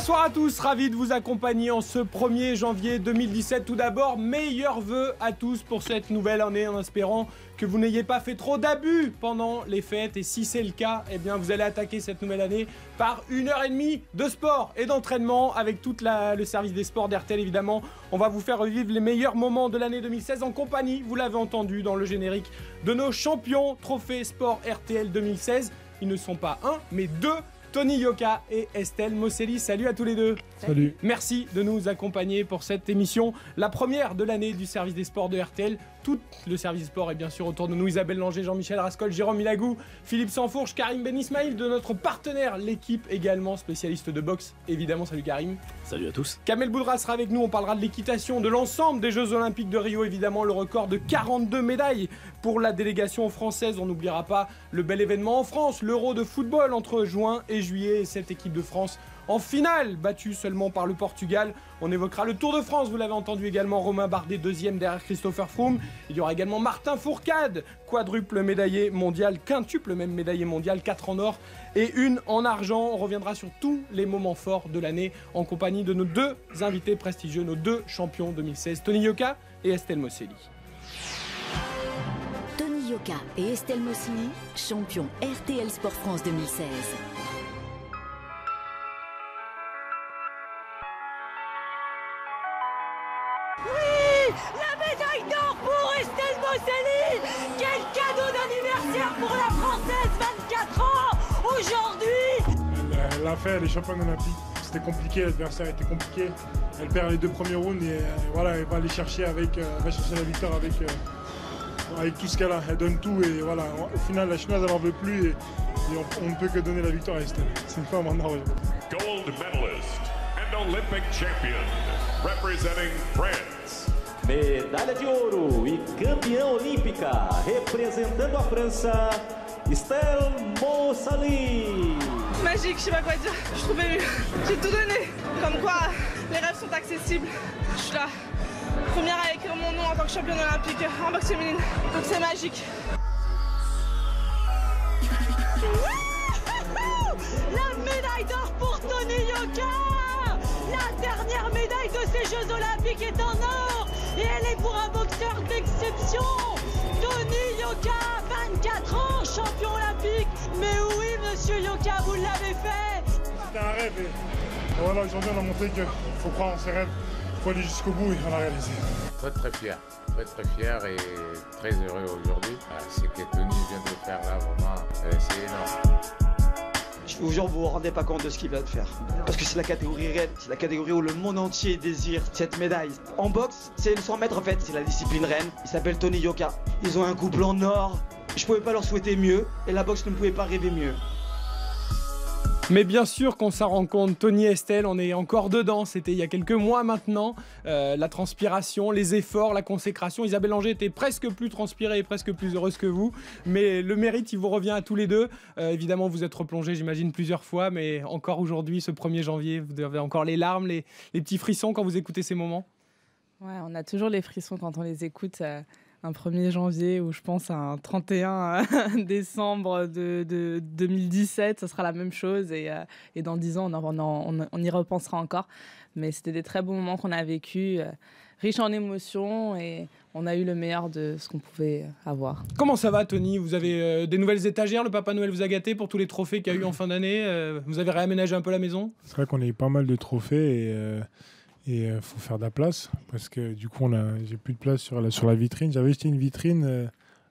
Bonsoir à tous, ravi de vous accompagner en ce 1er janvier 2017. Tout d'abord, meilleurs vœux à tous pour cette nouvelle année en espérant que vous n'ayez pas fait trop d'abus pendant les fêtes. Et si c'est le cas, eh bien vous allez attaquer cette nouvelle année par une heure et demie de sport et d'entraînement avec tout le service des sports d'RTL évidemment. On va vous faire revivre les meilleurs moments de l'année 2016 en compagnie, vous l'avez entendu dans le générique, de nos champions trophées sport RTL 2016. Ils ne sont pas un, mais deux Tony Yoka et Estelle Mosselli. Salut à tous les deux. Salut. Merci de nous accompagner pour cette émission, la première de l'année du service des sports de RTL. Tout le service des sports est bien sûr autour de nous. Isabelle Langer, Jean-Michel Rascol, Jérôme Milagou, Philippe Sanfourche, Karim Ben Ismail, de notre partenaire, l'équipe également, spécialiste de boxe. Évidemment, salut Karim. Salut à tous. Kamel Boudra sera avec nous. On parlera de l'équitation, de l'ensemble des Jeux Olympiques de Rio. Évidemment, le record de 42 médailles pour la délégation française. On n'oubliera pas le bel événement en France, l'Euro de football entre juin et juillet. Et cette équipe de France en finale, battue seulement par le Portugal. On évoquera le Tour de France, vous l'avez entendu également, Romain Bardet, deuxième derrière Christopher Froome. Il y aura également Martin Fourcade, quadruple médaillé mondial, quintuple même médaillé mondial, 4 en or et une en argent. On reviendra sur tous les moments forts de l'année en compagnie de nos deux invités prestigieux, nos deux champions 2016, Tony Yoka et Estelle Mosselli. Tony Yoka et Estelle Mosselli, champions RTL Sport France 2016. Oui La médaille d'or pour Estelle Mosselli Quel cadeau d'anniversaire pour la Française 24 ans aujourd'hui Elle l'a fait, elle est championne olympique. C'était compliqué, l'adversaire était compliqué. Elle perd les deux premiers rounds et euh, voilà, elle va aller chercher avec, euh, elle va chercher la victoire avec, euh, avec tout ce qu'elle a. Elle donne tout et voilà. Au final, la chinoise elle n'en veut plus et, et on, on ne peut que donner la victoire à Estelle. C'est une femme en or. gold medalist and Olympic champion, representing France. Medalha de ouro e campeã olímpica, representando a França, Estelle Mossali. Magique, je sais pas quoi dire. Je suis trop émue. J'ai tout donné. Comme quoi, les rêves sont accessibles. Je suis là. Première à écrire mon nom en tant que championne olympique en boxe féminine. Donc c'est magique. La médaille d'or pour Tony Yoka La dernière médaille de ces Jeux Olympiques est en or et elle est pour un boxeur d'exception Tony Yoka, 24 ans, champion olympique Mais oui, monsieur Yoka, vous l'avez fait C'était un rêve et, et voilà, aujourd'hui on a montré qu'il faut croire en ses rêves, il faut aller jusqu'au bout et on l'a réalisé. Très très fier, très très fier et très heureux aujourd'hui. Ah, Ce que Tony vient de faire là, vraiment, c'est énorme. Je vous jure, vous vous rendez pas compte de ce qu'il vient de faire. Parce que c'est la catégorie reine, c'est la catégorie où le monde entier désire cette médaille. En boxe, c'est le 100 mètres en fait, c'est la discipline reine. Il s'appelle Tony Yoka. Ils ont un couple en or. Je pouvais pas leur souhaiter mieux et la boxe ne pouvait pas rêver mieux. Mais bien sûr qu'on s'en rend compte, Tony Estelle, on est encore dedans, c'était il y a quelques mois maintenant. Euh, la transpiration, les efforts, la consécration. Isabelle Langer était presque plus transpirée et presque plus heureuse que vous. Mais le mérite, il vous revient à tous les deux. Euh, évidemment, vous êtes replongés, j'imagine, plusieurs fois. Mais encore aujourd'hui, ce 1er janvier, vous avez encore les larmes, les, les petits frissons quand vous écoutez ces moments? Ouais, on a toujours les frissons quand on les écoute. euh, un 1er janvier ou je pense à un 31 décembre de, de 2017, ça sera la même chose et, euh, et dans 10 ans on, en- on en- on- y repensera encore. Mais c'était des très beaux moments qu'on a vécu, euh, riches en émotions et on a eu le meilleur de ce qu'on pouvait avoir. Comment ça va, Tony? Vous avez euh, des nouvelles étagères? Le Papa Noël vous a gâté pour tous les trophées qu'il y a eu en fin d'année? Euh, Vous avez réaménagé un peu la maison? C'est vrai qu'on a eu pas mal de trophées et euh, et euh, faut faire de la place parce que du coup j'ai plus de place sur la sur la vitrine. J'avais acheté une vitrine euh,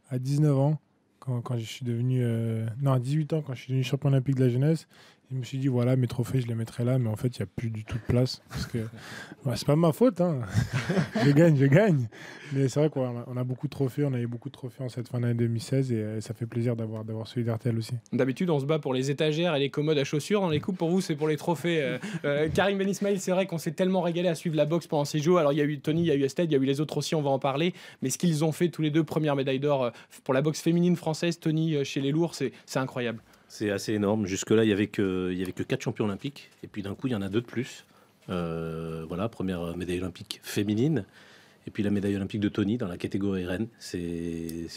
à 19 ans quand, quand je suis devenu euh, non à 18 ans quand je suis devenu champion olympique de la jeunesse. Je me suis dit voilà mes trophées je les mettrai là mais en fait il y a plus du tout de place parce que ouais, c'est pas ma faute hein. je gagne je gagne mais c'est vrai qu'on a, beaucoup de trophées on a eu beaucoup de trophées en cette fin d'année 2016 et euh, ça fait plaisir d'avoir d'avoir celui d'RTL aussi. D'habitude, on se bat pour les étagères et les commodes à chaussures. Dans les coupes, pour vous, c'est pour les trophées. Euh, euh, Karim Ben Ismail, c'est vrai qu'on s'est tellement régalé à suivre la boxe pendant ces jours. Alors, il y a eu Tony, il y a eu Estelle, il y a eu les autres aussi, on va en parler. Mais ce qu'ils ont fait tous les deux, première médaille d'or euh, pour la boxe féminine française, Tony chez les lourds, c'est c'est incroyable. C'est assez énorme. Jusque-là, il n'y avait, que- y avait que 4 champions olympiques. Et puis d'un coup, il y en a deux de plus. Euh, voilà, première médaille olympique féminine. Et puis la médaille olympique de Tony dans la catégorie reine. C'est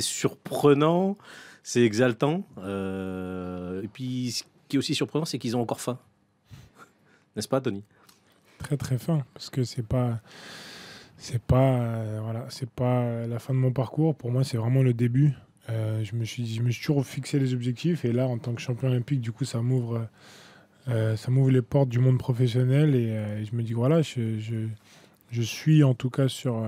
surprenant, c'est exaltant. Euh, et puis ce qui est aussi surprenant, c'est qu'ils ont encore faim. N'est-ce pas, Tony? Très très fin, parce que c'est pas, c'est pas, euh, voilà, c'est pas la fin de mon parcours. Pour moi, c'est vraiment le début. Euh, je me suis, je me suis toujours fixé les objectifs, et là, en tant que champion olympique, du coup, ça m'ouvre, euh, ça m'ouvre les portes du monde professionnel, et, euh, je me dis voilà, je, je, suis en tout cas sur.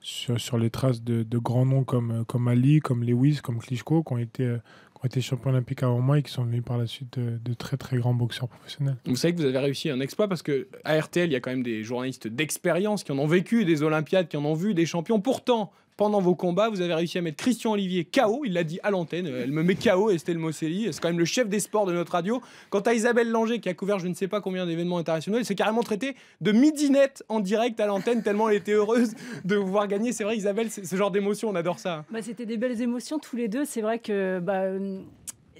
sur, sur les traces de, grands noms comme, comme Ali, comme Lewis, comme Klitschko, qui ont été, qui ont été champions olympiques avant moi et qui sont venus par la suite de, très très grands boxeurs professionnels. Vous savez que vous avez réussi un exploit parce que RTL, il y a quand même des journalistes d'expérience qui en ont vécu des Olympiades, qui en ont vu des champions. Pourtant, pendant vos combats, vous avez réussi à mettre Christian Olivier KO. Il l'a dit à l'antenne. Elle me met KO, Estelle Mosselli. C'est quand même le chef des sports de notre radio. Quant à Isabelle Langer, qui a couvert je ne sais pas combien d'événements internationaux, elle s'est carrément traitée de midinette en direct à l'antenne, tellement elle était heureuse de vous voir gagner. C'est vrai, Isabelle, ce genre d'émotion, on adore ça. Bah, C'était des belles émotions tous les deux. C'est vrai que bah, euh,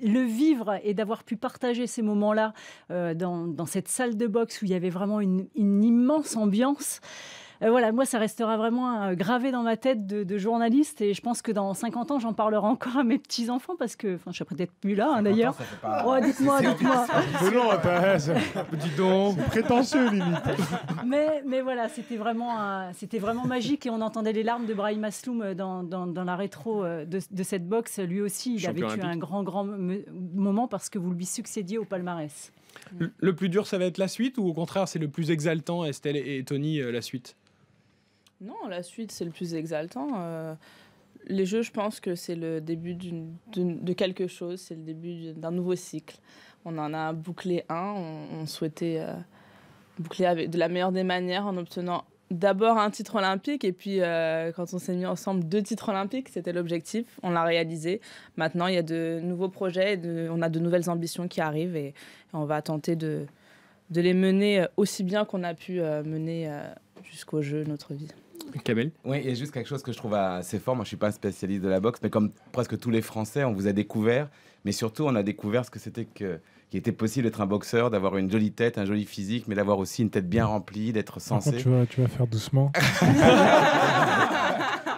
le vivre et d'avoir pu partager ces moments-là euh, dans, cette salle de boxe où il y avait vraiment une immense ambiance. Euh, voilà, moi, ça restera vraiment euh, gravé dans ma tête de, de journaliste et je pense que dans 50 ans, j'en parlerai encore à mes petits-enfants parce que, enfin, je serai peut-être plus là hein, d'ailleurs. pas- Oh, dites-moi, dites-moi. Dis donc. prétentieux limite. mais, mais voilà, c'était vraiment, c'était vraiment magique et on entendait les larmes de Brahim Asloum dans, dans, dans la rétro euh, de, de cette boxe. Lui aussi, il Champion a vécu olympique. un grand, grand me- moment parce que vous lui succédiez au palmarès. Le- Le plus dur, ça va être la suite ou au contraire, c'est le plus exaltant, Estelle et Tony, euh, la suite? Non, la suite, c'est le plus exaltant. Euh, les jeux, je pense que c'est le début de quelque chose, c'est le début d'un nouveau cycle. On en a bouclé un, on, souhaitait euh, boucler avec de la meilleure des manières en obtenant d'abord un titre olympique et puis euh, quand on s'est mis ensemble deux titres olympiques, c'était l'objectif, on l'a réalisé. Maintenant, il y a de nouveaux projets, on a de nouvelles ambitions qui arrivent et, on va tenter de, de les mener aussi bien qu'on a pu mener euh, jusqu'au jeu notre vie. Kamel? Oui, il y a juste quelque chose que je trouve assez fort. Moi, je suis pas un spécialiste de la boxe, mais comme presque tous les Français, on vous a découvert. Mais surtout, on a découvert ce que c'était que qu'il était possible d'être un boxeur, d'avoir une jolie tête, un joli physique, mais d'avoir aussi une tête bien remplie, d'être Par sensé. contre, tu vas, tu vas faire doucement.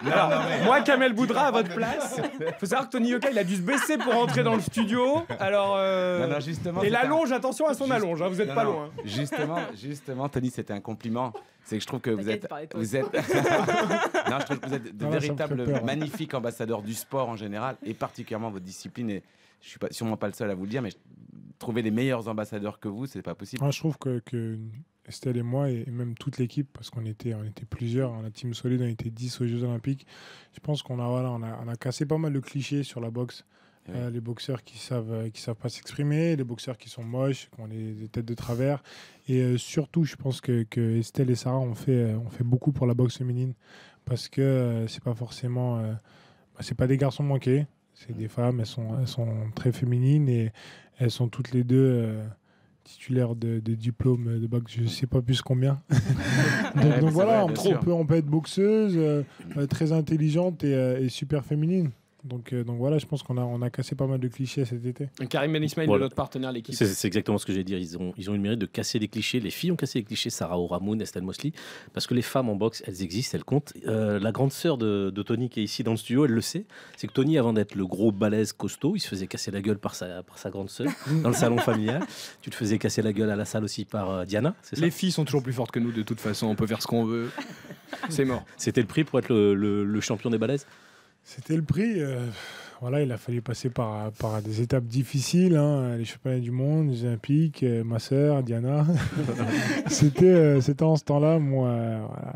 Alors, moi, Kamel Boudra, à votre place, faut savoir que Tony Yoka, il a dû se baisser pour rentrer dans le studio. Alors, euh, Non, non, justement, et c'est un- l'allonge, attention à son Juste- allonge, hein, vous êtes Non, pas non, loin. Justement, justement, Tony, c'était un compliment. C'est que je trouve que vous êtes, vous êtes, non, je trouve que vous êtes de véritables peur. magnifiques ambassadeurs du sport en général et particulièrement votre discipline. Et je suis pas, sûrement pas le seul à vous le dire, mais je- trouver les meilleurs ambassadeurs que vous, c'est pas possible. Moi, je trouve que, que Estelle et moi, et même toute l'équipe, parce qu'on était, on était plusieurs, hein, la team solide, on était 10 aux Jeux Olympiques, je pense qu'on a, voilà, on a, on a cassé pas mal de clichés sur la boxe. Ouais. Euh, les boxeurs qui savent, euh, qui savent pas s'exprimer, les boxeurs qui sont moches, qui ont des, des têtes de travers. Et euh, surtout, je pense que, que Estelle et Sarah ont fait, ont fait beaucoup pour la boxe féminine parce que euh, c'est pas forcément, bah, c'est pas des garçons manqués, c'est des femmes. Elles sont, elles sont très féminines et elles sont toutes les deux titulaires de, de diplômes de boxe. Je sais pas plus combien. donc, Ouais, donc c'est voilà, vrai, on, peut, on peut être boxeuse, euh, euh, très intelligente et, euh, et super féminine. Donc, euh, donc voilà, je pense qu'on a, on a cassé pas mal de clichés cet été. Karim Ben Ismail, Voilà. de notre partenaire, l'équipe. C'est c'est exactement ce que j'ai dire. Ils ont, ils ont eu le mérite de casser les clichés. Les filles ont cassé les clichés, Sarah Oramoun, Estelle Mosley, parce que les femmes en boxe, elles existent, elles comptent. Euh, la grande sœur de, de Tony qui est ici dans le studio, elle le sait. C'est que Tony, avant d'être le gros balèze costaud, il se faisait casser la gueule par sa, par sa grande sœur dans le salon familial. Tu te faisais casser la gueule à la salle aussi par euh, Diana, c'est ça? Les filles sont toujours plus fortes que nous, de toute façon, on peut faire ce qu'on veut. C'est mort. C'était le prix pour être le, le- le champion des balaises C'était le prix. euh, voilà, il a fallu passer par, par des étapes difficiles, hein, les championnats du monde, les Olympiques, euh, ma sœur, Diana. c'était, euh, c'était en ce temps-là, moi, voilà,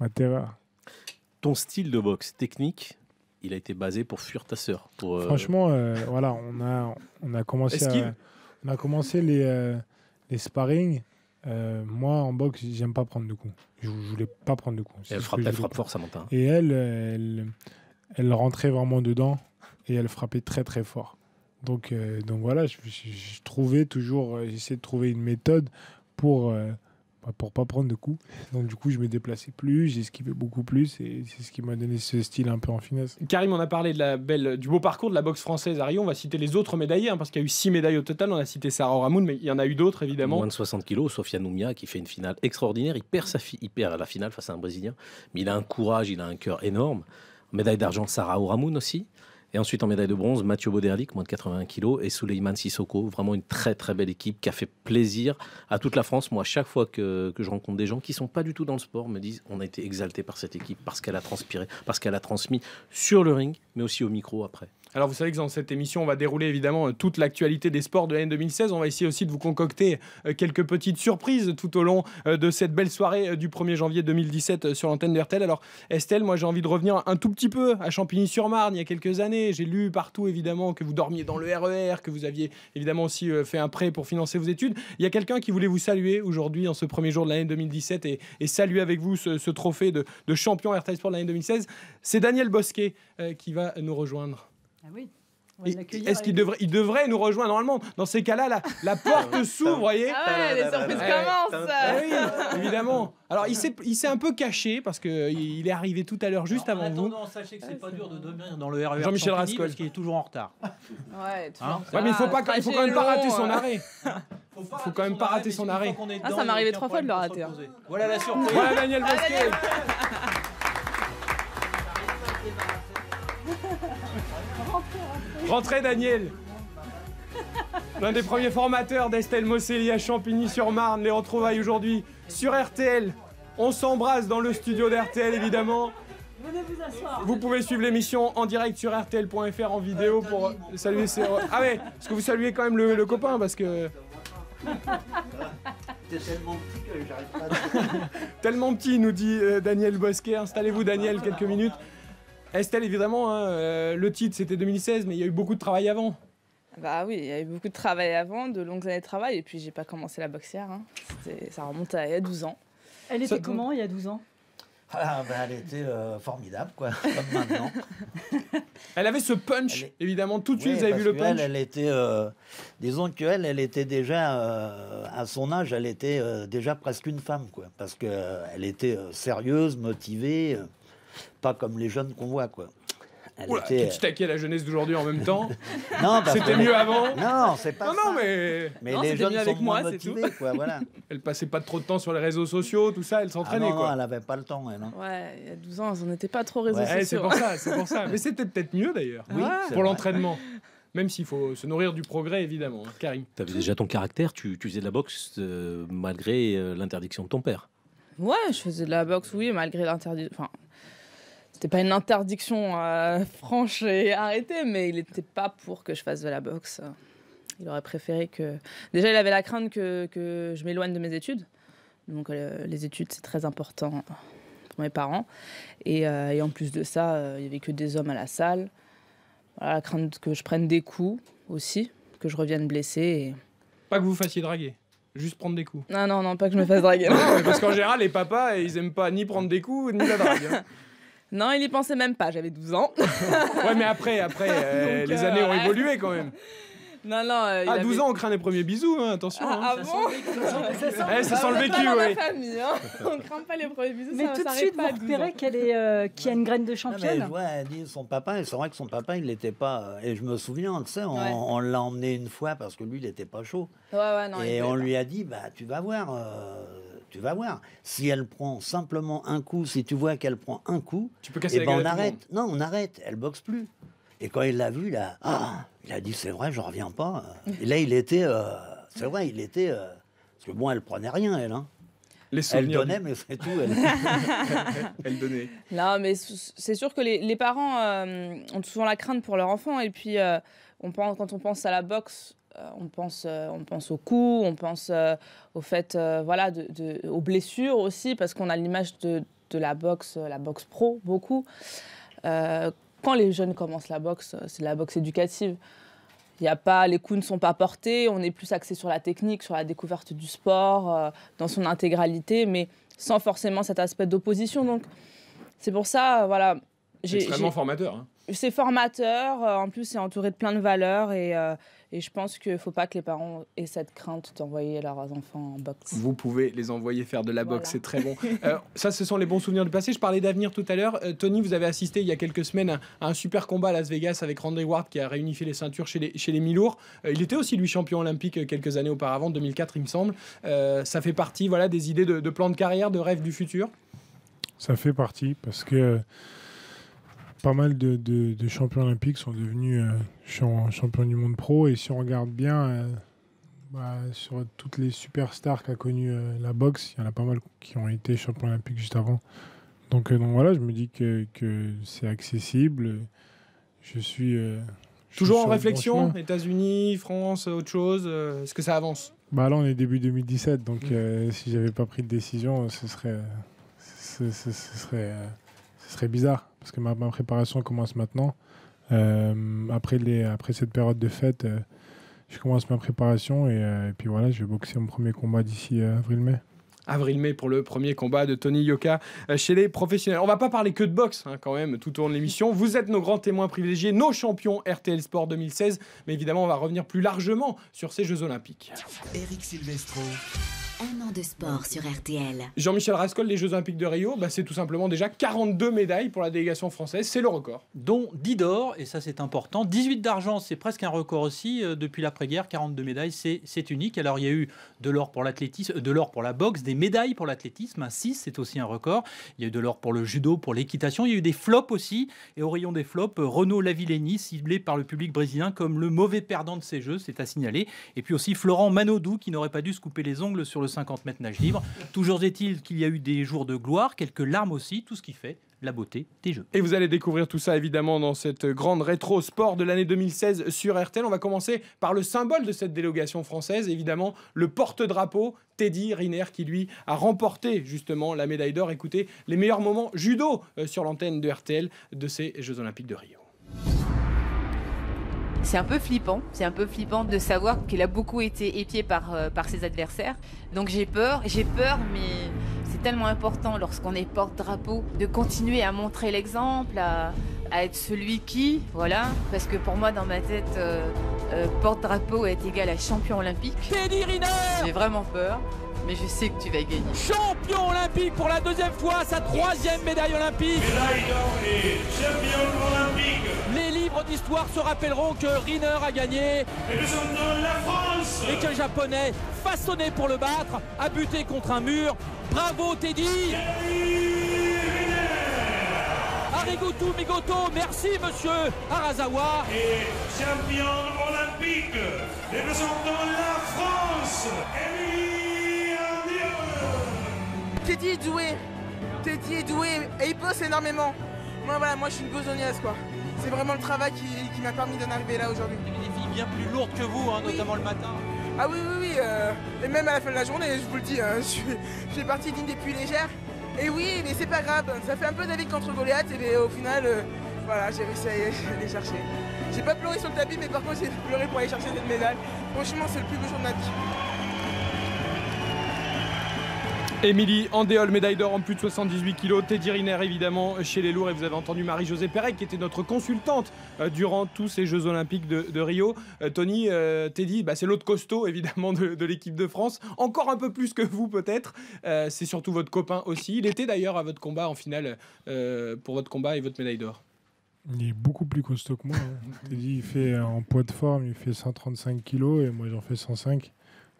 ma terreur. Ton style de boxe technique, il a été basé pour fuir ta sœur. Pour, euh, Franchement, euh, voilà, on a, on a commencé, à- on a commencé les, euh, les sparring. Euh, moi, en boxe, j'aime pas prendre de coups. Je, je voulais pas prendre de coups. C'est elle frappe, elle frappe fort, Samantha. Et elle, elle, elle rentrait vraiment dedans et elle frappait très très fort. Donc, euh, donc voilà, je, je- je trouvais toujours, euh, j'essayais de trouver une méthode pour euh, bah, pour pas prendre de coups. Donc du coup, je me déplaçais plus, j'esquivais beaucoup plus et c'est ce qui m'a donné ce style un peu en finesse. Karim, on a parlé de la belle, du beau parcours de la boxe française à Rio. On va citer les autres médaillés, hein, parce qu'il y a eu six médailles au total. On a cité Sarah Ramoun, mais il y en a eu d'autres, évidemment. Moins de 60 kilos, Sofiane Oumia qui fait une finale extraordinaire. Il perd, sa fi- il perd la finale face à un Brésilien, mais il a un courage, il a un cœur énorme. Médaille d'argent, Sarah Oramoun aussi. Et ensuite en médaille de bronze, Mathieu Boderlic, moins de 81 kilos, et Souleymane Sissoko. Vraiment une très très belle équipe qui a fait plaisir à toute la France. Moi, chaque fois que, que je rencontre des gens qui sont pas du tout dans le sport, me disent on a été exalté par cette équipe parce qu'elle a transpiré, parce qu'elle a transmis sur le ring, mais aussi au micro après. Alors vous savez que dans cette émission, on va dérouler évidemment euh, toute l'actualité des sports de l'année 2016. On va essayer aussi de vous concocter euh, quelques petites surprises tout au long euh, de cette belle soirée du 1er janvier 2017 sur l'antenne de RTL. Alors Estelle, moi j'ai envie de revenir un tout petit peu à Champigny-sur-Marne il y a quelques années. J'ai lu partout évidemment que vous dormiez dans le RER, que vous aviez évidemment aussi fait un prêt pour financer vos études. Il y a quelqu'un qui voulait vous saluer aujourd'hui en ce premier jour de l'année 2017 et, saluer avec vous ce, trophée de, de, champion RTL Sport de l'année 2016. C'est Daniel Bosquet qui va nous rejoindre. Ah oui. Est-ce qu'il devrait, il devrait nous rejoindre normalement Dans ces cas-là, la, la porte s'ouvre, vous voyez? Ah ouais, les surprises commencent Ah oui, évidemment. Alors, il s'est, un peu caché parce qu'il est arrivé tout à l'heure, juste Alors, en avant vous. attendant, sachez que c'est pas dur de dormir dans le RER Jean-Michel Champigny Rascol. parce qu'il est toujours en retard. Ouais, toujours. Hein? Ouais, mais il faut, pas, il faut quand même pas rater son arrêt. Il faut quand même pas rater son arrêt. Ah, ça m'est arrivé trois fois de le rater. hein. Voilà la surprise. Voilà Daniel Bosquet. Rentrez Daniel L'un des premiers formateurs d'Estelle Mosselli à Champigny-sur-Marne, les retrouvailles aujourd'hui sur RTL. On s'embrasse dans le studio d'RTL évidemment. Venez vous asseoir. Vous pouvez suivre l'émission en direct sur RTL.fr en vidéo pour saluer ses... Ah ouais, parce que vous saluez quand même le, le copain parce que... T'es tellement petit que j'arrive pas à... Tellement petit, nous dit euh, Daniel Bosquet. Installez-vous Daniel, quelques minutes. Estelle, évidemment, hein, euh, le titre c'était 2016, mais il y a eu beaucoup de travail avant. Bah oui, il y a eu beaucoup de travail avant, de longues années de travail, et puis j'ai pas commencé la boxe hier. hein. Ça remonte à il y a 12 ans. Elle Ça- était comment il y a 12 ans? Ah, ben, elle était euh, formidable, quoi, comme maintenant. Elle avait ce punch, évidemment, tout de suite, Oui, vous avez vu le elle, punch elle était, euh, disons qu'elle, elle était déjà, euh, à son âge, elle était euh, déjà presque une femme, quoi. Parce qu'elle était euh, sérieuse, motivée, euh, pas comme les jeunes qu'on voit, quoi. Elle Oula, était- tu taquais la jeunesse d'aujourd'hui en même temps. Non, C'était mieux avant. Non, c'est pas Non, ça. non, mais. Mais Non, les jeunes sont avec moi, moins c'est tout. motivés, quoi, voilà. Elle passait pas trop de temps sur les réseaux sociaux, tout ça, elle Ah s'entraînait, non, non, quoi. elle n'avait pas le temps, elle. hein. Ouais, il y a 12 ans, on n'était pas trop réseaux Ouais, sociaux. c'est pour ça, c'est pour ça. Mais c'était peut-être mieux d'ailleurs. Oui, c'est pour l'entraînement. Même s'il faut se nourrir du progrès, évidemment. hein. Karim. Tu avais déjà ton caractère, tu, tu faisais de la boxe euh, malgré euh, l'interdiction de ton père. Ouais, je faisais de la boxe, oui, malgré l'interdiction. Enfin, c'était pas une interdiction euh, franche et arrêtée, mais il n'était pas pour que je fasse de la boxe. Il aurait préféré que. Déjà, il avait la crainte que, que je m'éloigne de mes études. Donc, euh, les études, c'est très important pour mes parents. Et, euh, et en plus de ça, euh, il y avait que des hommes à la salle. Voilà, la crainte que je prenne des coups aussi, que je revienne blessée. Et... Pas que vous fassiez draguer. Juste prendre des coups. Non, non, non, pas que je me fasse draguer. Non, parce qu'en général, les papas, ils aiment pas ni prendre des coups, ni la drague. hein. Non, il y pensait même pas, j'avais 12 ans. Ouais, mais après, après, euh, Donc, les euh, années ont évolué quand même. Non, non. euh, il À avait- 12 ans, on craint les premiers bisous, hein, attention. Ah, hein. ah bon Eh, ça sent le C'est vécu, famille, hein. On craint pas les premiers bisous, Mais ça tout de suite, vous à 12 repérez qu'elle est, euh, qu'il y a une graine de Non, mais championne. je vois, elle dit son papa, et c'est vrai que son papa, il n'était pas. euh, Et je me souviens, tu sais, on, Ouais. on l'a emmené une fois parce que lui, il n'était pas chaud. Ouais, ouais, non. et on lui a dit, bah, tu vas voir, euh, tu vas voir. Si elle prend simplement un coup, si tu vois qu'elle prend un coup, Tu peux casser eh la ben, gueule on arrête. Non, on arrête. Elle boxe plus. Et quand il l'a vu, il a, ah, il a dit, c'est vrai, je reviens pas. Et là, il était, euh, c'est vrai, il était, euh, parce que bon, elle prenait rien, elle. Hein. Les Elle donnait, mais c'est tout. Elle... Elle donnait. Non, mais c'est sûr que les, les parents euh, ont souvent la crainte pour leur enfant. Et puis, euh, on pense, quand on pense à la boxe, on, pense, euh, on pense aux coups, on pense euh, au fait, euh, voilà, aux blessures aussi, parce qu'on a l'image de, de la boxe, euh, la boxe pro, beaucoup. Euh, quand les jeunes commencent la boxe, euh, c'est de la boxe éducative. Il a pas, les coups ne sont pas portés, on est plus axé sur la technique, sur la découverte du sport, euh, dans son intégralité, mais sans forcément cet aspect d'opposition. Donc, c'est pour ça, euh, voilà. C'est extrêmement formateur. hein. C'est formateur, euh, en plus, c'est entouré de plein de valeurs, et, euh, et je pense qu'il ne faut pas que les parents aient cette crainte d'envoyer leurs enfants en boxe. Vous pouvez les envoyer faire de la boxe, Voilà. c'est très bon. Euh, ça, ce sont les bons souvenirs du passé. Je parlais d'avenir tout à l'heure. Euh, Tony, vous avez assisté il y a quelques semaines à, à un super combat à Las Vegas avec Randy Ward qui a réunifié les ceintures chez les, chez les mi-lourds. Euh, il était aussi, lui, champion olympique quelques années auparavant, 2004, il me semble. Euh, ça fait partie voilà, des idées de, de plan de carrière, de rêve du futur? Ça fait partie parce que pas mal de, de- de champions olympiques sont devenus euh, champ- champions du monde pro. Et si on regarde bien, euh, bah, sur toutes les superstars qu'a connu euh, la boxe, il y en a pas mal qui ont été champions olympiques juste avant. Donc, donc voilà, je me dis que, que c'est accessible. Je suis. Toujours en réflexion. États-Unis, France, autre chose. Est-ce que ça avance? Bah là, on est début 2017, donc Mm. euh, si j'avais pas pris de décision, ce serait, ce, ce- ce serait, ce serait bizarre, parce que ma, ma préparation commence maintenant. Euh, après, les, après cette période de fête, euh, je commence ma préparation et, euh, et puis voilà, je vais boxer mon premier combat d'ici euh, avril-mai. Avril-mai pour le premier combat de Tony Yoka chez les professionnels. On va pas parler que de boxe hein, quand même tout au long de l'émission. Vous êtes nos grands témoins privilégiés, nos champions RTL Sport 2016. Mais évidemment, on va revenir plus largement sur ces Jeux Olympiques. Eric Silvestro. Un an de sport sur RTL. Jean-Michel Rascol, les Jeux Olympiques de Rio, bah, c'est tout simplement déjà 42 médailles pour la délégation française. C'est le record. dont 10 d'or, et ça c'est important. 18 d'argent, c'est presque un record aussi. euh, depuis l'après-guerre, 42 médailles, c'est unique. Alors il y a eu de l'or pour l'athlétisme, euh, de l'or pour la boxe, des médailles pour l'athlétisme, un 6, c'est aussi un record. Il y a eu de l'or pour le judo, pour l'équitation. Il y a eu des flops aussi. Et au rayon des flops, euh, Renaud Lavillenie, ciblé par le public brésilien comme le mauvais perdant de ces Jeux, c'est à signaler. Et puis aussi Florent Manodou, qui n'aurait pas dû se couper les ongles sur le 50 mètres nage libre. Toujours est-il qu'il y a eu des jours de gloire, quelques larmes aussi, tout ce qui fait la beauté des Jeux. Et vous allez découvrir tout ça évidemment dans cette grande rétro sport de l'année 2016 sur RTL. On va commencer par le symbole de cette délégation française, évidemment le porte-drapeau Teddy Riner qui lui a remporté justement la médaille d'or. Écoutez les meilleurs moments judo euh, sur l'antenne de RTL de ces Jeux Olympiques de Rio. C'est un peu flippant, c'est un peu flippant de savoir qu'il a beaucoup été épié par, euh, par ses adversaires. Donc j'ai peur, j'ai peur, mais c'est tellement important lorsqu'on est porte-drapeau de continuer à montrer l'exemple, à, à être celui qui, voilà, parce que pour moi dans ma tête, euh, euh, porte-drapeau est égal à champion olympique. Teddy Riner J'ai vraiment peur, mais je sais que tu vas gagner. Champion olympique pour la deuxième fois, sa troisième médaille olympique. Médaille d'or et champion olympique. Les livres d'histoire se rappelleront que Riner a gagné Et nous sommes dans la France. et qu'un japonais, façonné pour le battre, a buté contre un mur. Bravo Teddy Arigoto Migoto, merci monsieur Arazawa. Et champion olympique. Et nous sommes dans la France. Teddy est doué. Teddy est doué et il bosse énormément. Moi voilà, moi je suis une besognasse quoi. C'est vraiment le travail qui, qui m'a permis d'en arriver là aujourd'hui. Des filles bien plus lourdes que vous, hein, notamment le matin. Ah oui oui oui, euh, et même à la fin de la journée, je vous le dis, hein, je, suis, je fais partie d'une des plus légères. Et oui, mais c'est pas grave, ça fait un peu David contre Goliath et au final, euh, voilà, j'ai réussi à y- à aller chercher. J'ai pas pleuré sur le tapis, mais par contre j'ai pleuré pour aller chercher cette médaille. Franchement, c'est le plus beau jour de ma vie. Émilie Andéol, médaille d'or en plus de 78 kilos. Teddy Riner, évidemment, chez les lourds. Et vous avez entendu Marie-Josée Perret, qui était notre consultante euh, durant tous ces Jeux Olympiques de, de Rio. Euh, Tony, euh, Teddy, bah, c'est l'autre costaud, évidemment, de, de l'équipe de France. Encore un peu plus que vous, peut-être. Euh, c'est surtout votre copain aussi. Il était d'ailleurs à votre combat en finale, pour votre combat et votre médaille d'or. Il est beaucoup plus costaud que moi. hein. Dit, il fait en poids de forme, il fait 135 kilos et moi j'en fais 105.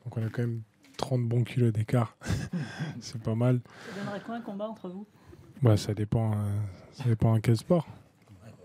Donc on a quand même 30 bons kilos d'écart. c'est pas mal. Ça donnerait quoi un combat entre vous? Bah, ça dépend, euh, ça dépend à quel sport.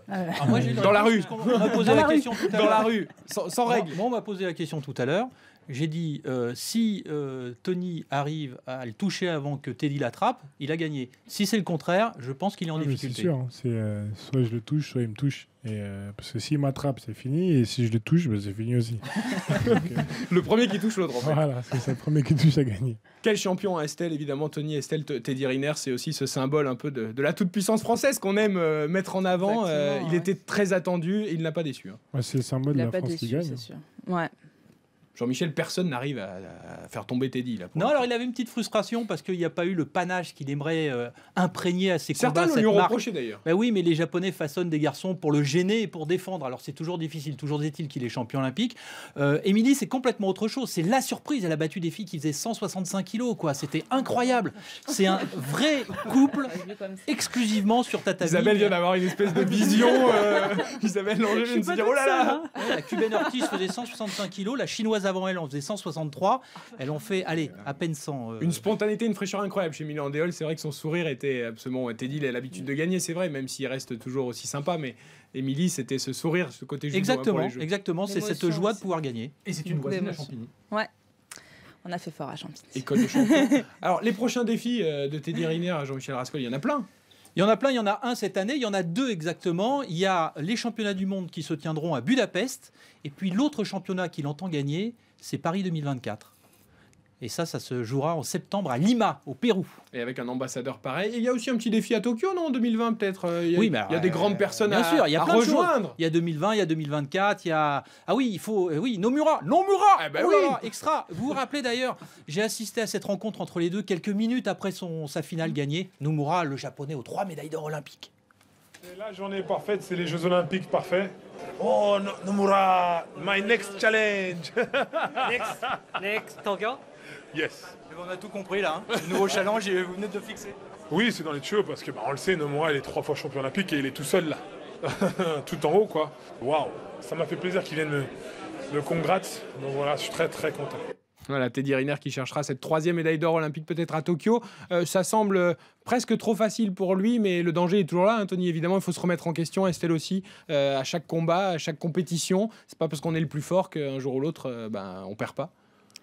Ah, moi, Dans la rue. On m'a posé la, question tout à Dans la rue, sans- sans règle. Moi, on m'a posé la question tout à l'heure. J'ai dit, euh, si euh, Tony arrive à le toucher avant que Teddy l'attrape, il a gagné. Si c'est le contraire, je pense qu'il est en c'est difficulté. sûr, hein, c'est, euh, soit je le touche, soit il me touche. Et, euh, parce que s'il m'attrape, c'est fini. Et si je le touche, bah, c'est fini aussi. Donc, euh, Le premier qui touche l'autre, en fait. Voilà, c'est le premier qui touche à gagner. Quel champion Estelle, évidemment, Tony Estelle, T- Teddy Riner, c'est aussi ce symbole un peu de, de la toute-puissance française qu'on aime euh, mettre en avant. Euh, il ouais. était très attendu et il n'a pas déçu. hein. Ouais, c'est le symbole Il de la pas France qui déçu, gagne. c'est sûr. Ouais. Jean-Michel, personne n'arrive à, à faire tomber Teddy. Là, Non, alors il avait une petite frustration parce qu'il n'y a pas eu le panache qu'il aimerait euh, imprégner à ses Certains combats. le lui ont reproché, d'ailleurs. Ben oui, mais les Japonais façonnent des garçons pour le gêner et pour défendre. Alors c'est toujours difficile. Toujours est-il qu'il est champion olympique. Euh, Émilie, c'est complètement autre chose. C'est la surprise. Elle a battu des filles qui faisaient 165 kilos. Quoi. C'était incroyable. C'est un vrai couple exclusivement sur tatami. Isabelle vient d'avoir une espèce de vision. euh, Isabelle Langer vient de se dire Oh là là Ouais, La cubaine Ortiz faisait 165 kilos, la chinoise avant elle en faisaient 163. Elles ont fait, allez, à peine 100. euh, Une spontanéité, une fraîcheur incroyable chez Milan Andéol. C'est vrai que son sourire était absolument. Teddy, il a l'habitude de gagner, c'est vrai, même s'il reste toujours aussi sympa. Mais Émilie, c'était ce sourire, ce côté judo, hein, Exactement, exactement. C'est cette joie de pouvoir gagner. Et c'est une voisine à. Champigny. Ouais. On a fait fort à Champigny. École de champion. Alors, les prochains défis euh, de Teddy Riner à Jean-Michel Rascol, il y en a plein. Il y en a plein, il y en a un cette année, il y en a deux exactement. Il y a les championnats du monde qui se tiendront à Budapest, et puis l'autre championnat qu'il entend gagner, c'est Paris 2024. Et ça, ça se jouera en septembre à Lima, au Pérou. Et avec un ambassadeur pareil. Et il y a aussi un petit défi à Tokyo, non, en 2020 peut-être euh, Il y a, Oui, mais il y a des euh, grandes personnes Bien à, sûr, il y a à plein de choses. rejoindre. Il y a 2020, il y a 2024, il y a ah oui, il faut euh, oui Nomura, Nomura. Eh ben oui. extra. Vous vous rappelez d'ailleurs, j'ai assisté à cette rencontre entre les deux quelques minutes après son sa finale gagnée. Nomura, le japonais aux trois médailles d'or olympiques. Et la journée parfaite, c'est les Jeux Olympiques parfaits. Oh, No- Nomura, my next challenge. Next, next, Tokyo Yes. On a tout compris là. hein. Le nouveau challenge, et vous venez de fixer. Oui, c'est dans les tuyaux parce que bah, on le sait, Nomura, il est trois fois champion olympique et il est tout seul là. tout en haut, quoi. Waouh, ça m'a fait plaisir qu'il vienne me, me congrate. Donc voilà, je suis très très content. Voilà, Teddy Riner qui cherchera cette troisième médaille d'or olympique peut-être à Tokyo. Euh, ça semble euh, presque trop facile pour lui, mais le danger est toujours là, hein, Tony. Évidemment, il faut se remettre en question, Estelle aussi, euh, à chaque combat, à chaque compétition. C'est pas parce qu'on est le plus fort qu'un jour ou l'autre, euh, ben, on perd pas.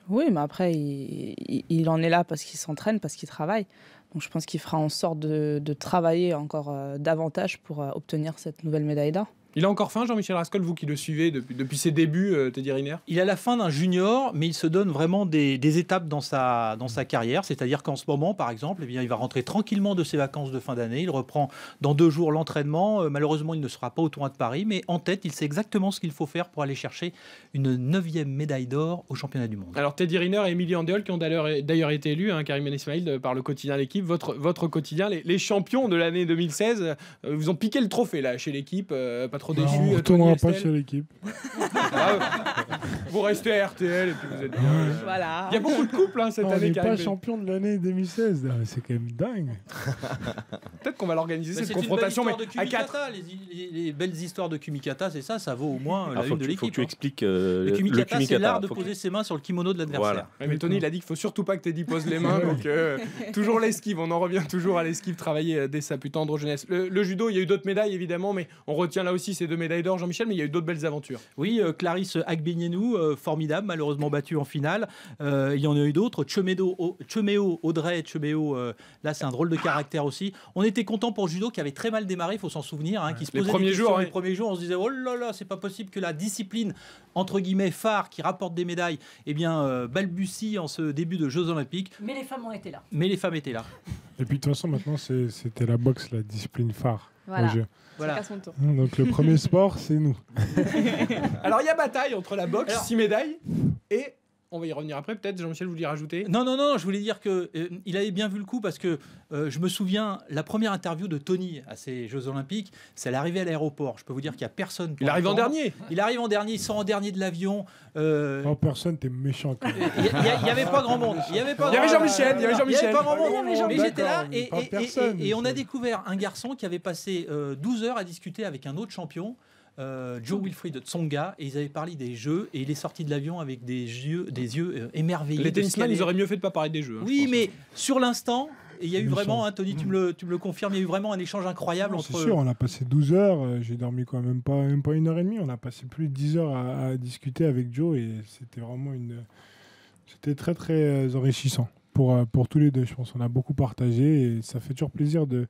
Oui, mais après, il, en est là parce qu'il s'entraîne, parce qu'il travaille. Donc je pense qu'il fera en sorte de, de travailler encore euh, davantage pour euh, obtenir cette nouvelle médaille d'or. Il a encore faim, Jean-Michel Rascol, vous qui le suivez depuis, depuis ses débuts, euh, Teddy Riner? Il a la fin d'un junior, mais il se donne vraiment des, des étapes dans sa, dans sa carrière. C'est-à-dire qu'en ce moment, par exemple, eh bien, il va rentrer tranquillement de ses vacances de fin d'année. Il reprend dans deux jours l'entraînement. Euh, malheureusement, il ne sera pas au tournoi de Paris, mais en tête, il sait exactement ce qu'il faut faire pour aller chercher une neuvième médaille d'or au championnat du monde. Alors Teddy Riner et Emilie Andéol qui ont d'ailleurs été élus, hein, Karim Ben Ismail, euh, par le quotidien L'équipe, votre, votre quotidien, les, les champions de l'année 2016, euh, vous ont piqué le trophée là chez l'équipe, pas trop déçu. on euh, ne retournera Tony, pas chez l'équipe. Vous restez à RTL et puis vous êtes bien. Voilà. Il y a beaucoup de couples hein, cette on année. n'est Karim pas champion de l'année 2016. Ah, C'est quand même dingue. Peut-être qu'on va l'organiser Bah, cette confrontation, mais à 4. Kumikata, Les, les- les belles histoires de Kumikata, c'est ça, ça vaut au moins euh, la faut une de tu- faut que l'équipe. tu hein. expliques euh, Le le Kumikata, c'est l'art de que- poser ses mains sur le kimono de l'adversaire. Voilà. Ouais, mais Tony, il a dit qu'il faut surtout pas que Teddy pose les mains, donc euh, toujours l'esquive. On en revient toujours à l'esquive, travailler euh, dès sa plus tendre jeunesse. Le, le judo, il y a eu d'autres médailles évidemment, mais on retient là aussi ces deux médailles d'or, Jean-Michel, mais il y a eu d'autres belles aventures. Oui, euh, Clarisse Agbenienou, euh, formidable, malheureusement battue en finale. Euh, il y en a eu d'autres. Chemeo, Audrey Chemeo, euh, là c'est un drôle de caractère aussi. On était content pour judo qui avait très mal démarré, il faut s'en souvenir, hein, qui se Les posait premiers des questions jours, les premiers jours. On se disait, oh là là, c'est pas possible que la discipline, entre guillemets, phare, qui rapporte des médailles, eh bien, euh, balbutie en ce début de Jeux Olympiques. Mais les femmes ont été là. Mais les femmes étaient là. Et puis de toute façon, maintenant, c'était la boxe, la discipline phare Voilà. au jeu. Voilà. Chacun son tour. Donc le premier sport, c'est nous. Alors il y a bataille entre la boxe, Alors- 6 médailles, et on va y revenir après. Peut-être, Jean-Michel, vous voulez rajouter? Non, non, non, je voulais dire que euh, il avait bien vu le coup parce que euh, je me souviens, la première interview de Tony à ces Jeux Olympiques, c'est l'arrivée à l'aéroport. Je peux vous dire qu'il n'y a personne. pour Il arrive en dernier. Il arrive en dernier, il sort en dernier de l'avion. euh, En personne, t'es méchant. quand même. Il n'y avait pas grand monde. Il y avait, pas Il y avait grand- Jean-Michel, il y avait Jean-Michel. pas grand monde. Il y avait mais j'étais là et, pas et- et- et- et on a découvert un garçon qui avait passé euh, 12 heures à discuter avec un autre champion. Euh, Joe Wilfried Tsonga et ils avaient parlé des jeux et il est sorti de l'avion avec des yeux, des yeux euh, émerveillés. Les tennisman, ils auraient mieux fait de pas parler des jeux. hein, je oui, pense. mais sur l'instant, et il y a eu vraiment, hein, Tony, tu me, le, tu me le confirmes, il y a eu vraiment un échange incroyable C'est entre. sûr, on a passé 12 heures. euh, J'ai dormi quand même pas, même pas une heure et demie. On a passé plus de 10 heures à, à discuter avec Joe et c'était vraiment une. C'était très très enrichissant pour, pour tous les deux. Je pense on a beaucoup partagé et ça fait toujours plaisir de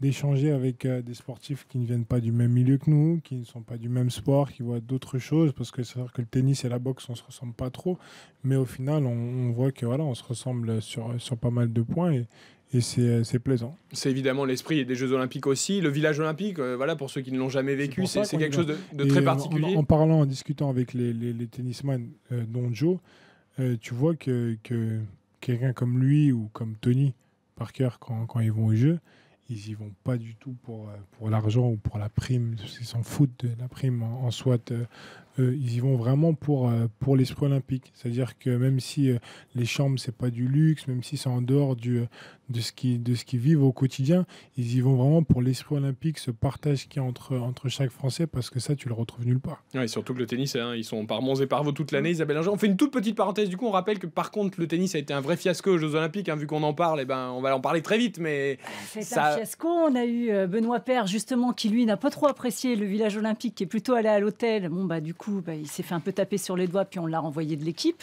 d'échanger avec euh, des sportifs qui ne viennent pas du même milieu que nous, qui ne sont pas du même sport, qui voient d'autres choses, parce que c'est vrai que le tennis et la boxe, on se ressemble pas trop, mais au final, on, on voit que voilà, on se ressemble sur, sur pas mal de points et, et c'est euh, c'est plaisant. C'est évidemment l'esprit des Jeux Olympiques aussi. Le village olympique, euh, voilà, pour ceux qui ne l'ont jamais vécu, c'est quelque chose de, très particulier. En, en parlant, en discutant avec les, les, les tennisman, euh, dont Joe, euh, tu vois que, que quelqu'un comme lui ou comme Tony Parker, quand, quand ils vont au jeu, ils y vont pas du tout pour, euh, pour l'argent ou pour la prime. Ils s'en foutent de la prime en, soit euh, euh, ils y vont vraiment pour, pour l'esprit olympique. C'est-à-dire que même si les chambres, c'est pas du luxe, même si c'est en dehors du, de ce qu'ils de ce qu'ils vivent au quotidien, ils y vont vraiment pour l'esprit olympique, ce partage qu'il y a entre, entre chaque Français, parce que ça, tu le retrouves nulle part. Ouais, surtout que le tennis, hein, ils sont par Mons et par Vaux toute l'année. Isabelle Inger. On fait une toute petite parenthèse. Du coup, on rappelle que par contre, le tennis a été un vrai fiasco aux Jeux Olympiques. hein, vu qu'on en parle, et ben, on va en parler très vite. Mais C'est ça- un fiasco. On a eu euh, Benoît Père, justement, qui lui n'a pas trop apprécié le village olympique, qui est plutôt allé à l'hôtel. Bon, bah, du coup, bah, il s'est fait un peu taper sur les doigts, puis on l'a renvoyé de l'équipe.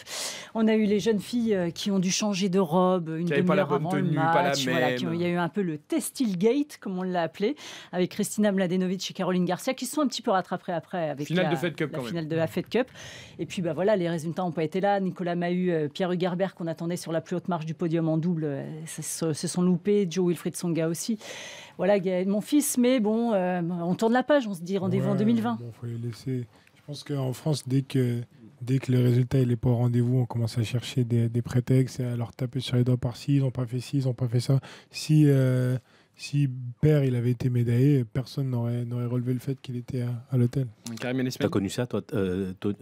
On a eu les jeunes filles euh, qui ont dû changer de robe une Qui avaient pas la demi-heure avant le tenue, pas la match. voilà, même. qui ont- il y a eu un peu le Textile Gate, comme on l'a appelé, avec Christina Mladenovic et Caroline Garcia, qui se sont un petit peu rattrapées après avec Finale la, de Fed Cup, la quand même. finale de la Fed Cup. Et puis, bah, voilà, les résultats n'ont pas été là. Nicolas Mahut, euh, Pierre Hugerbert, qu'on attendait sur la plus haute marche du podium en double, euh, se sont loupés. Joe Wilfried Songa aussi. Voilà, Gaël, mon fils, mais bon, euh, on tourne la page, on se dit rendez-vous en Ouais, 2020. Bon, faut les laisser. Je pense qu'en France, dès que, dès que le résultat n'est pas au rendez-vous, on commence à chercher des, des prétextes, et à leur taper sur les doigts par ci, ils n'ont pas fait ci, ils n'ont pas fait ça. Si, euh, si Père il avait été médaillé, personne n'aurait n'aurait relevé le fait qu'il était à, à l'hôtel. T'as connu ça, toi, euh, To-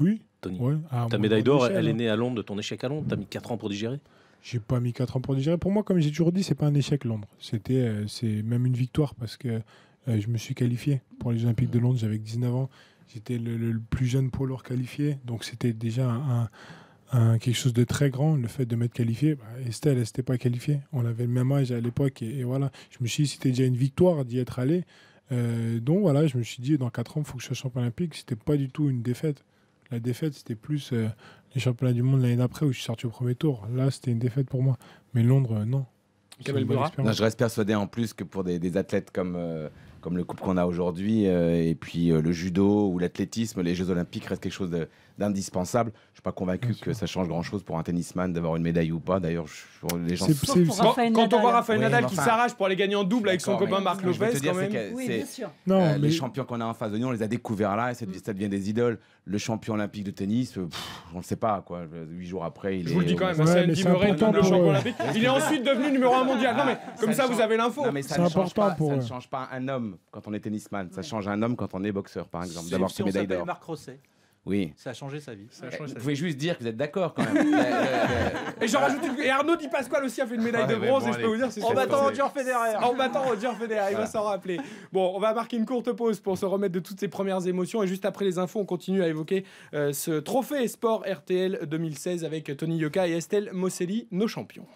Oui. Tony Ouais. Ah, Ta médaille d'or, elle est née à Londres de ton échec à Londres. T'as mis 4 ans pour digérer? J'ai pas mis 4 ans pour digérer. Pour moi, comme j'ai toujours dit, c'est pas un échec Londres. C'était, euh, c'est même une victoire parce que euh, je me suis qualifié pour les Olympiques de Londres. J'avais 19 ans. J'étais le, le- plus jeune poids lourd qualifié. Donc c'était déjà un, un- quelque chose de très grand, le fait de m'être qualifié. Bah, Estelle, elle s'était pas qualifiée. On avait le même âge à l'époque. Et, et voilà, je me suis dit, c'était déjà une victoire d'y être allé. Euh, donc voilà, je me suis dit, dans 4 ans, il faut que je sois champion olympique. C'était pas du tout une défaite. La défaite, c'était plus euh, les championnats du monde l'année d'après où je suis sorti au premier tour. Là, c'était une défaite pour moi. Mais Londres, euh, non. Non, je reste persuadé en plus que pour des, des athlètes comme, euh, comme le couple qu'on a aujourd'hui, euh, et puis euh, le judo ou l'athlétisme, les Jeux Olympiques restent quelque chose de- d'indispensable. Je ne suis pas convaincu que ça change grand-chose pour un tennisman d'avoir une médaille ou pas. D'ailleurs, les gens... Quand, quand on voit Rafael Oui, Nadal qui enfin, s'arrache pour aller gagner en double avec son copain Marc Lopez, dire, quand c'est même. que Oui, bien sûr. Non, euh, mais- Les champions qu'on a en face de nous, on les a découverts là, et ça, ça devient des idoles. Le champion olympique de tennis, euh, pff, on ne sait pas. quoi. Huit jours après, il Je vous le est dis quand même, c'est Andy Murray, double champion olympique. Il est ensuite devenu numéro 1 mondial. Non mais comme ça, ne vous change- avez l'info. Ça C'est ne change important pas- pour Ça ne eux. change pas un homme quand on est tennisman. Ça change un homme quand on est boxeur, par exemple, d'avoir ses médailles d'or. Marc Rosset. Oui. Ça a changé sa vie. Eh, Vous pouvez juste dire que vous êtes d'accord quand même. Et j'en rajoute une- Et Arnaud Di Pasquale aussi a fait une médaille Ouais, de bronze bon, et je peux vous dire c'est En battant Roger Federer. En battant Roger Federer, il va Voilà. s'en rappeler. Bon, on va marquer une courte pause pour se remettre de toutes ces premières émotions et juste après les infos, on continue à évoquer euh, ce trophée sport RTL 2016 avec Tony Yoka et Estelle Mosselli, nos champions.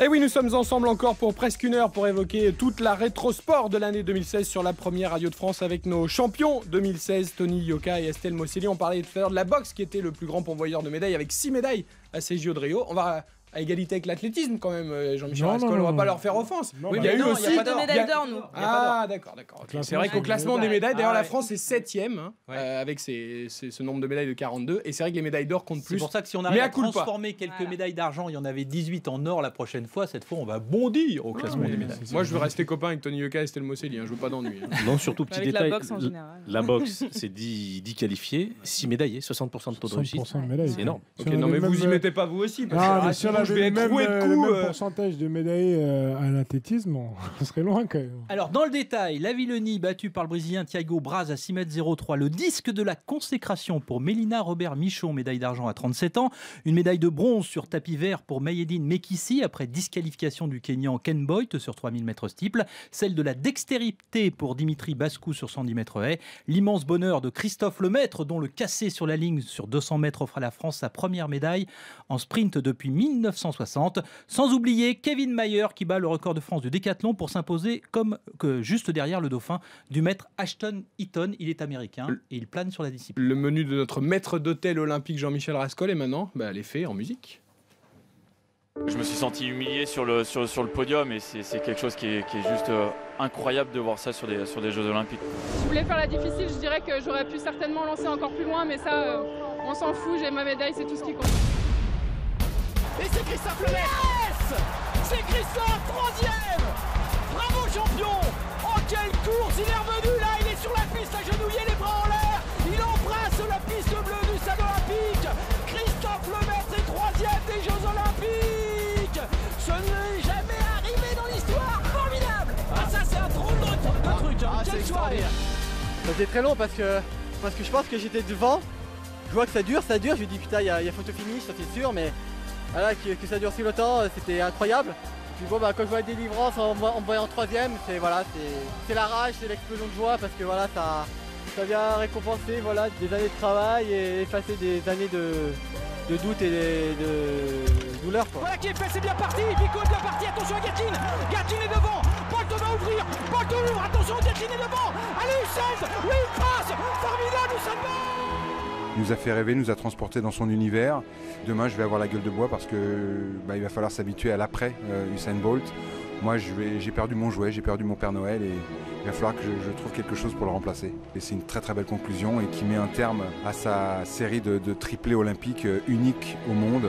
Et oui, nous sommes ensemble encore pour presque une heure pour évoquer toute la rétrosport de l'année 2016 sur la première radio de France avec nos champions 2016, Tony Yoka et Estelle Mosselli. On parlait tout à l'heure de la boxe qui était le plus grand pourvoyeur de médailles avec 6 médailles à ces JO de Rio. On va à égalité avec l'athlétisme quand même, euh, Jean-Michel Rascol, on va pas leur faire offense. Non, Oui, bah il y a eu non, aussi il y a pas de il y a- médaille d'or, nous. Ah, d'accord, d'accord. C'est vrai qu'au classement des médailles, d'ailleurs, la France est 7ème avec ses- ses- ce nombre de médailles de 42. Et c'est vrai que les médailles d'or comptent plus. C'est pour ça que si on arrive à transformer quelques médailles d'argent, il y en avait 18 en or la prochaine fois, cette fois on va bondir au classement des médailles. Moi, je veux rester copain avec Tony Yoka et Estelle Mosselli. Hein, je veux pas d'ennui. hein. Non, surtout petit Avec la détail. La boxe, c'est 10, 10 qualifiés, 6 médaillés, 60% de taux de réussite. 100% de médailles. C'est énorme. Non, mais vous y même, mettez pas vous aussi. Ah, je vais le être même, roué de euh, coups. le même euh. pourcentage de médailles euh, à l'athlétisme, on serait loin quand même. Alors, dans le détail, la Villoni battue par le Brésilien Thiago Braz à 6 m 03. Le disque de la consécration pour Mélina Robert Michon, médaille d'argent à 37 ans. Une médaille de bronze sur tapis vert pour Mayedine Mekissi après disqualification du Kenyan Ken Boyd sur 3000 mètres steeple. Celle de la dextérité pour Dimitri Baskou sur 110 mètres haies. L'immense bonheur de Christophe Lemaître, dont le cassé sur la ligne sur 200 mètres offre à la France sa première médaille en sprint depuis 1960. Sans oublier Kevin Mayer qui bat le record de France du décathlon pour s'imposer comme que juste derrière le dauphin du maître Ashton Eaton. Il est américain et il plane sur la discipline. Le menu de notre maître d'hôtel olympique Jean-Michel Rascol est maintenant bah, les faits en musique. Je me suis senti humilié sur le, sur, sur le podium et c'est c'est quelque chose qui est, qui est juste euh, incroyable de voir ça sur des, sur des Jeux Olympiques. Je voulais faire la difficile, je dirais que j'aurais pu certainement lancer encore plus loin, mais ça, euh, on s'en fout, j'ai ma médaille, c'est tout ce qui compte. Et c'est Christophe Lemers C'est Christophe, troisième. Bravo champion. Oh quelle course Il est revenu là, il est sur la piste agenouillé, les bras en l'air. Il embrasse la piste bleue du stade olympique. Christophe Lemers est troisième des Jeux Olympiques. Ce n'est jamais arrivé dans l'histoire. Formidable. Ah ça c'est un drôle de, truc, hein. C'est Quelle soirée. extraordinaire. C'était très long parce que parce que je pense que j'étais devant. Je vois que ça dure, ça dure. Je me dis putain, il y, a- il y a photo finish, ça c'est sûr, mais voilà, que, que ça dure si longtemps, euh, c'était incroyable. Puis bon, bah, quand je vois la délivrance en, en en troisième, c'est voilà, c'est la rage, c'est l'explosion de joie parce que voilà, ça, ça vient récompenser voilà, des années de travail et effacer des années de, de doute et de, de douleur. Quoi. Voilà qui est fait, c'est bien parti. Pico est bien parti. Attention à Gatine. Gatine est devant. Bolton va ouvrir. Bolton ouvre. Attention, Gatine est devant. Allez, 16. Oui, il passe. Formidable, Usain nous a fait rêver, nous a transporté dans son univers. Demain, je vais avoir la gueule de bois parce que bah, il va falloir s'habituer à l'après euh, Usain Bolt. Moi, j'ai perdu mon jouet, j'ai perdu mon Père Noël et il va falloir que je, trouve quelque chose pour le remplacer. Et c'est une très très belle conclusion et qui met un terme à sa série de, triplés olympiques euh, uniques au monde.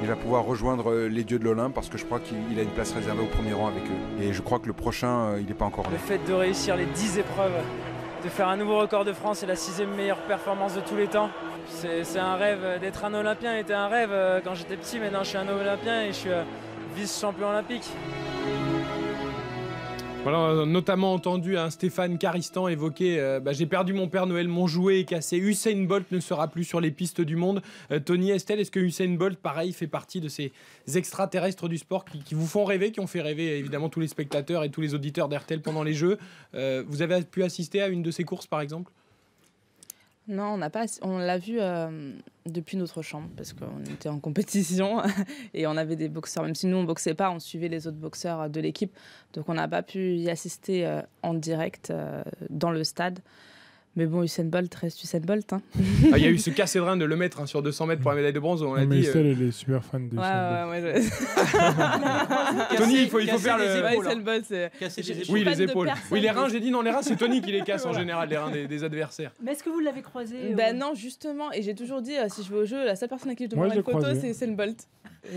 Il va pouvoir rejoindre euh, les dieux de l'Olympe parce que je crois qu'il il a une place réservée au premier rang avec eux. Et je crois que le prochain, il n'est pas encore là. Le fait de réussir les 10 épreuves, de faire un nouveau record de France et la sixième meilleure performance de tous les temps, c'est un rêve. D'être un Olympien était un rêve euh, quand j'étais petit, maintenant je suis un Olympien et je suis euh, vice-champion olympique. Voilà, on a notamment entendu un Stéphane Caristan évoquer euh, bah, J'ai perdu mon Père Noël, mon jouet est cassé. Usain Bolt ne sera plus sur les pistes du monde. Euh, Tony Estelle, est-ce que Usain Bolt, pareil, fait partie de ces extraterrestres du sport qui, vous font rêver, qui ont fait rêver évidemment tous les spectateurs et tous les auditeurs d'RTL pendant les Jeux? Euh, Vous avez pu assister à une de ces courses, par exemple? Non, on n'a pas, on l'a vu euh, depuis notre chambre parce qu'on était en compétition et on avait des boxeurs. Même si nous on boxait pas, on suivait les autres boxeurs de l'équipe, donc on n'a pas pu y assister euh, en direct euh, dans le stade. Mais bon, Usain Bolt reste Usain Bolt. hein. Ah, Il y a eu ce cassédrin de le mettre hein, sur 200 mètres pour la médaille de bronze. On l'a dit. Estelle, euh, elle est super fan de Ouais, Usain ouais, Bolt. ouais, je- Tony, il faut, il faut faire les le. épaules, Ouais, Usain Bolt, c'est- Casser les Je- je épaules. Oui, les épaules. Oui, les reins, j'ai dit non, les reins, c'est Tony qui les casse en général, les reins des, des adversaires. Mais est-ce que vous l'avez croisé Ben non, justement, et j'ai toujours dit, euh, si je vais au jeu, la seule personne à qui je demande une photo, c'est Usain Bolt.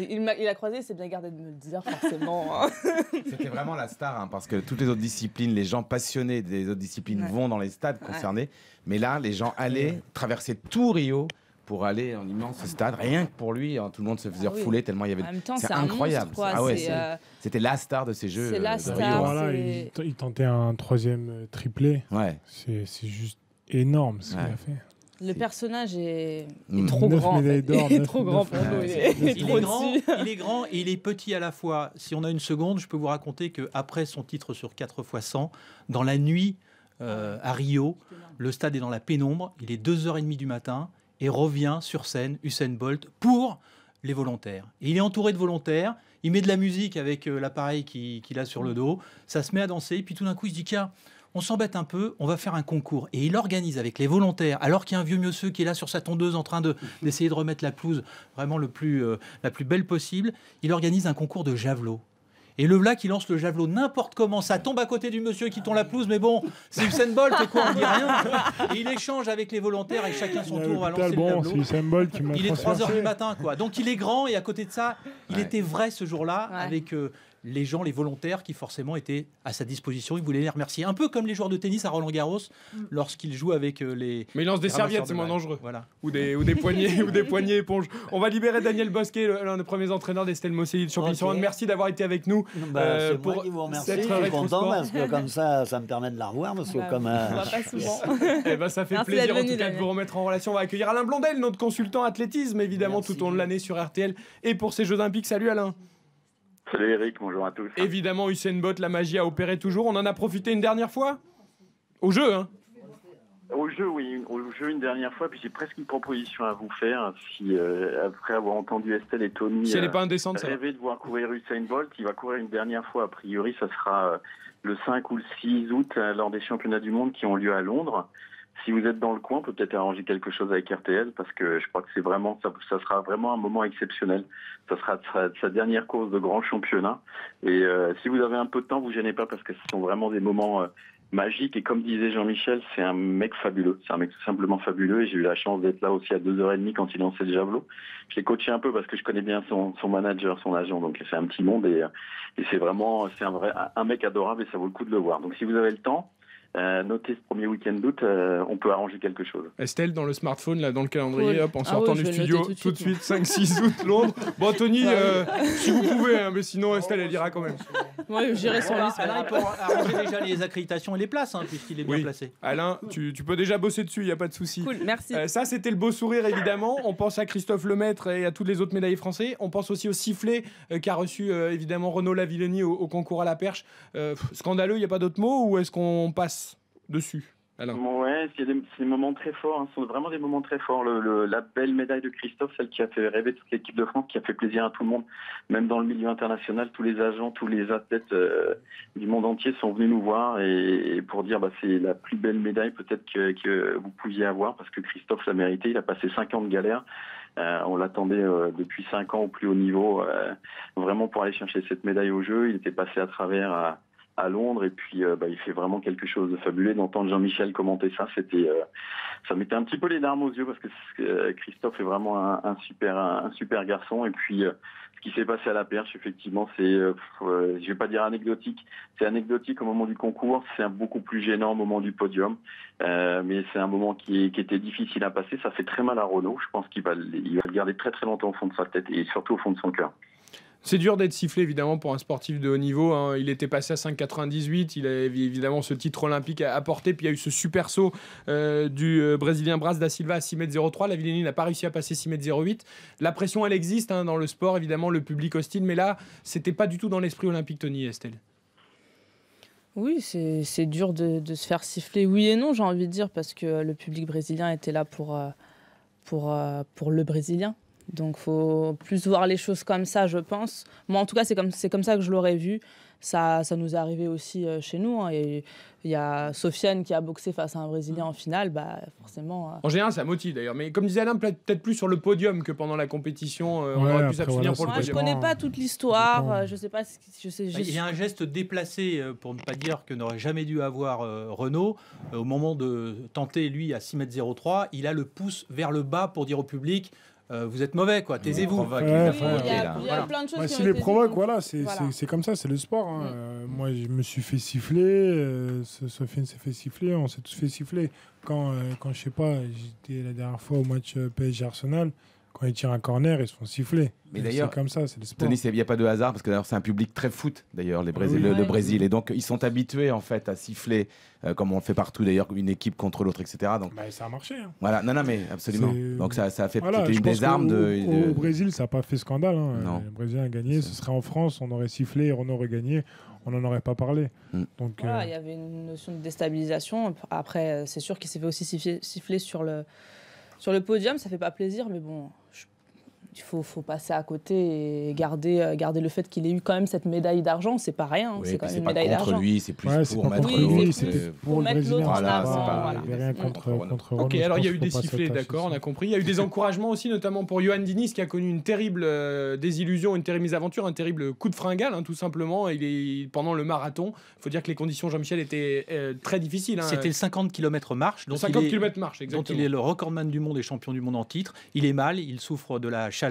Il, m'a- il a croisé, c'est bien gardé de me le dire, forcément. hein. C'était vraiment la star, hein, parce que toutes les autres disciplines, les gens passionnés des autres disciplines Ouais. vont dans les stades concernés. Mais là, les gens allaient traverser tout Rio pour aller en immense stade, rien que pour lui. hein, tout le monde se faisait Ah oui. refouler tellement il y avait. En même temps, c'est incroyable. Ah ouais, euh, C'était la star de ces jeux. c'est la star. Voilà, il, il tentait un troisième triplé. Ouais. C'est juste énorme ce qu'il a fait. Le personnage est, est Mm. trop Neuf grand. en fait. Il est trop grand pour nous. Il est, est trop est, grand, dessus. il est grand et il est petit à la fois. Si on a une seconde, je peux vous raconter qu'après son titre sur 4 x 100, dans la nuit euh, à Rio, le stade est dans la pénombre, il est 2h30 du matin et revient sur scène Usain Bolt pour les volontaires. Et il est entouré de volontaires, il met de la musique avec euh, l'appareil qui- qu'il a sur le dos, ça se met à danser, puis tout d'un coup il se dit tiens, on s'embête un peu, on va faire un concours. Et il organise avec les volontaires, alors qu'il y a un vieux monsieur qui est là sur sa tondeuse en train de- d'essayer de remettre la pelouse vraiment le plus, euh, la plus belle possible, il organise un concours de javelot. Et le voilà qui lance le javelot n'importe comment, ça tombe à côté du monsieur qui tombe la pelouse, mais bon, c'est Usain Bolt, et quoi, on dit rien. Et il échange avec les volontaires et chacun son tour va lancer bon, le c'est javelot. Usain Bolt qui m'a Il est 3 heures transpercé. du matin, quoi. Donc il est grand et à côté de ça, il Ouais. était vrai ce jour-là avec euh, les gens, les volontaires qui forcément étaient à sa disposition. Il voulait les remercier. Un peu comme les joueurs de tennis à Roland Garros lorsqu'ils jouent avec euh, les. Mais il lance des ramasseurs serviettes, de c'est moins dangereux. Voilà. Ou des, ou des poignées ou des poignées éponges. On va libérer Daniel Bosquet, l'un des premiers entraîneurs d'Estelle Mosseli de Champignon. Ok. Merci d'avoir été avec nous. Bah, euh, c'est moi pour qui vous remercie. Je suis content parce que comme ça, ça me permet de la revoir. Parce que Bah, comme, euh, pas souvent. Eh ben, ça fait Merci plaisir en tout cas de vous remettre en relation. On va accueillir Alain Blondel, notre consultant athlétisme, évidemment, tout au long de l'année sur RTL et pour ces Jeux Olympiques. Salut Alain. Salut Eric, bonjour à tous. Évidemment, Usain Bolt, la magie a opéré toujours. On en a profité une dernière fois Au jeu, hein Au jeu, oui, au jeu une dernière fois, puis j'ai presque une proposition à vous faire. Si euh, après avoir entendu Estelle et Tony Si elle est pas indécente, rêver de voir courir Usain Bolt, il va courir une dernière fois. A priori, ça sera euh, le 5 ou le 6 août euh, lors des championnats du monde qui ont lieu à Londres. Si vous êtes dans le coin, peut-être arranger quelque chose avec RTL parce que je crois que c'est vraiment, ça, ça sera vraiment un moment exceptionnel. Ça sera sa, dernière course de grand championnat. Et euh, si vous avez un peu de temps, vous gênez pas parce que ce sont vraiment des moments euh, magiques. Et comme disait Jean-Michel, c'est un mec fabuleux. C'est un mec tout simplement fabuleux. Et j'ai eu la chance d'être là aussi à 2h30 quand il lançait le javelot. Je l'ai coaché un peu parce que je connais bien son, son manager, son agent. Donc c'est un petit monde et, euh, et c'est vraiment, c'est un vrai, un mec adorable et ça vaut le coup de le voir. Donc si vous avez le temps, euh, notez ce premier week-end d'août, euh, on peut arranger quelque chose. Estelle, dans le smartphone, là, dans le calendrier, Cool. hop, en Ah sortant oui, du studio, tout de tout de suite, 5-6 août, Londres. Bon, Tony, euh, si vous pouvez, hein, mais sinon, Estelle, elle ira quand même. Moi, j'irai sans lui. Alain, il peut arranger déjà les accréditations et les places, hein, puisqu'il est bien Oui. placé. Alain, tu, tu peux déjà bosser dessus, il n'y a pas de souci. Cool, merci. Euh, ça, c'était le beau sourire, évidemment. On pense à Christophe Lemaître et à tous les autres médaillés français. On pense aussi au sifflet euh, qu'a reçu, euh, évidemment, Renaud Lavillenie au, au concours à la perche. Euh, pff, scandaleux, il n'y a pas d'autre mot ou est-ce qu'on passe dessus Ouais, c'est des, moments très forts, hein. ce sont vraiment des moments très forts. La belle médaille de Christophe, celle qui a fait rêver toute l'équipe de France, qui a fait plaisir à tout le monde, même dans le milieu international, tous les agents, tous les athlètes euh, du monde entier sont venus nous voir et, pour dire bah, c'est la plus belle médaille peut-être que, vous pouviez avoir parce que Christophe l'a mérité. Il a passé cinq ans de galère. Euh, on l'attendait euh, depuis cinq ans au plus haut niveau, vraiment pour aller chercher cette médaille au jeu. Il était passé à travers à Londres et puis euh, bah, il fait vraiment quelque chose de fabuleux. D'entendre Jean-Michel commenter ça, c'était, euh, ça mettait un petit peu les larmes aux yeux parce que euh, Christophe est vraiment un, un super, un, un super garçon. Et puis euh, ce qui s'est passé à la perche, effectivement, c'est, euh, je vais pas dire anecdotique, c'est anecdotique au moment du concours, c'est beaucoup plus gênant au moment du podium, mais c'est un moment qui, qui était difficile à passer. Ça fait très mal à Renault. Je pense qu'il va, il va le garder très très longtemps au fond de sa tête et surtout au fond de son cœur. C'est dur d'être sifflé évidemment pour un sportif de haut niveau. hein. Il était passé à 5,98. Il avait évidemment ce titre olympique à, à porter. Puis il y a eu ce super saut euh, du euh, Brésilien Bras da Silva à 6,03 m. La Villeni n'a pas réussi à passer 6,08 m. La pression, elle existe hein, dans le sport, évidemment, le public hostile. Mais là, c'était pas du tout dans l'esprit olympique, Tony Estelle. Oui, c'est dur de, de se faire siffler. Oui et non, j'ai envie de dire, parce que le public brésilien était là pour, euh, pour, pour le Brésilien. Donc, faut plus voir les choses comme ça, je pense. Moi, en tout cas, c'est comme, c'est comme ça que je l'aurais vu. Ça, ça nous est arrivé aussi euh, chez nous. hein. Il y a Sofiane qui a boxé face à un Brésilien en finale. Bah, forcément. euh, En général, ça motive d'ailleurs. Mais comme disait Alain, peut- peut-être plus sur le podium que pendant la compétition. Euh, on aurait pu s'abstenir voilà, pour le Moi, je podium. connais pas toute l'histoire. euh, Je sais pas. ce qui- Je sais, je- Il y a un geste déplacé, pour ne pas dire que n'aurait jamais dû avoir euh, Renault. Au moment de tenter, lui, à 6,03 m, il a le pouce vers le bas pour dire au public euh, Vous êtes mauvais, quoi, taisez-vous. Ouais, il y a- il y a plein de choses Ouais, qui si les dites, voilà, c'est voilà. comme ça, c'est le sport. hein. Euh, moi, je me suis fait siffler, euh, s'est fait siffler, on s'est tous fait siffler. Quand, euh, quand je sais pas, j'étais la dernière fois au match euh, PSG Arsenal, quand ils tirent un corner, ils se font siffler. Mais Et d'ailleurs, c'est comme ça, c'est le sport. Tony, il n'y a pas de hasard parce que d'ailleurs c'est un public très foot d'ailleurs les Brésil- Oui. le. Brésil et donc ils sont habitués en fait à siffler euh, comme on le fait partout d'ailleurs une équipe contre l'autre etc. Donc Bah, ça a marché. hein. voilà non non mais absolument donc ça, ça a fait Voilà, une des armes qu'au- de, Au, de- Brésil, ça n'a pas fait scandale. hein. Non. Le Brésil a gagné, ce serait en France, on aurait sifflé, Renault aurait gagné, on n'en aurait pas parlé. Mm. Donc, Voilà, euh, il y avait une notion de déstabilisation. Après, euh, c'est sûr qu'il s'est fait aussi siffler, siffler sur, le, sur le podium. Ça fait pas plaisir, mais bon, il faut, faut passer à côté et garder, euh, garder le fait qu'il ait eu quand même cette médaille d'argent. C'est pas rien, hein, Oui, c'est quand même une pas médaille contre d'argent. lui, c'est plus Ouais, c'est pour mettre contre l'autre, lui, euh, c'était pour mettre l'autre en Voilà, avant, c'est pas- voilà. Il n'y avait rien contre, contre. Ok, alors il y a eu des sifflets, d'accord, on a compris. Il y a eu des encouragements aussi, notamment pour Johan Diniz qui a connu une terrible euh, désillusion, une terrible mésaventure, un terrible coup de fringale, hein, tout simplement. Il est pendant le marathon. Il faut dire que les conditions Jean-Michel étaient euh, très difficiles. hein. C'était le 50 km marche. dont 50 il est- km marche, Dont exactement. il est le recordman du monde et champion du monde en titre. Il est mal, il souffre de la chaleur.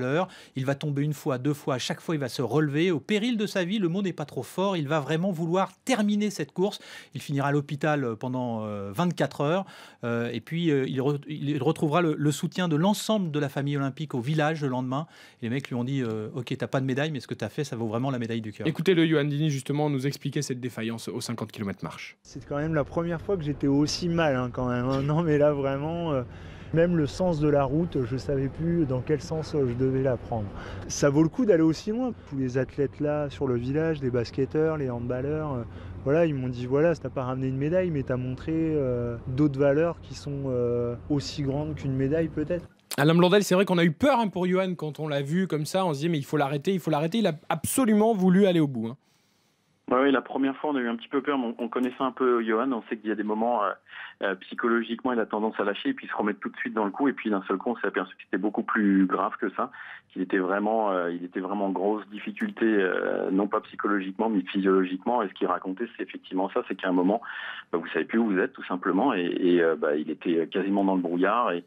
Il va tomber une fois, deux fois. À chaque fois, il va se relever. Au péril de sa vie, le mot n'est pas trop fort. Il va vraiment vouloir terminer cette course. Il finira à l'hôpital pendant euh, 24 heures. Euh, et puis, euh, il, re- il retrouvera le, le soutien de l'ensemble de la famille olympique au village le lendemain. Et les mecs lui ont dit euh, Ok, t'as pas de médaille, mais ce que t'as fait, ça vaut vraiment la médaille du cœur. Écoutez le Johan Diniz justement nous expliquer cette défaillance aux 50 km marche. C'est quand même la première fois que j'étais aussi mal hein, quand même. hein. Non mais là vraiment, euh, même le sens de la route, je savais plus dans quel sens euh, je devais la prendre. Ça vaut le coup d'aller aussi loin. Tous les athlètes là sur le village, les basketteurs, les handballeurs, euh, voilà, ils m'ont dit voilà, t'as pas ramené une médaille, mais t'as montré euh, d'autres valeurs qui sont aussi grandes qu'une médaille peut-être. Alain Blondel, c'est vrai qu'on a eu peur hein, pour Johan quand on l'a vu comme ça. On se disait mais il faut l'arrêter, il faut l'arrêter. Il a absolument voulu aller au bout. hein. Oui, la première fois, on a eu un petit peu peur, mais on, on connaissait un peu Johan. On sait qu'il y a des moments, euh, euh, psychologiquement, il a tendance à lâcher et puis se remettre tout de suite dans le coup. Et puis d'un seul coup, on s'est aperçu que c'était beaucoup plus grave que ça, qu'il était vraiment, euh, il était vraiment en grosse difficulté, euh, non pas psychologiquement, mais physiologiquement. Et ce qu'il racontait, c'est effectivement ça, c'est qu'à un moment, bah, vous savez plus où vous êtes, tout simplement, et, et, euh, bah, il était quasiment dans le brouillard. Et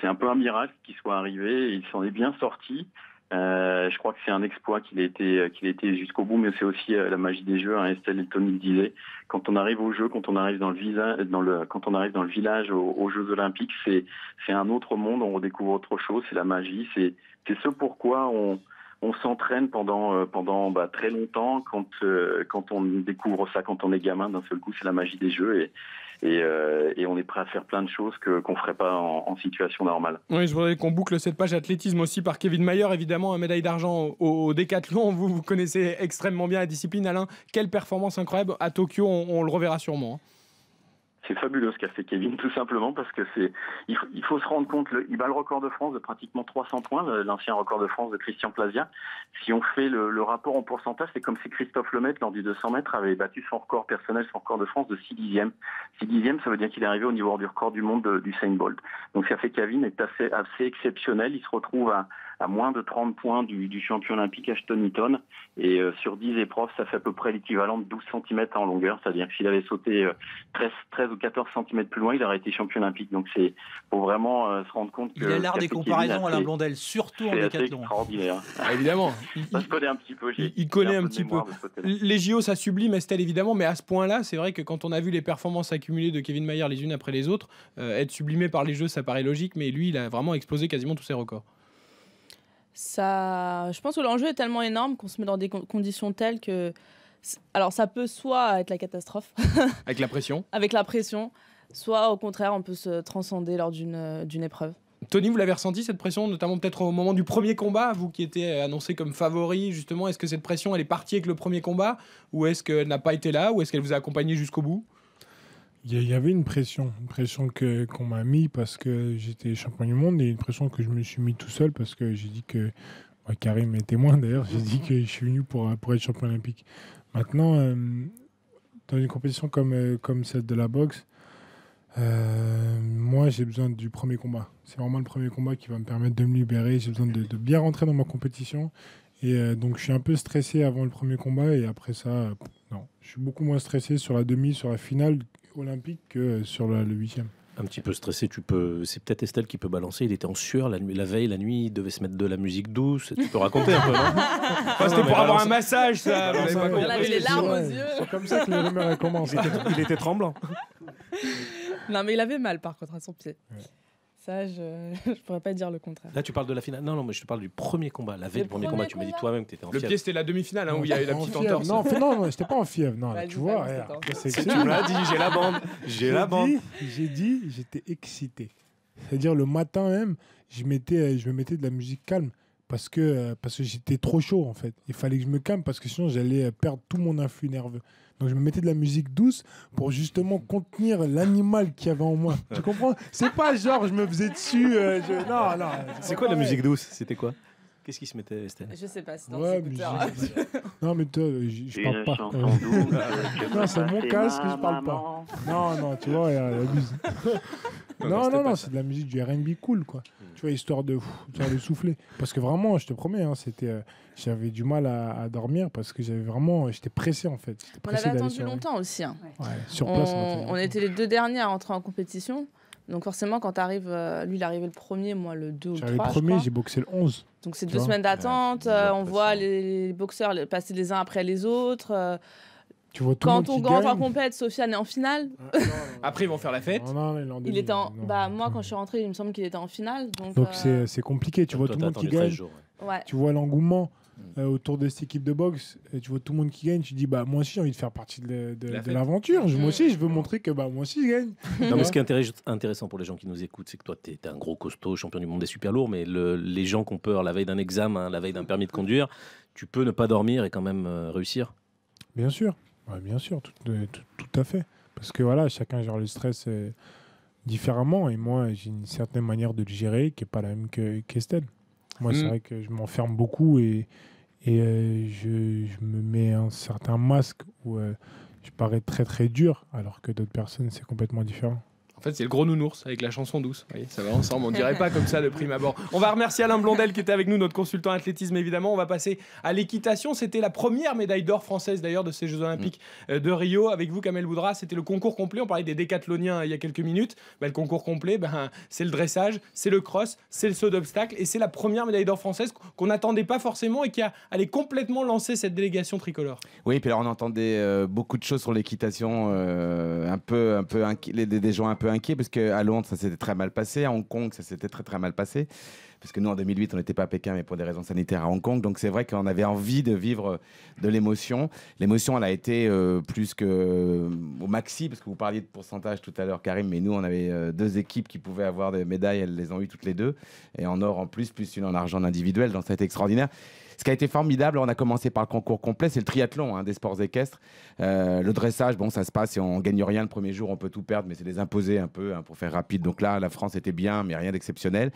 c'est un peu un miracle qu'il soit arrivé. Il s'en est bien sorti. Euh, je crois que c'est un exploit qu'il a été, a été jusqu'au bout, mais c'est aussi euh, la magie des jeux. Hein, Estelle et Tony le disaient. Quand on arrive au jeu, quand on arrive dans le visa, dans le, quand on arrive dans le village aux, Jeux Olympiques, c'est, un autre monde. On redécouvre autre chose. C'est la magie. C'est, ce pourquoi on, on s'entraîne pendant euh, pendant bah, très longtemps quand euh, quand on découvre ça quand on est gamin d'un seul coup c'est la magie des jeux et, euh, et on est prêt à faire plein de choses que qu'on ferait pas en, situation normale. Oui, je voudrais qu'on boucle cette page athlétisme aussi par Kevin Mayer, évidemment, médaille d'argent au, décathlon. Vous, vous connaissez extrêmement bien la discipline, Alain. Quelle performance incroyable. À Tokyo, on, on le reverra sûrement. hein. C'est fabuleux ce qu'a fait Kevin, tout simplement parce que c'est, il, faut- se rendre compte, il bat le record de France de pratiquement 300 points, l'ancien record de France de Christian Plazia. Si on fait le, rapport en pourcentage, c'est comme si Christophe Lemaitre, lors du 200 mètres, avait battu son record personnel, son record de France de 6 dixièmes. 6 dixièmes, ça veut dire qu'il est arrivé au niveau du record du monde de- du Saint Bolt. Donc ça fait Kevin est assez exceptionnel. Il se retrouve à, à moins de 30 points du, du champion olympique Ashton Eaton. Et euh, sur 10 épreuves, ça fait à peu près l'équivalent de 12 cm en longueur. C'est-à-dire que s'il avait sauté euh, 13, 13 ou 14 cm plus loin, il aurait été champion olympique. Donc c'est faut vraiment euh, se rendre compte que... Il a l'art des comparaisons, Alain Blondel, surtout en décathlon. extraordinaire. Ah, évidemment. Ça se connaît un petit peu. Il connaît un petit peu. Les JO, ça sublime Estelle, évidemment, mais à ce point-là, c'est vrai que quand on a vu les performances accumulées de Kevin Mayer les unes après les autres, euh, être sublimé par les jeux, ça paraît logique, mais lui, il a vraiment explosé quasiment tous ses records. Ça, je pense que l'enjeu est tellement énorme qu'on se met dans des con- conditions telles que. Alors, ça peut soit être la catastrophe, Avec la pression. avec la pression, soit au contraire, on peut se transcender lors d'une d'une épreuve. Tony, vous l'avez ressenti cette pression, notamment peut-être au moment du premier combat, vous qui étiez annoncé comme favori, justement, est-ce que cette pression, elle est partie avec le premier combat, ou est-ce qu'elle n'a pas été là, ou est-ce qu'elle vous a accompagné jusqu'au bout? Il y, avait une pression, une pression que qu'on m'a mis parce que j'étais champion du monde et une pression que je me suis mis tout seul parce que j'ai dit que ouais, Karim est témoin d'ailleurs, j'ai dit que je suis venu pour, pour être champion olympique. Maintenant, euh, dans une compétition comme, euh, comme celle de la boxe, euh, moi j'ai besoin du premier combat. C'est vraiment le premier combat qui va me permettre de me libérer. J'ai besoin de, bien rentrer dans ma compétition. Et donc je suis un peu stressé avant le premier combat et après ça, non. Je suis beaucoup moins stressé sur la demi, sur la finale olympique que sur le huitième. Un petit peu stressé, tu peux. C'est peut-être Estelle qui peut balancer. Il était en sueur la, nuit, la veille, la nuit, il devait se mettre de la musique douce. Tu peux raconter un peu, non? Enfin, C'était pour avoir un massage, ça. pas compris. On avait les larmes aux yeux. C'est comme ça que les rumeurs commencent. Il était, il était tremblant. Non, mais il avait mal par contre à son pied. Ça, je ne pourrais pas dire le contraire. Là, tu parles de la finale. Non, non, mais je te parle du premier combat. La veille Le du premier combat, tu m'as dit toi-même que tu étais en Le fièvre. pied, c'était la demi-finale, hein, où il y a eu la petite entorse. Non, non, non, j'étais pas en fièvre. Non, tu vois, c'est Tu me l'as dit, j'ai la bande. J'ai la bande. dit- J'ai dit, j'étais excité. C'est-à-dire le matin même, je mettais, je me mettais de la musique calme parce que parce que j'étais trop chaud en fait. Il fallait que je me calme parce que sinon j'allais perdre tout mon influx nerveux. Donc je me mettais de la musique douce pour justement contenir l'animal qu'il y avait en moi. Tu comprends? C'est pas genre je me faisais dessus. euh, je- Non, non. C'est quoi la musique douce? C'était quoi? Qu'est-ce qui se mettait, Estelle Je sais pas si dans Ouais, mais non, mais toi, euh, je, je Une parle pas. que non, c'est mon casque, ma je parle maman. pas. Non, non, tu vois, il y a- il y a abuse. Non, non, Non, non, c'est de la musique du RB cool, quoi. Tu vois, histoire de, pff, histoire de souffler. Parce que vraiment, je te promets, hein, c'était, euh, j'avais du mal à, à dormir parce que j'avais vraiment, j'étais pressé en fait. On avait attendu longtemps aussi. hein. Ouais, sur place, on était les deux derniers à entrer en compétition. Donc forcément, quand tu arrives, lui, il est arrivé le premier, moi le 2 ou le J'avais 3, le je premier, j'ai boxé le 11. Donc c'est deux vois. semaines d'attente. euh, on voit les, les boxeurs passer les uns après les autres. euh, Tu vois tout le monde quand on rentre en gagne. compète, Sofiane est en finale. Après, ils vont faire la fête. Non, non, mais l'an Il était en... non. bah, moi, quand je suis rentrée, il me semble qu'il était en finale. Donc, Donc euh, c'est, c'est compliqué, tu vois Toi, tout le monde qui attendu 13 gagne. jours, ouais. Tu vois l'engouement euh, autour de cette équipe de boxe, et tu vois tout le monde qui gagne, tu dis bah moi aussi j'ai envie de faire partie de, de- La de l'aventure. Je- Moi aussi je veux montrer que bah moi aussi je gagne. Non, mais ce qui est intéress- intéressant pour les gens qui nous écoutent, c'est que toi, tu es, un gros costaud, champion du monde des super lourds, mais le- les gens qui ont peur la veille d'un examen, la veille d'un permis de conduire, tu peux ne pas dormir et quand même euh, réussir. Bien sûr, Ouais, bien sûr, tout, euh, tout, tout à fait. Parce que voilà, chacun gère le stress différemment et moi j'ai une certaine manière de le gérer qui n'est pas la même que qu'Estelle. Moi c'est Mm. vrai que je m'enferme beaucoup et, et euh, je, je me mets un certain masque où euh, je parais très très dur alors que d'autres personnes c'est complètement différent. Fait, c'est le gros nounours avec la chanson douce. Vous voyez, ça va ensemble. On dirait pas comme ça de prime abord. On va remercier Alain Blondel qui était avec nous, notre consultant athlétisme évidemment. On va passer à l'équitation. C'était la première médaille d'or française d'ailleurs de ces Jeux Olympiques euh, de Rio. Avec vous, Kamel Boudra, c'était le concours complet. On parlait des décathloniens euh, il y a quelques minutes. Ben, le concours complet, ben, c'est le dressage, c'est le cross, c'est le saut d'obstacle et c'est la première médaille d'or française qu'on n'attendait pas forcément et qui a allé complètement lancer cette délégation tricolore. Oui, puis alors on entendait euh, beaucoup de choses sur l'équitation, euh, un peu, un peu des gens un peu inquiets parce qu'à Londres ça s'était très mal passé, à Hong Kong ça s'était très très mal passé. Parce que nous, en 2008, on n'était pas à Pékin, mais pour des raisons sanitaires à Hong Kong. Donc, c'est vrai qu'on avait envie de vivre de l'émotion. L'émotion, elle a été euh, plus que euh, au maxi, parce que vous parliez de pourcentage tout à l'heure, Karim, mais nous, on avait euh, deux équipes qui pouvaient avoir des médailles. Elles les ont eues toutes les deux. Et en or en plus, plus une en argent individuel. Donc, ça a été extraordinaire. Ce qui a été formidable, on a commencé par le concours complet, c'est le triathlon hein, des sports équestres. Euh, le dressage, bon, ça se passe et on gagne rien le premier jour, on peut tout perdre, mais c'est les imposer un peu hein, pour faire rapide. Donc là, la France était bien, mais rien d'exceptionnel.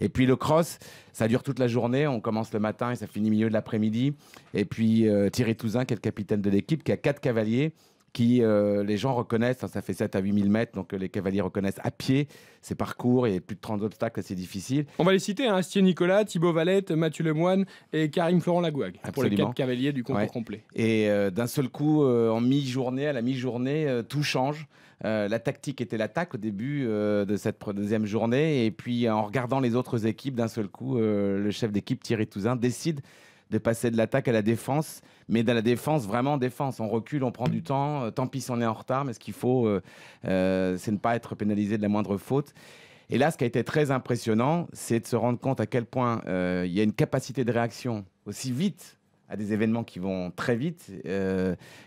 Et puis le cross, ça dure toute la journée. On commence le matin et ça finit milieu de l'après-midi. Et puis euh, Thierry Touzin, qui est le capitaine de l'équipe, qui a quatre cavaliers qui euh, les gens reconnaissent, hein, ça fait 7 à 8 000 mètres, donc euh, les cavaliers reconnaissent à pied ces parcours, il y a plus de 30 obstacles assez difficiles. On va les citer hein, Astier Nicolas, Thibaut Valette, Mathieu Lemoine et Karim Florent Lagouag pour les quatre cavaliers du concours Ouais. complet. Et euh, d'un seul coup, en mi-journée, à la mi-journée, tout change. La tactique était l'attaque au début de cette deuxième journée. Et puis, en regardant les autres équipes, d'un seul coup, le chef d'équipe, Thierry Touzin, décide de passer de l'attaque à la défense, mais dans la défense, vraiment défense. On recule, on prend du temps. euh, tant pis si on est en retard, mais ce qu'il faut, euh, euh, c'est ne pas être pénalisé de la moindre faute. Et là, ce qui a été très impressionnant, c'est de se rendre compte à quel point il y a une capacité de réaction aussi vite à des événements qui vont très vite,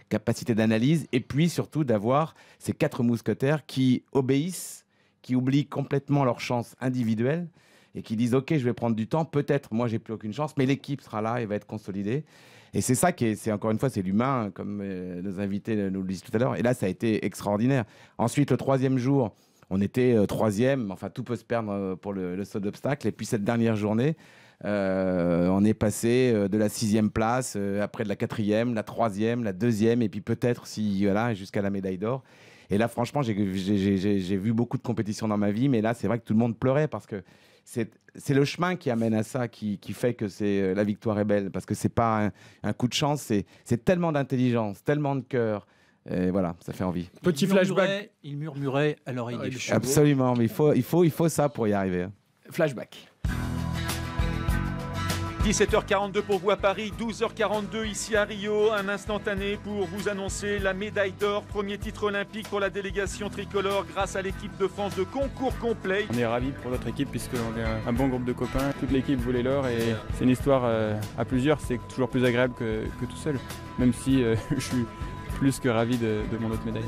capacité d'analyse, et puis surtout d'avoir ces quatre mousquetaires qui obéissent, qui oublient complètement leur chance individuelle et qui disent ok, je vais prendre du temps. Peut-être moi j'ai plus aucune chance, mais l'équipe sera là et va être consolidée. Et c'est ça qui est, c'est encore une fois, c'est l'humain, comme euh, nos invités nous le disent tout à l'heure. Et là, ça a été extraordinaire. Ensuite, le troisième jour, on était euh, troisième. Enfin, tout peut se perdre euh, pour le, le saut d'obstacle. Et puis cette dernière journée, on est passé de la sixième place, après de la quatrième, la troisième, la deuxième, et puis peut-être si voilà jusqu'à la médaille d'or. Et là, franchement, j'ai vu beaucoup de compétitions dans ma vie, mais là, c'est vrai que tout le monde pleurait parce que c'est le chemin qui amène à ça, qui, qui fait que c'est euh, la victoire est belle, parce que c'est pas un, un coup de chance, c'est tellement d'intelligence, tellement de cœur. Et voilà, ça fait envie. Petit il flashback. murmurait- Il murmurait à l'oreille des chevaux. Absolument, mais il faut, il faut, il faut ça pour y arriver. Flashback. 17h42 pour vous à Paris, 12h42 ici à Rio, un instantané pour vous annoncer la médaille d'or, premier titre olympique pour la délégation tricolore grâce à l'équipe de France de concours complet. On est ravis pour notre équipe puisqu'on est un, un bon groupe de copains. Toute l'équipe voulait l'or et c'est une histoire euh, à plusieurs. C'est toujours plus agréable que, que tout seul, même si euh, je suis plus que ravi de, de mon autre médaille.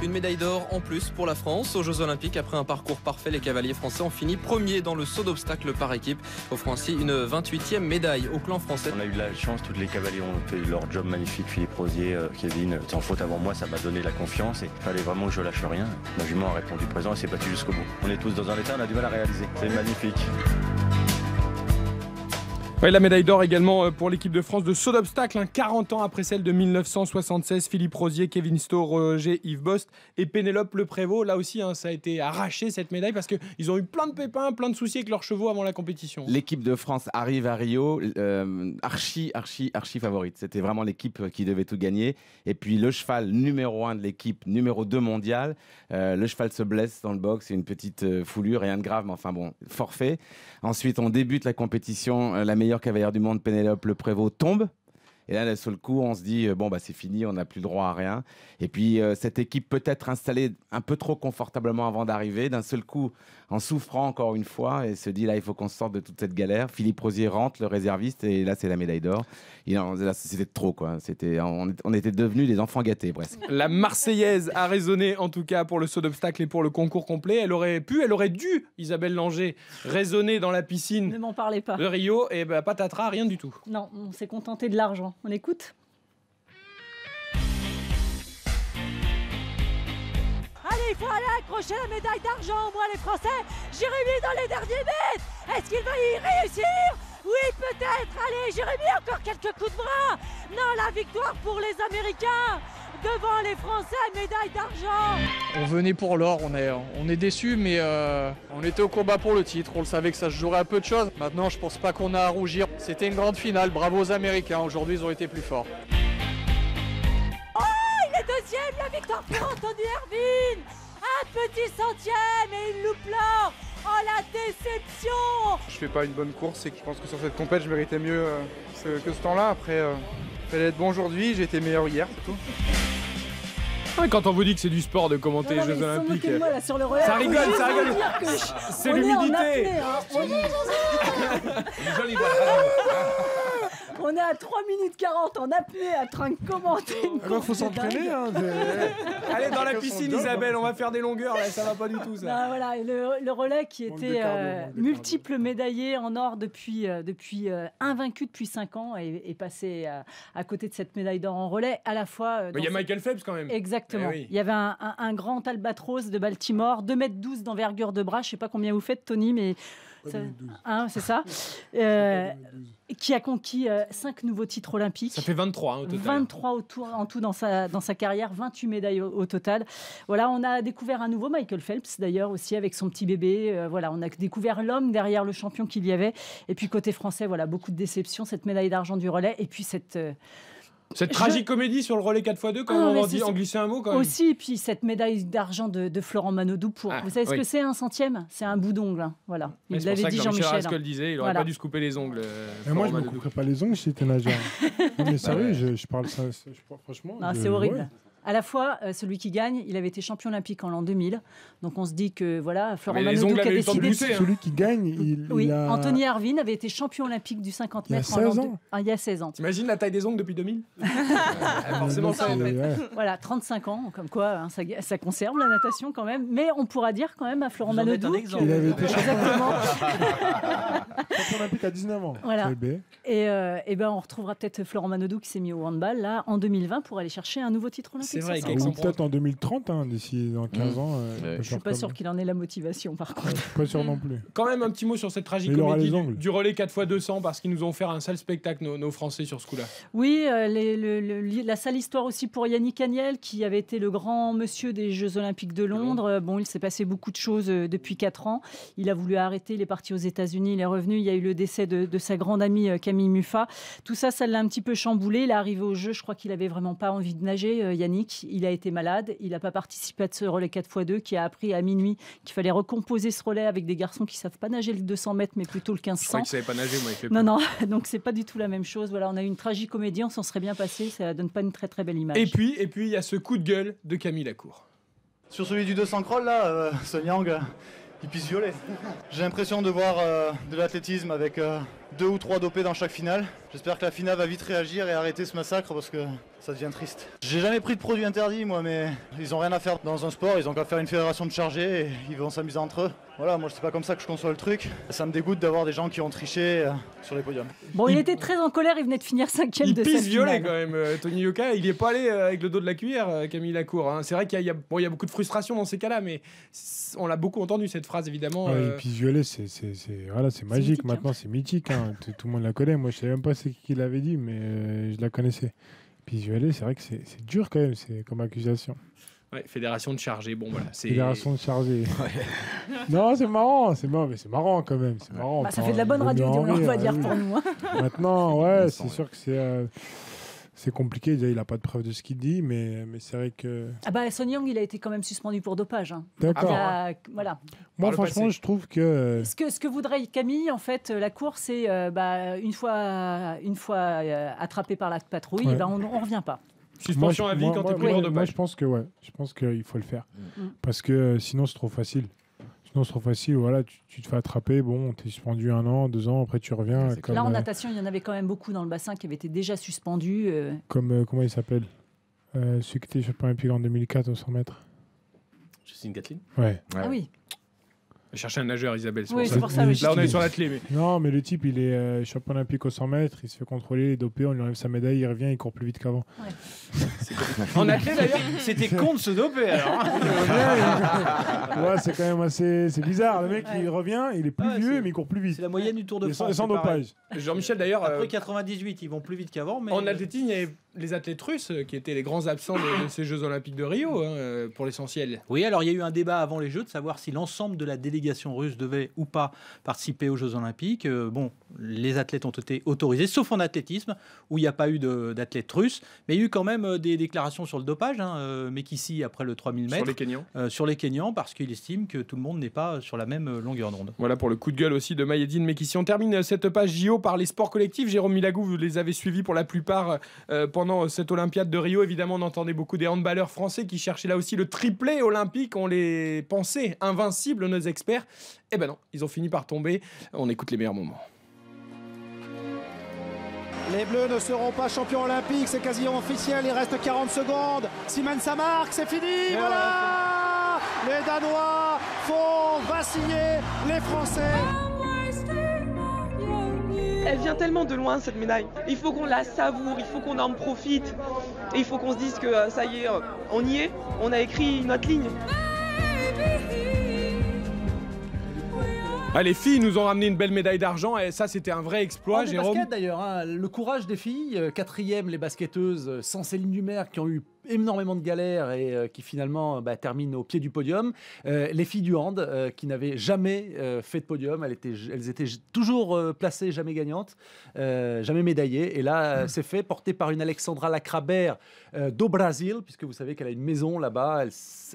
Une médaille d'or en plus pour la France aux Jeux Olympiques. Après un parcours parfait, les cavaliers français ont fini premier dans le saut d'obstacle par équipe, offrant ainsi une 28e médaille au clan français. On a eu de la chance, tous les cavaliers ont fait leur job magnifique. Philippe Rosier, euh, Kevin, sans faute avant moi, ça m'a donné la confiance et il fallait vraiment que je lâche rien. La jument a répondu présent et s'est battue jusqu'au bout. On est tous dans un état, on a du mal à réaliser. C'est magnifique. La médaille d'or également euh, pour l'équipe de France de saut d'obstacle, hein, 40 ans après celle de 1976. Philippe Rosier, Kevin Stowe, Roger Yves Bost et Pénélope Le Prévost. Là aussi, hein, ça a été arraché cette médaille parce qu'ils ont eu plein de pépins, plein de soucis avec leurs chevaux avant la compétition. L'équipe de France arrive à Rio, euh, archi, archi, archi favorite. C'était vraiment l'équipe qui devait tout gagner. Et puis le cheval numéro un de l'équipe, numéro 2 mondial, euh, le cheval se blesse dans le box, une petite foulure, rien de grave, mais enfin bon, forfait. Ensuite, on débute la compétition, la meilleure cavalière du monde, Pénélope Le Prévost, tombe. Et là, d'un seul coup, on se dit, euh, bon, bah, c'est fini, on n'a plus le droit à rien. Et puis, euh, cette équipe peut-être installée un peu trop confortablement avant d'arriver, d'un seul coup, en souffrant encore une fois, et se dit, là, il faut qu'on sorte de toute cette galère. Philippe Rosier rentre, le réserviste, et là, c'est la médaille d'or. C'était trop, quoi. C'était, on, on était devenus des enfants gâtés, presque. La Marseillaise a résonné en tout cas pour le saut d'obstacle et pour le concours complet. Elle aurait pu, elle aurait dû, Isabelle Langer, résonner dans la piscine Ne m'en parlez pas. de Rio. Et bah, patatras, rien du tout. Non, on s'est contenté de l'argent. On écoute Allez, il faut aller accrocher la médaille d'argent, moi les Français. Jérémy dans les derniers mètres. Est-ce qu'il va y réussir? Oui, peut-être. Allez, Jérémy, encore quelques coups de bras. Non, la victoire pour les Américains. Devant les Français, médaille d'argent. On venait pour l'or, on est, on est déçus, mais euh, on était au combat pour le titre. On le savait que ça se jouerait à peu de choses. Maintenant, je pense pas qu'on a à rougir. C'était une grande finale. Bravo aux Américains. Aujourd'hui, ils ont été plus forts. Oh, il est deuxième, la victoire pour Anthony Hervine. Un petit centième et il loupe l'or. Oh la déception Je fais pas une bonne course et que je pense que sur cette compète, je méritais mieux euh, ce- que ce temps-là. Après, euh, fallait être bon aujourd'hui, j'ai été meilleur hier, c'est tout. Ouais, quand on vous dit que c'est du sport de commenter Non, les Jeux Olympiques. moquer de moi, là, sur le relais. Ça rigole, ça rigole. C'est l'humidité. On est à 3 minutes 40 en apnée à train de commenter une bah, course faut s'entraîner, hein, Allez dans la piscine, Isabelle, on va faire des longueurs là, ça va pas du tout ça. Non, voilà, et le, le relais qui était cardio, euh, multiple médaillé en or depuis, euh, depuis euh, invaincu depuis 5 ans et est passé euh, à côté de cette médaille d'or en relais à la fois. euh, Mais Il y a Michael Phelps quand même. Exactement. Eh oui. Il y avait un, un- un grand albatros de Baltimore, 2 mètres 12 d'envergure de bras. Je sais pas combien vous faites, Tony, mais. Hein, c'est ça. Euh, qui a conquis 5 nouveaux titres olympiques. Ça fait 23 hein, au total. 23 au tour- en tout dans sa, dans sa carrière, 28 médailles au, au total. Voilà, on a découvert un nouveau Michael Phelps d'ailleurs aussi avec son petit bébé. Euh, voilà, on a découvert l'homme derrière le champion qu'il y avait. Et puis côté français, voilà, beaucoup de déceptions, cette médaille d'argent du relais et puis cette euh, Cette Je- tragique comédie sur le relais 4x2, quand Ah, on c'est- en, glisser un mot quand même. Aussi, puis cette médaille d'argent de, de Florent Manodou pour. Ah, vous savez ce oui. que c'est un centième? C'est un bout d'ongle. hein. Voilà. Mais Il c'est pour l'avait ça que dit Jean-Michel Jean-Michel. Rascol disait, il aurait Voilà. pas dû se couper les ongles. euh, Mais moi, je me Manodou. couperais pas les ongles si j'étais nageur. non, mais sérieux, je, je parle ça. je- franchement. C'est horrible. ouais. À la fois, euh, celui qui gagne, il avait été champion olympique en l'an 2000. Donc on se dit que voilà, Florent les Manodou qui a temps de décidé. pousser, hein. Celui qui gagne, il, Oui, il a. Anthony Arvin avait été champion olympique du 50 Il y a mètres en l'an 16 deux- ans. Ah, il y a 16 ans. T'imagines la taille des ongles depuis 2000 Ah, Forcément, ça aide. Voilà, 35 ans, comme quoi hein, ça, ça conserve la natation quand même. Mais on pourra dire quand même à Florent en Manodou. un exemple. que- Il avait été champion Exactement. champion olympique à 19 ans. Voilà. Et, euh, eh ben, on retrouvera peut-être Florent Manodou qui s'est mis au handball là en 2020 pour aller chercher un nouveau titre olympique. Ça, ça Ou peut-être en 2030, hein, d'ici dans 15 ans. euh, peut Je suis pas sûr qu'il en ait la motivation par contre. Pas sûr non plus. Quand même un petit mot sur cette tragique Il aura comédie les du, du relais 4x200 parce qu'ils nous ont fait un sale spectacle, nos, nos Français, sur ce coup-là. Oui, euh, les- le- le- la sale histoire aussi pour Yannick Agnel, qui avait été le grand monsieur des Jeux Olympiques de Londres. Euh, Bon, il s'est passé beaucoup de choses euh, depuis 4 ans. Il a voulu arrêter, il est parti aux États-Unis, il est revenu. Il y a eu le décès de, de sa grande amie Camille Muffat. Tout ça, ça l'a un petit peu chamboulé. Il est arrivé au jeu, je crois qu'il avait vraiment pas envie de nager, euh, Il a été malade, il n'a pas participé à ce relais 4x2 qui a appris à minuit qu'il fallait recomposer ce relais avec des garçons qui savent pas nager le 200 mètres, mais plutôt le Je croyais 1500. qu'ils savaient pas nager, moi, il fait Non, non, donc c'est pas du tout la même chose. Voilà, on a eu une tragique comédie, on s'en serait bien passé, ça donne pas une très très belle image. Et puis, et puis, il y a ce coup de gueule de Camille Lacour. Sur celui du 200 crawl, là, euh, Son Yang, euh, il pisse violet. J'ai l'impression de voir euh, de l'athlétisme avec euh, deux ou trois dopés dans chaque finale. J'espère que la FINA va vite réagir et arrêter ce massacre parce que ça devient triste. J'ai jamais pris de produits interdits, moi, mais ils ont rien à faire dans un sport. Ils ont qu'à faire une fédération de chargés et ils vont s'amuser entre eux. Voilà, moi, c'est pas comme ça que je conçois le truc. Ça me dégoûte d'avoir des gens qui ont triché euh, sur les podiums. Bon, il, était très en colère, il venait de finir cinquième Il de pisse cette violet finale. quand même, euh, Tony Yoka. Il est pas allé euh, avec le dos de la cuillère, euh, Camille Lacour. hein. C'est vrai qu'il y, a- il y a- bon, il y a beaucoup de frustration dans ces cas-là, mais on l'a beaucoup entendu cette phrase évidemment. Ouais, et puis violet, c'est voilà, magique. Maintenant, c'est mythique. hein. Tout, tout le monde la connaît. Moi, je savais même pas c'est qui l'avait dit, mais euh, je la connaissais. Puis violet, c'est vrai que c'est c'est dur quand même. C'est comme accusation. ouais, fédération de chargé. Bon voilà, c'est. Fédération de chargé. non, c'est marrant, c'est marrant, mais c'est marrant quand même. C'est marrant. Bah, ça fait de la bonne radio, en on va dire oui. pour nous. hein. Maintenant, ouais, c'est sûr que c'est euh, c'est compliqué. Déjà, il a pas de preuve de ce qu'il dit, mais mais c'est vrai que. Ah bah, Son Yang, il a été quand même suspendu pour dopage. hein. D'accord. A- Voilà. Moi, franchement, je trouve que. Ce que, ce que voudrait Camille, en fait, euh, la course, c'est euh, bah, une fois, une fois euh, attrapé par la patrouille, Ouais. eh ben, on ne revient pas. Moi, je- moi, moi, moi, moi, je pense que ouais, je pense qu'il faut le faire Mm. parce que euh, sinon c'est trop facile. Sinon c'est trop facile. Voilà, tu, tu te fais attraper, bon, t'es suspendu un an, deux ans, après tu reviens. Comme, Là, en euh, natation, il y en avait quand même beaucoup dans le bassin qui avaient été déjà suspendus. euh. comme euh, comment il s'appelle euh, Celui qui était champion olympique en 2004 au 100 mètres. Justine Gatlin? Ouais. Ah oui. Chercher un nageur, Isabelle. Oui, c'est pour ça, oui. Là, on est sur l'athlé, mais. Non, mais le type, il est euh, champion olympique au 100 mètres, il se fait contrôler, il est dopé, on lui enlève sa médaille, il revient, il court plus vite qu'avant. En athlé d'ailleurs C'était con de se doper alors. ouais, c'est quand même assez c'est bizarre. Le mec, il revient, il est plus vieux, mais il court plus vite. C'est la moyenne du Tour de sans- France. et sans pareil. dopage. Jean-Michel d'ailleurs. euh, Après 98, ils vont plus vite qu'avant, mais. En athlétisme, il y avait les athlètes russes euh, qui étaient les grands absents de, de ces Jeux Olympiques de Rio, hein, euh, pour l'essentiel. Oui, alors il y a eu un débat avant les Jeux de savoir si l'ensemble de la délégation russe devait ou pas participer aux Jeux Olympiques. Euh, bon, les athlètes ont été autorisés, sauf en athlétisme, où il n'y a pas eu d'athlètes russes. Mais il y a eu quand même des déclarations sur le dopage. Hein, euh, Mekissi, après le 3000 mètres. Sur les Kenyans. Euh, sur les Kenyans, parce qu'il estime que tout le monde n'est pas sur la même longueur d'onde. Voilà pour le coup de gueule aussi de Mayedine Mekissi. On termine cette page JO par les sports collectifs. Jérôme Milagou, vous les avez suivis pour la plupart euh, pendant cette Olympiade de Rio. Évidemment, on entendait beaucoup des handballeurs français qui cherchaient là aussi le triplé olympique. On les pensait invincibles, nos experts. Eh ben non, ils ont fini par tomber. On écoute les meilleurs moments. Les Bleus ne seront pas champions olympiques, c'est quasiment officiel, il reste 40 secondes. Siemens ça marque, c'est fini, voilà Les Danois font vaciller les Français. Elle vient tellement de loin cette médaille. Il faut qu'on la savoure, il faut qu'on en profite. Et il faut qu'on se dise que euh, ça y est, euh, on y est, on a écrit notre ligne. Ah, les filles nous ont ramené une belle médaille d'argent et ça, c'était un vrai exploit, Oh, Jérôme. d'ailleurs, hein. le courage des filles, euh, quatrième les basketteuses sans Céline Dumer qui ont eu énormément de galères et euh, qui finalement bah, terminent au pied du podium. Euh, les filles du hand euh, qui n'avaient jamais euh, fait de podium, elles étaient, elles étaient j- toujours euh, placées, jamais gagnantes, euh, jamais médaillées. Et là, euh, c'est fait, porté par une Alexandra Lacrabert euh, d'au Brasil, puisque vous savez qu'elle a une maison là-bas.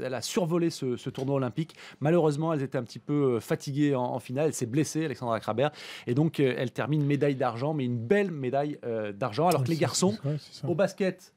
Elle, a survolé ce, ce tournoi olympique. Malheureusement, elles étaient un petit peu euh, fatiguées en, en finale. Elle s'est blessée, Alexandra Lacrabert. Et donc, euh, elle termine médaille d'argent, mais une belle médaille euh, d'argent. Alors que les garçons, au basket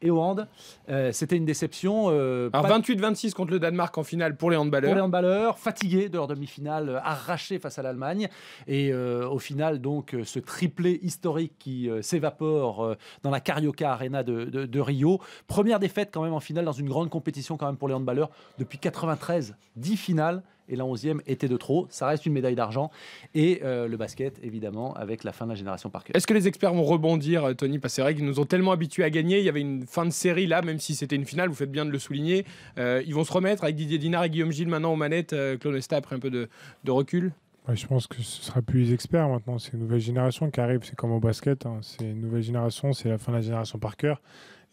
et au hand, euh, c'était une déception. euh, Alors pas- 28-26 contre le Danemark en finale pour les handballeurs. pour les handballeurs, fatigués de leur demi-finale, euh, arrachés face à l'Allemagne. Et euh, au final, donc, euh, ce triplé historique qui euh, s'évapore euh, dans la Carioca Arena de, de- de Rio. Première défaite quand même en finale dans une grande compétition quand même pour les handballeurs. Depuis 93, 10 finales. Et la 11e était de trop. Ça reste une médaille d'argent. Et euh, le basket, évidemment, avec la fin de la génération Parker. Est-ce que les experts vont rebondir, euh, Tony Parce que c'est vrai qu'ils nous ont tellement habitués à gagner? Il y avait une fin de série là, même si c'était une finale, vous faites bien de le souligner. Euh, ils vont se remettre avec Didier Dinard et Guillaume Gilles maintenant aux manettes. Euh, Claude Nesta après un peu de, de recul? Ouais, je pense que ce sera plus les experts maintenant. C'est une nouvelle génération qui arrive. C'est comme au basket. hein. C'est une nouvelle génération. C'est la fin de la génération par cœur.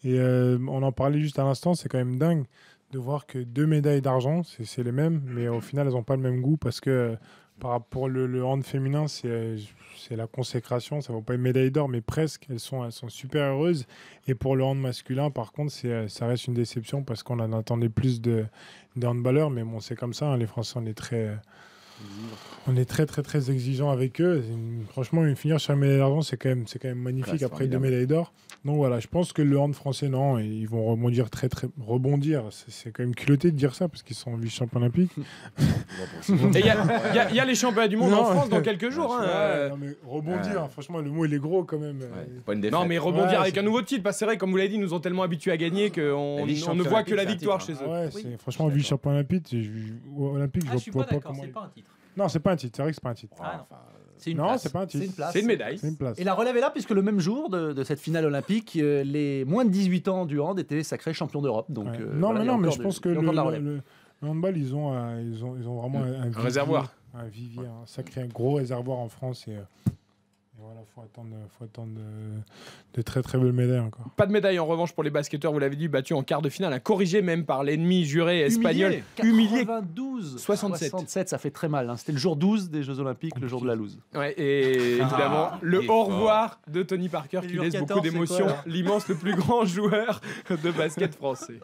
Et euh, on en parlait juste à l'instant. C'est quand même dingue de voir que deux médailles d'argent, c'est les mêmes, mais au final, elles n'ont pas le même goût parce que au le, hand féminin, c'est la consécration. Ça ne vaut pas une médaille d'or, mais presque. Elles sont, super heureuses. Et pour le hand masculin, par contre, ça reste une déception parce qu'on en attendait plus de, de handballeurs. Mais bon, c'est comme ça. hein. Les Français, on est très. On est très très très exigeant avec eux. Franchement, une finir sur une médaille d'argent, c'est quand même c'est quand même magnifique c'est après deux médailles d'or. Donc voilà, je pense que le hand français non, et ils vont rebondir très très rebondir. C'est quand même culotté de dire ça parce qu'ils sont vice-champions olympiques. Et il y, a- y y les championnats du monde en. France dans quelques jours. hein, euh. non, mais rebondir, Ouais. franchement, le mot il est gros quand même. Non, mais rebondir Ouais, avec un nouveau titre, parce que c'est vrai, comme vous l'avez dit, ils nous ont tellement habitués à gagner qu'on on ne voit que la victoire chez eux. Ouais, c'est- franchement, vice-champion olympique, olympique, je Ah, vois, je suis vois pas comment. c'est pas un titre. Non, c'est pas un titre. C'est vrai que c'est pas un titre. Ah, non. C'est une non, place. c'est pas un titre. C'est une place. C'est une médaille. C'est une place. Et la relève est là, puisque le même jour de, de cette finale olympique, euh, les moins de 18 ans du hand étaient sacrés champions d'Europe. Donc, Ouais. euh, non, voilà, mais non, mais je de- pense que le, handball, ils ont, euh, ils ont, ils ont vraiment un, vivier- réservoir. un vivier, un sacré un gros réservoir en France. Et, euh, et voilà, faut attendre, faut attendre de, de très très belles médailles encore. Pas de médaille en revanche pour les basketteurs, vous l'avez dit, battu en quart de finale, un corrigé même par l'ennemi juré espagnol. Humilié. 92, 67. 67, ça fait très mal. hein. C'était le jour 12 des Jeux Olympiques, le jour de la loose. Ouais, et évidemment, Ah, le il est au fort. revoir de Tony Parker Et qui laisse 14, beaucoup d'émotions. L'immense, le plus grand joueur de basket français.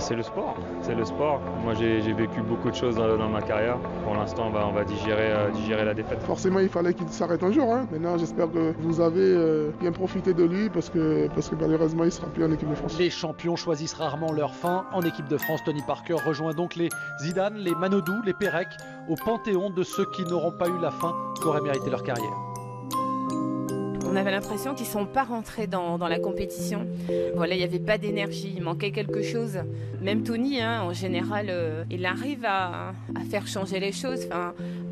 C'est le sport, c'est le sport. Moi j'ai vécu beaucoup de choses dans, dans ma carrière. Pour l'instant on va, on va digérer, euh, digérer la défaite. Forcément, il fallait qu'il s'arrête un jour. hein. Maintenant, j'espère que vous avez euh, bien profité de lui parce que, parce que malheureusement, il sera plus en équipe de France. Les champions choisissent rarement leur fin. En équipe de France, Tony Parker rejoint donc les Zidane, les Manodou, les Pérec au panthéon de ceux qui n'auront pas eu la fin qu'aurait mérité leur carrière. On avait l'impression qu'ils sont pas rentrés dans, la compétition. Voilà, il n'y avait pas d'énergie, il manquait quelque chose. Même Tony, hein, en général, euh, il arrive à, faire changer les choses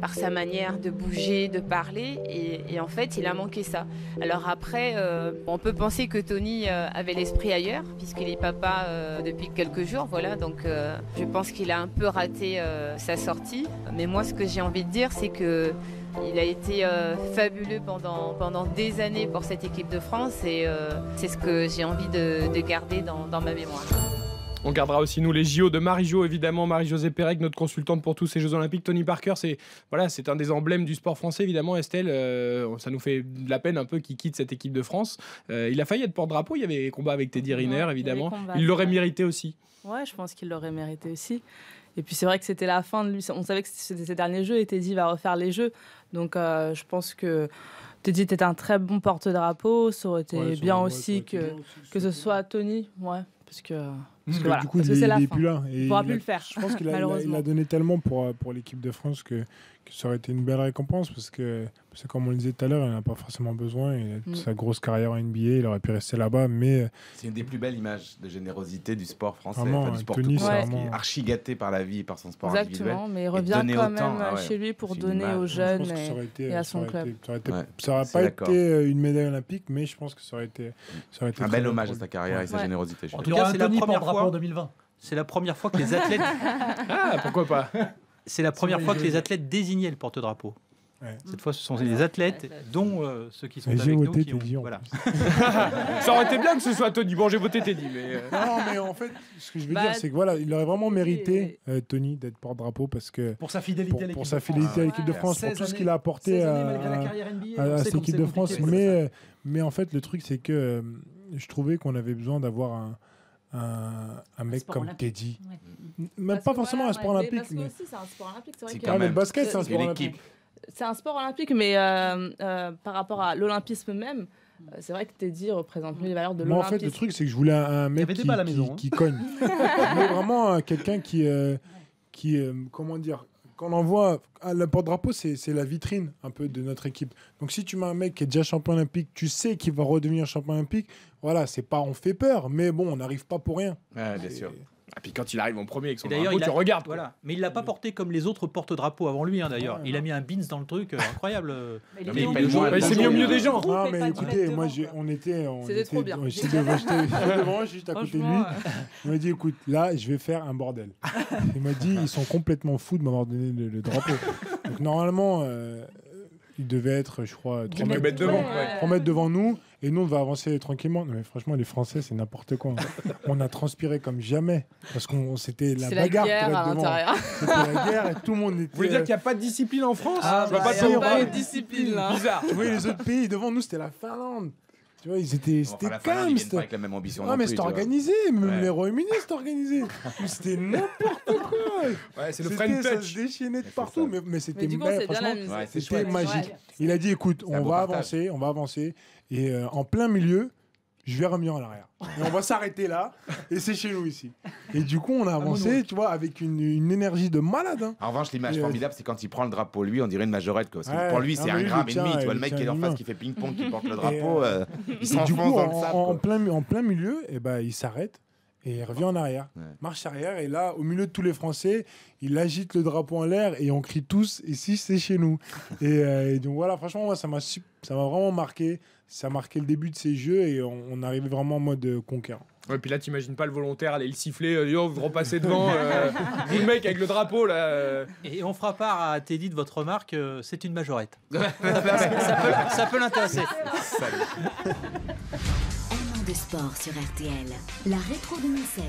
par sa manière de bouger, de parler. Et, en fait, il a manqué ça. Alors après, euh, on peut penser que Tony euh, avait l'esprit ailleurs, puisqu'il est papa depuis quelques jours. Voilà, donc je pense qu'il a un peu raté sa sortie. Mais moi, ce que j'ai envie de dire, c'est que Il a été euh, fabuleux pendant, pendant des années pour cette équipe de France et euh, c'est ce que j'ai envie de, de garder dans, dans ma mémoire. On gardera aussi nous les JO de Marie-Jo évidemment, Marie-Josée Pérec, notre consultante pour tous ces Jeux Olympiques. Tony Parker, c'est voilà, c'est un des emblèmes du sport français évidemment. Estelle, euh, ça nous fait de la peine un peu qu'il quitte cette équipe de France. Euh, il a failli être porte-drapeau. Il y avait combat avec Teddy Riner Ouais, évidemment. Il l'aurait mérité aussi. Ouais, je pense qu'il l'aurait mérité aussi. Et puis c'est vrai que c'était la fin de lui. On savait que c'était ses derniers jeux et Teddy va refaire les jeux. Donc euh, je pense que Teddy était un très bon porte-drapeau. Ça aurait été Ouais, bien aurait- aussi que, bien aussi, que ce soit Tony. Ouais, parce que, parce Parce que que voilà, du coup, parce il que est, c'est la il est fin. plus là. Il Et pourra il plus a- le faire. Je pense qu'il a, a donné tellement pour, euh, pour l'équipe de France que, que ça aurait été une belle récompense parce que, parce que comme on le disait tout à l'heure, il n'a pas forcément besoin. Il a Mm. sa grosse carrière en NBA, il aurait pu rester là-bas, mais euh, C'est une des plus belles images de générosité du sport français, Vraiment, enfin, du hein, sport tout court, est archi gâté par la vie et par son sport individuel. Exactement, mais il revient quand autant, même ah ouais, chez lui pour donner aux je jeunes et, aurait été, et à son club. été- ça aurait été- Ouais, ça aurait c'est pas été euh, une médaille olympique, mais je pense que ça aurait été, ça aurait été Un bel hommage pour à sa carrière et sa générosité. En tout cas, c'est la première fois. en 2020. C'est la première fois que les athlètes. ah, pourquoi pas C'est la première fois que les athlètes désignaient le porte-drapeau. Ouais. Cette fois, ce sont les athlètes, dont euh, ceux qui sont avec j'ai nous. voté qui ont- Teddy, en voilà. ça aurait été bien que ce soit Tony. Bon, j'ai voté Teddy, mais. euh, Non, mais en fait, ce que je veux Bah, dire, c'est que voilà, il aurait vraiment mérité, euh, Tony, d'être porte-drapeau parce que Pour sa fidélité pour, à l'équipe pour de sa France. fidélité à l'équipe de Ouais. France, pour 16 tout ce qu'il a apporté 16 à, années à- cette équipe de France. Mais, mais en fait, le truc, c'est que euh, je trouvais qu'on avait besoin d'avoir un, un, un mec comme olympique. Teddy. Ouais. Même Parce pas forcément voilà, un sport olympique. Parce que mais- aussi, c'est un sport olympique. C'est vrai C'est que- quand mais le même basket, c'est un une sport équipe. olympique. C'est un sport olympique, mais euh, euh, par rapport à l'olympisme même, euh, c'est vrai que Teddy représente mieux les valeurs de Moi, en l'olympisme. fait, le truc, c'est que je voulais un, mec qui, qui- hein. qui cogne. je voulais vraiment euh, quelqu'un qui, euh, qui euh, comment dire, quand on envoie ah, le porte-drapeau, c'est c'est la vitrine un peu de notre équipe. Donc, si tu mets un mec qui est déjà champion olympique, tu sais qu'il va redevenir champion olympique. Voilà, c'est pas, on fait peur, mais bon, on n'arrive pas pour rien. Ouais, bien sûr. Et puis quand il arrive en premier avec son drapeau, il tu a- regardes. quoi. Voilà. Mais il l'a pas porté comme les autres porte-drapeaux avant lui, hein, d'ailleurs. Il a mis un bins dans le truc, euh, incroyable. Mais il Mais est il au paye milieu. moins, Ouais, c'est mis au milieu des gens. Non, mais écoutez, moi, on était, on C'était était- trop bien. J'étais devant, juste à côté de lui. Il m'a dit, écoute, là, je vais faire un bordel. Il m'a dit, ils sont complètement fous de m'avoir donné le, le drapeau. Donc, normalement, euh, il devait être, je crois, 3 mètres mètres, devant, ouais, ouais. trois mètres devant nous. Et nous, on va avancer tranquillement. Non, mais franchement, les Français, c'est n'importe quoi. On a transpiré comme jamais. Parce qu'on c'était la C'est la bagarre guerre pour être à l'intérieur. C'était la guerre et tout le monde était. Vous voulez dire qu'il n'y a pas de discipline en France Ah, Je vois bah, pas de pas de discipline là. Bizarre. Tu vois, les autres pays devant nous, c'était la Finlande. Tu vois, ils étaient, Bon, c'était calme. ils pas avec la même ambition. Ah, non mais c'était organisé. Même Ouais. les Royaumes-Unis, c'était organisé. Mais c'était n'importe quoi. Ouais, c'est le French Ça touch. se déchaînait de partout. Mais, mais c'était Mais musique. Ouais, magique. Ouais. Il a dit écoute, on va partage. avancer, on va avancer. Et euh, en plein milieu, je vais revenir en arrière. Et on va s'arrêter là. Et c'est chez nous ici. Et du coup, on a avancé, tu vois, avec une, une énergie de malade. hein. En revanche, l'image Et, euh, formidable, c'est quand il prend le drapeau, lui, on dirait une majorette. Quoi. Parce que Ouais. pour lui, Ah, c'est mais un lui, gramme et demi. Tu vois, il le mec qui est tient en face, qui fait ping-pong, qui porte le drapeau, euh, euh, il Et du s'enfonce coup, dans le sable. en quoi. plein, en plein milieu, et ben, il s'arrête et il revient en arrière. Ouais. Marche arrière. Et là, au milieu de tous les Français, il agite le drapeau en l'air et on crie tous ici, c'est chez nous. et, euh, et donc voilà, franchement, moi, ça m'a vraiment marqué. Ça a marqué le début de ces jeux et on, on arrivait vraiment en mode euh, conquérant. Ouais, puis là, t'imagines pas le volontaire aller le siffler, euh, yo, vous repassez devant, euh, vous le mec avec le drapeau là. euh. Et on fera part à Teddy de votre remarque, euh, c'est une majorette. ça peut, ça peut- ça peut l'intéresser. De sport sur RTL. La rétro 2016.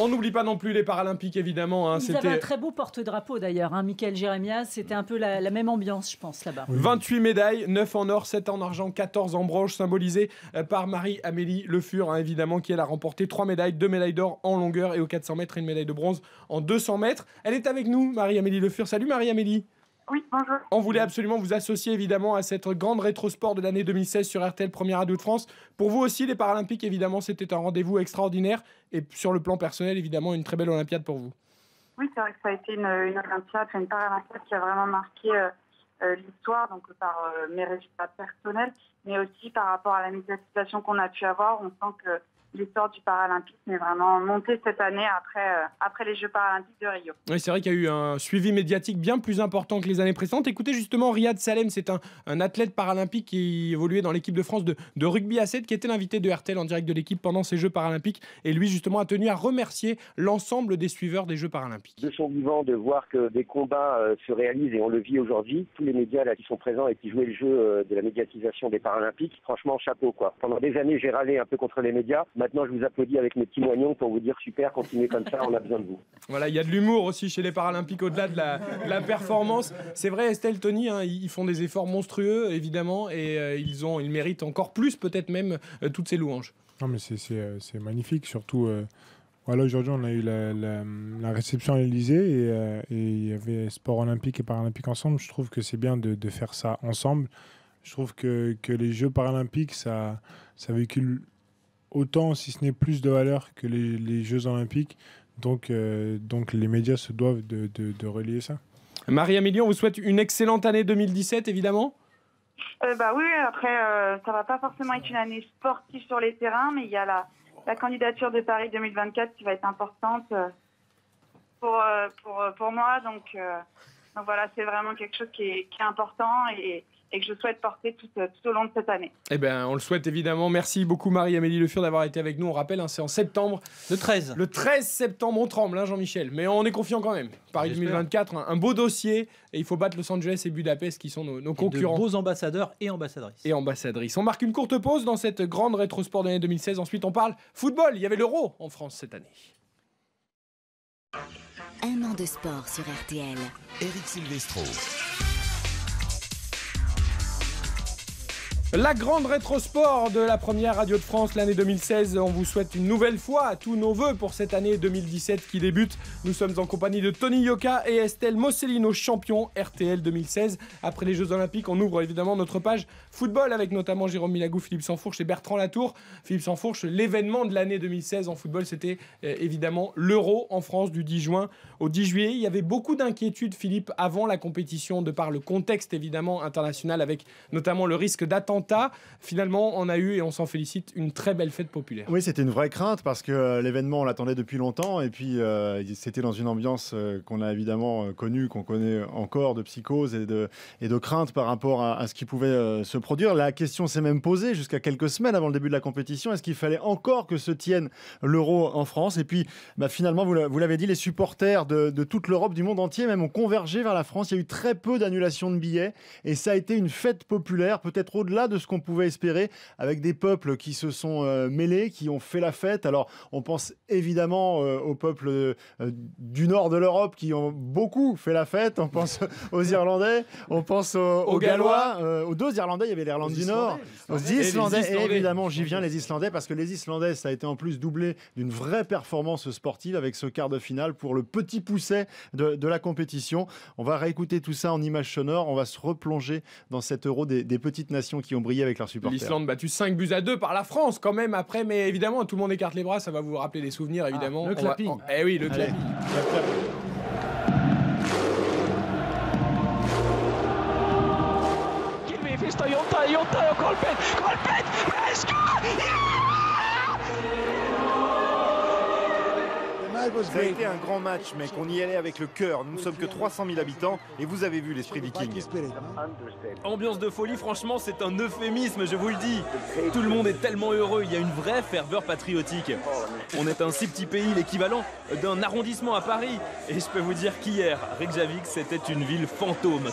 On n'oublie pas non plus les Paralympiques évidemment. hein, Ils avaient un très beau porte-drapeau d'ailleurs, hein, Michael Jérémias. C'était un peu la, la même ambiance, je pense, là-bas. 28 médailles, 9 en or, 7 en argent, 14 en bronze, symbolisées euh, par Marie-Amélie Le Fur, hein, évidemment, qui elle a remporté 3 médailles, 2 médailles d'or en longueur et au 400 mètres et une médaille de bronze en 200 mètres. Elle est avec nous, Marie-Amélie Le Fur. Salut Marie-Amélie. Oui, bonjour. On voulait absolument vous associer évidemment à cette grande rétrosport de l'année 2016 sur RTL Première Radio de France. Pour vous aussi, les Paralympiques, évidemment, c'était un rendez-vous extraordinaire et sur le plan personnel, évidemment, une très belle Olympiade pour vous. Oui, c'est vrai que ça a été une, une Olympiade, une Paralympiade qui a vraiment marqué euh, euh, l'histoire, donc par euh, mes résultats personnels, mais aussi par rapport à la médiatisation qu'on a pu avoir. On sent que l'histoire du paralympisme est vraiment montée cette année après, euh, après les Jeux paralympiques de Rio. Oui, c'est vrai qu'il y a eu un suivi médiatique bien plus important que les années précédentes. Écoutez justement Riyad Salem, c'est un, un athlète paralympique qui évoluait dans l'équipe de France de, de rugby à 7, qui était l'invité de RTL en direct de l'équipe pendant ces Jeux paralympiques. Et lui, justement, a tenu à remercier l'ensemble des suiveurs des Jeux paralympiques. de son vivant de voir que des combats euh, se réalisent et on le vit aujourd'hui. Tous les médias là qui sont présents et qui jouaient le jeu euh, de la médiatisation des Paralympiques, franchement chapeau quoi. Pendant des années j'ai râlé un peu contre les médias. Maintenant je vous applaudis avec mes petits moignons pour vous dire super, continuez comme ça, on a besoin de vous. Voilà, il y a de l'humour aussi chez les Paralympiques au-delà de la, de la performance. C'est vrai, Estelle, Tony, hein, ils font des efforts monstrueux évidemment et euh, ils, ont, ils méritent encore plus peut-être même euh, toutes ces louanges. Non, mais c'est- c'est euh, c'est magnifique. Surtout, euh, voilà, aujourd'hui, on a eu la, la- la réception à l'Elysée et, euh, et il y avait sport olympique et paralympique ensemble. Je trouve que c'est bien de, de faire ça ensemble. Je trouve que, que les Jeux paralympiques, ça, ça véhicule autant, si ce n'est plus de valeur que les, les Jeux olympiques. Donc, euh, donc les médias se doivent de, de, de relier ça. Marie-Amélie, on vous souhaite une excellente année 2017 évidemment. Euh, bah oui, après, euh, ça va pas forcément être une année sportive sur les terrains, mais il y a la, la candidature de Paris 2024 qui va être importante euh, pour, pour, pour moi. Donc, euh, donc voilà, c'est vraiment quelque chose qui est, qui est important et, et que je souhaite porter tout, euh, tout au long de cette année. Eh bien, on le souhaite évidemment. Merci beaucoup Marie-Amélie Le Fur d'avoir été avec nous. On rappelle, hein, c'est en septembre. Le 13. Le 13 septembre, on tremble, hein, Jean-Michel. Mais on est confiant quand même. Paris J'espère. 2024, un, un beau dossier. Et il faut battre Los Angeles et Budapest qui sont nos, nos Et de concurrents. beaux ambassadeurs et ambassadrices. et ambassadrices. On marque une courte pause dans cette grande rétrosport de l'année 2016. Ensuite, on parle football. Il y avait l'Euro en France cette année. Un an de sport sur RTL. Eric Silvestro. La grande rétrosport de la première radio de France l'année 2016. On vous souhaite une nouvelle fois tous nos voeux pour cette année 2017 qui débute. Nous sommes en compagnie de Tony Yoka et Estelle Mossellino, champion RTL 2016. Après les Jeux Olympiques, on ouvre évidemment notre page football avec notamment Jérôme Milagou, Philippe Sansfourche et Bertrand Latour. Philippe Sansfourche, l'événement de l'année 2016 en football, c'était euh, évidemment l'Euro en France du 10 juin au 10 juillet. Il y avait beaucoup d'inquiétudes, Philippe, avant la compétition, de par le contexte évidemment international avec notamment le risque Finalement, on a eu, et on s'en félicite, une très belle fête populaire. Oui, c'était une vraie crainte parce que euh, l'événement, on l'attendait depuis longtemps et puis euh, c'était dans une ambiance euh, qu'on a évidemment connue, qu'on connaît encore de psychose et de, et de crainte par rapport à, ce qui pouvait se produire. La question s'est même posée jusqu'à quelques semaines avant le début de la compétition. Est-ce qu'il fallait encore que se tienne l'euro en France? Et puis bah, finalement, vous l'avez dit, les supporters de, de toute l'Europe, du monde entier même, ont convergé vers la France. Il y a eu très peu d'annulations de billets et ça a été une fête populaire, peut-être au-delà de ce qu'on pouvait espérer, avec des peuples qui se sont euh, mêlés, qui ont fait la fête. Alors, on pense évidemment euh, aux peuples euh, du nord de l'Europe qui ont beaucoup fait la fête. On pense aux Irlandais, on pense aux, aux Aux Gallois. Aux deux Irlandais. Il y avait l'Irlande du Nord, aux Et Islandais. Et, évidemment, j'y viens, les Islandais, parce que les Islandais, ça a été en plus doublé d'une vraie performance sportive avec ce quart de finale pour le petit pousset de, de la compétition. On va réécouter tout ça en images sonores. On va se replonger dans cet euro des, des petites nations qui ont brillé avec leurs supporters. L'Islande battue 5 buts à 2 par la France quand même après, mais évidemment tout le monde écarte les bras, ça va vous rappeler des souvenirs évidemment. Ah, le On va- clapping. Eh oui, le Allez. clapping. Kolpet, kolpet, Resko! Ça a été un grand match, mec. On y allait avec le cœur. Nous ne sommes que 300 000 habitants et vous avez vu l'esprit viking. Ambiance de folie, franchement, c'est un euphémisme, je vous le dis. Tout le monde est tellement heureux, il y a une vraie ferveur patriotique. On est un si petit pays, l'équivalent d'un arrondissement à Paris. Et je peux vous dire qu'hier, Reykjavik, c'était une ville fantôme.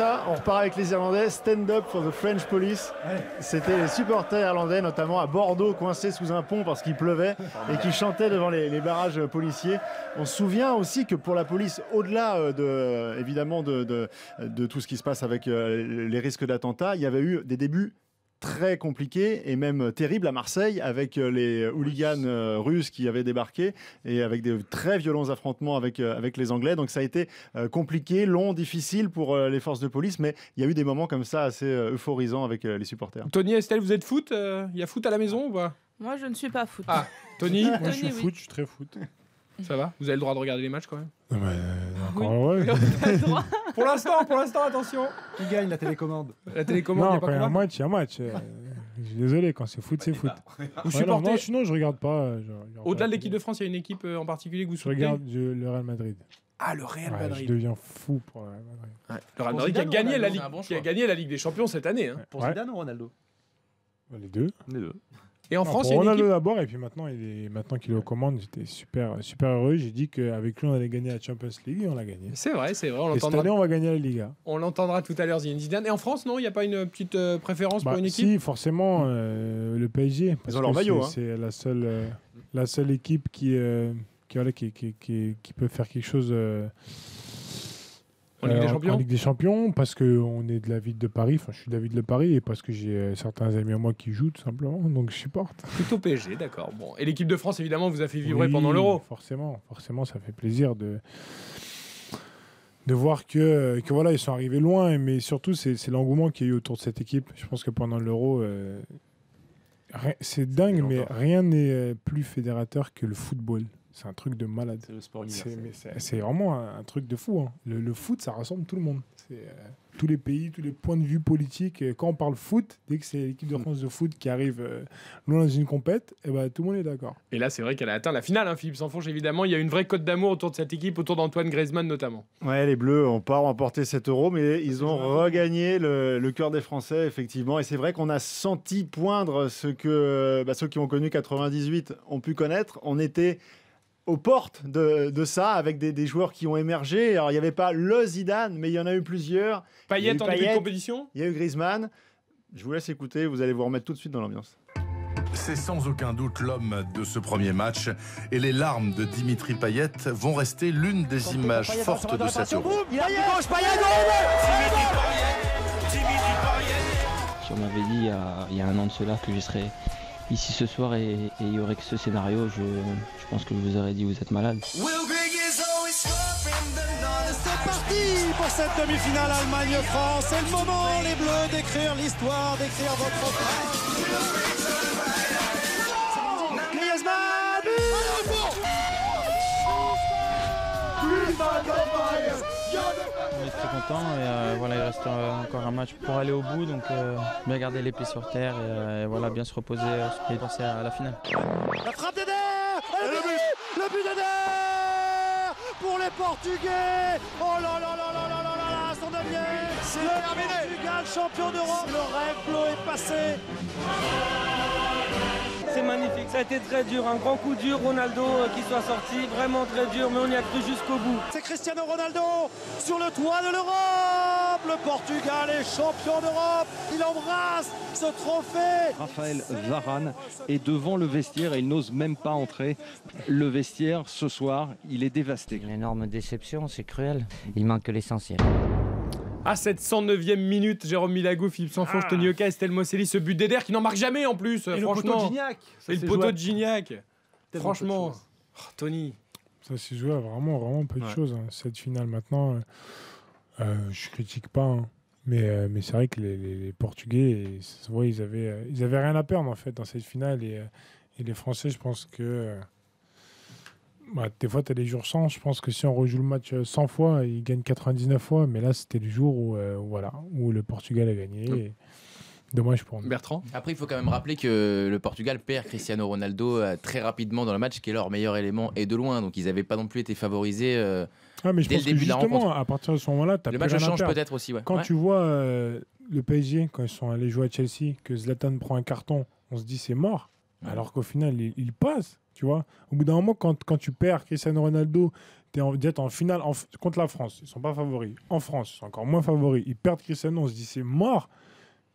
Ça On repart avec les Irlandais. Stand up for the French police. C'était les supporters irlandais, notamment à Bordeaux, coincés sous un pont parce qu'il pleuvait et qui chantaient devant les, les barrages policiers. On se souvient aussi que pour la police, au-delà euh, de, évidemment de, de- de tout ce qui se passe avec euh, les risques d'attentats, il y avait eu des débuts très compliqués et même terribles à Marseille avec euh, les hooligans euh, russes qui avaient débarqué et avec des très violents affrontements avec, euh, avec les Anglais. Donc ça a été euh, compliqué, long, difficile pour euh, les forces de police, mais il y a eu des moments comme ça assez euh, euphorisants avec euh, les supporters. Tony, Estelle, vous êtes foot Euh, Il y a foot à la maison ou pas? Moi, je ne suis pas foot. Ah, Tony? Moi, je suis foot, je suis très foot. Ça va Vous avez le droit de regarder les matchs quand même encore ouais. Pour l'instant, pour l'instant, attention. Qui gagne la télécommande? La télécommande, y Non, a pas quand il y a un match, il y a un match. euh, Je suis désolé, quand c'est foot, c'est foot. Vous Ouais, non, supportez- non, sinon, je regarde pas. euh, regarde Au-delà de l'équipe de France, il y a une équipe euh, en particulier que vous Je soutenez regarde je- le Real Madrid. Ah, le Real Ouais, Madrid. Je deviens fou pour le Real Madrid. Le Real Madrid qui a Zidane, gagné la Ligue, bon qui a gagné la Ligue des Champions cette année. hein. Pour Ouais. Zidane ou Ronaldo? Les deux. Les deux. Et en Non, France, il y a une équipe. d'abord, et puis maintenant, il est, maintenant qu'il est aux commandes, j'étais super, super heureux. J'ai dit qu'avec lui, on allait gagner la Champions League et on l'a gagné. C'est vrai, c'est vrai. On Et cette l'entendra. année, on va gagner la Liga. On l'entendra tout à l'heure, Zinedine Zidane. Et en France, non, il n'y a pas une petite euh, préférence Bah, pour une équipe? si, forcément, euh, le PSG. parce ont leur maillot, c'est- hein. C'est la seule, euh, la seule équipe qui, euh, qui, voilà, qui, qui, qui, qui peut faire quelque chose. En Ligue des euh, Champions En Ligue des Champions, parce qu'on est de la ville de Paris. Enfin, je suis de la ville de Paris et parce que j'ai euh, certains amis à moi qui jouent, tout simplement. Donc, je supporte. Plutôt PSG, d'accord. Bon. Et l'équipe de France, évidemment, vous a fait vibrer Oui, pendant l'Euro. Forcément, forcément, ça fait plaisir de de voir que, que voilà ils sont arrivés loin, mais surtout c'est l'engouement qu'il y a eu autour de cette équipe. Je pense que pendant l'Euro, euh, c'est dingue, mais rien n'est plus fédérateur que le football. C'est un truc de malade. C'est le sport C'est universel. c'est- vraiment un, un truc de fou. hein. Le, le foot, ça rassemble tout le monde. Euh, tous les pays, tous les points de vue politiques. Et quand on parle foot, dès que c'est l'équipe de France de foot qui arrive euh, loin dans une compète, eh ben, tout le monde est d'accord. Et là, c'est vrai qu'elle a atteint la finale, hein, Philippe Sanfonche, évidemment. Il y a une vraie cote d'amour autour de cette équipe, autour d'Antoine Griezmann notamment. Ouais, les Bleus ont pas remporté cet euro, mais ils ont regagné le, le cœur des Français, effectivement. Et c'est vrai qu'on a senti poindre ce que bah, ceux qui ont connu 98 ont pu connaître. On était aux portes de, de ça, avec des, des joueurs qui ont émergé. Alors, il n'y avait pas le Zidane, mais il y en a eu plusieurs. Il y a Payet eu en début de Payet, compétition? Il y a eu Griezmann. Je vous laisse écouter, vous allez vous remettre tout de suite dans l'ambiance. C'est sans aucun doute l'homme de ce premier match et les larmes de Dimitri Payet vont rester l'une des images fortes de cette Euro. Si on m'avait dit il y, a, il y a un an de cela que je serais ici ce soir et il y aurait que ce scénario, je, je pense que je vous aurais dit vous êtes malade. C'est parti pour cette demi-finale Allemagne-France. C'est le moment, les Bleus, d'écrire l'histoire, d'écrire votre phrase. On est très content et euh, voilà, il reste euh, encore un match pour aller au bout, donc euh, bien garder les pieds sur terre et, voilà, bien se reposer et penser à la finale. La frappe Le but Pour les Portugais. Oh là là là là là là là Son dernier. C'est terminé. Portugal champion d'Europe. Le rêve bleu est passé. C'est magnifique, ça a été très dur, un grand coup dur, Ronaldo euh, qui soit sorti, vraiment très dur, mais on y a cru jusqu'au bout. C'est Cristiano Ronaldo sur le toit de l'Europe Le Portugal est champion d'Europe Il embrasse ce trophée Raphaël Varane est devant le vestiaire et il n'ose même pas entrer. Le vestiaire, ce soir, il est dévasté. Une énorme déception, c'est cruel. Il manque l'essentiel. À cette 109e minute, Jérôme Milagou, Philippe Sanfonche, Tony Oka, Estelle Mosselli, ce but d'Eder qui n'en marque jamais en plus, Et le franchement. poteau de Gignac, ça Et le poteau de Gignac. Franchement. Oh, Tony. Ça s'est joué à vraiment, vraiment peu de Ouais. choses. hein. Cette finale maintenant, euh, euh, je critique pas. hein. Mais, euh, mais c'est vrai que les, les- les Portugais, se voit, ils avaient, euh, ils avaient rien à perdre en fait dans cette finale. Et, euh, et les Français, je pense que. Euh, bah, des fois, tu as des jours sans. Je pense que si on rejoue le match euh, 100 fois, ils gagnent 99 fois. Mais là, c'était le jour où, euh, voilà, où le Portugal a gagné. et Dommage pour nous. Bertrand? Après, il faut quand même rappeler que le Portugal perd Cristiano Ronaldo euh, très rapidement dans le match, qui est leur meilleur élément et de loin. Donc, ils n'avaient pas non plus été favorisés euh, Ah, mais je dès pense le début que de la justement, rencontre. à partir de ce moment-là, tu Le match change peut-être aussi, ouais. Quand Ouais. tu vois euh, le PSG, quand ils sont allés jouer à Chelsea, que Zlatan prend un carton, on se dit c'est mort. Alors qu'au final, il, il passe. Tu vois Au bout d'un moment, quand, tu perds Cristiano Ronaldo, tu es en, finale contre la France. Ils sont pas favoris. En France, ils sont encore moins favoris. Ils perdent Cristiano, on se dit c'est mort.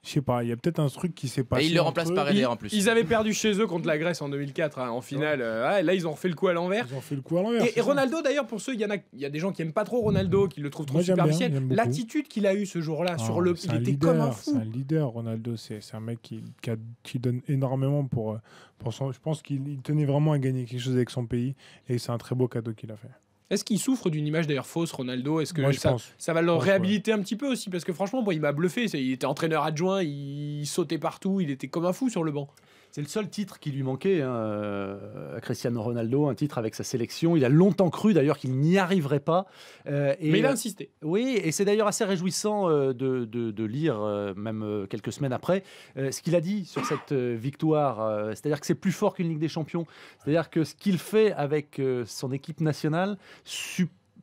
Je sais pas, il y a peut-être un truc qui s'est passé. le entre remplace eux. par Eder en plus. Ils avaient perdu chez eux contre la Grèce en 2004 hein, en finale. Euh, ouais, là, ils ont refait le coup à l'envers. Ils ont fait le coup à l'envers. Et, c'est et. Ronaldo, d'ailleurs, pour ceux, il y en a, il y a des gens qui aiment pas trop Ronaldo, qui le trouvent trop Moi, superficiel. L'attitude qu'il a eue ce jour-là sur Ah, le, c'est il était leader, comme un C'est fou. un leader, Ronaldo. C'est c'est un mec qui, qui, a- qui donne énormément pour, euh, pour son. Je pense qu'il il tenait vraiment à gagner quelque chose avec son pays. Et c'est un très beau cadeau qu'il a fait. Est-ce qu'il souffre d'une image d'ailleurs fausse, Ronaldo? Est-ce que Moi, ça, va le réhabiliter un petit peu aussi? Parce que franchement, bon, il m'a bluffé. Il était entraîneur adjoint, il sautait partout, il était comme un fou sur le banc. C'est le seul titre qui lui manquait hein, euh, à Cristiano Ronaldo, un titre avec sa sélection. Il a longtemps cru d'ailleurs qu'il n'y arriverait pas. Euh, et, Mais il a euh, insisté. Oui, et c'est d'ailleurs assez réjouissant euh, de, de- de lire, même quelques semaines après, ce qu'il a dit sur cette victoire. C'est-à-dire que c'est plus fort qu'une Ligue des Champions. C'est-à-dire que ce qu'il fait avec son équipe nationale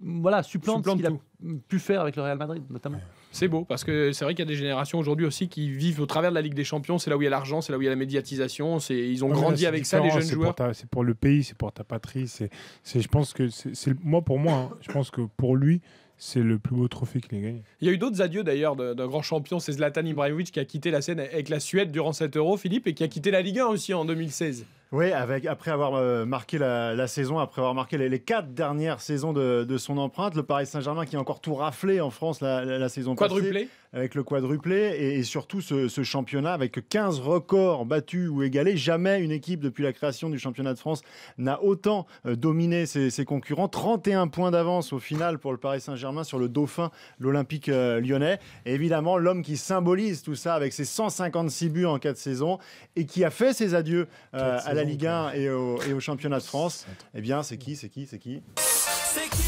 voilà, supplante, Supplante ce qu'il a pu faire avec le Real Madrid, notamment. C'est beau parce que c'est vrai qu'il y a des générations aujourd'hui aussi qui vivent au travers de la Ligue des Champions. C'est là où il y a l'argent, c'est là où il y a la médiatisation. C'est ils ont Ouais, mais là, grandi avec ça, les jeunes c'est joueurs. C'est pour le pays, c'est pour ta patrie. C'est, c'est, je pense que c'est, moi pour moi, hein, je pense que pour lui, c'est le plus beau trophée qu'il ait gagné. Il y a eu d'autres adieux d'ailleurs de- d'un grand champion, c'est Zlatan Ibrahimovic qui a quitté la scène avec la Suède durant cet Euro, Philippe, et qui a quitté la Ligue 1 aussi en 2016. Oui, après avoir euh, marqué la, saison, après avoir marqué les, quatre dernières saisons de, son empreinte, le Paris Saint-Germain qui a encore tout raflé en France la, saison Quadruplé. Avec le quadruplé et, et surtout ce, ce championnat avec 15 records battus ou égalés. Jamais une équipe depuis la création du championnat de France n'a autant euh, dominé ses, ses concurrents. 31 points d'avance au final pour le Paris Saint-Germain sur le dauphin, l'Olympique euh, lyonnais. Et évidemment, l'homme qui symbolise tout ça avec ses 156 buts en 4 saisons et qui a fait ses adieux euh, à la Ligue 1 et au, et au championnat de France, eh bien, c'est qui, c'est qui, c'est qui? C'est qui?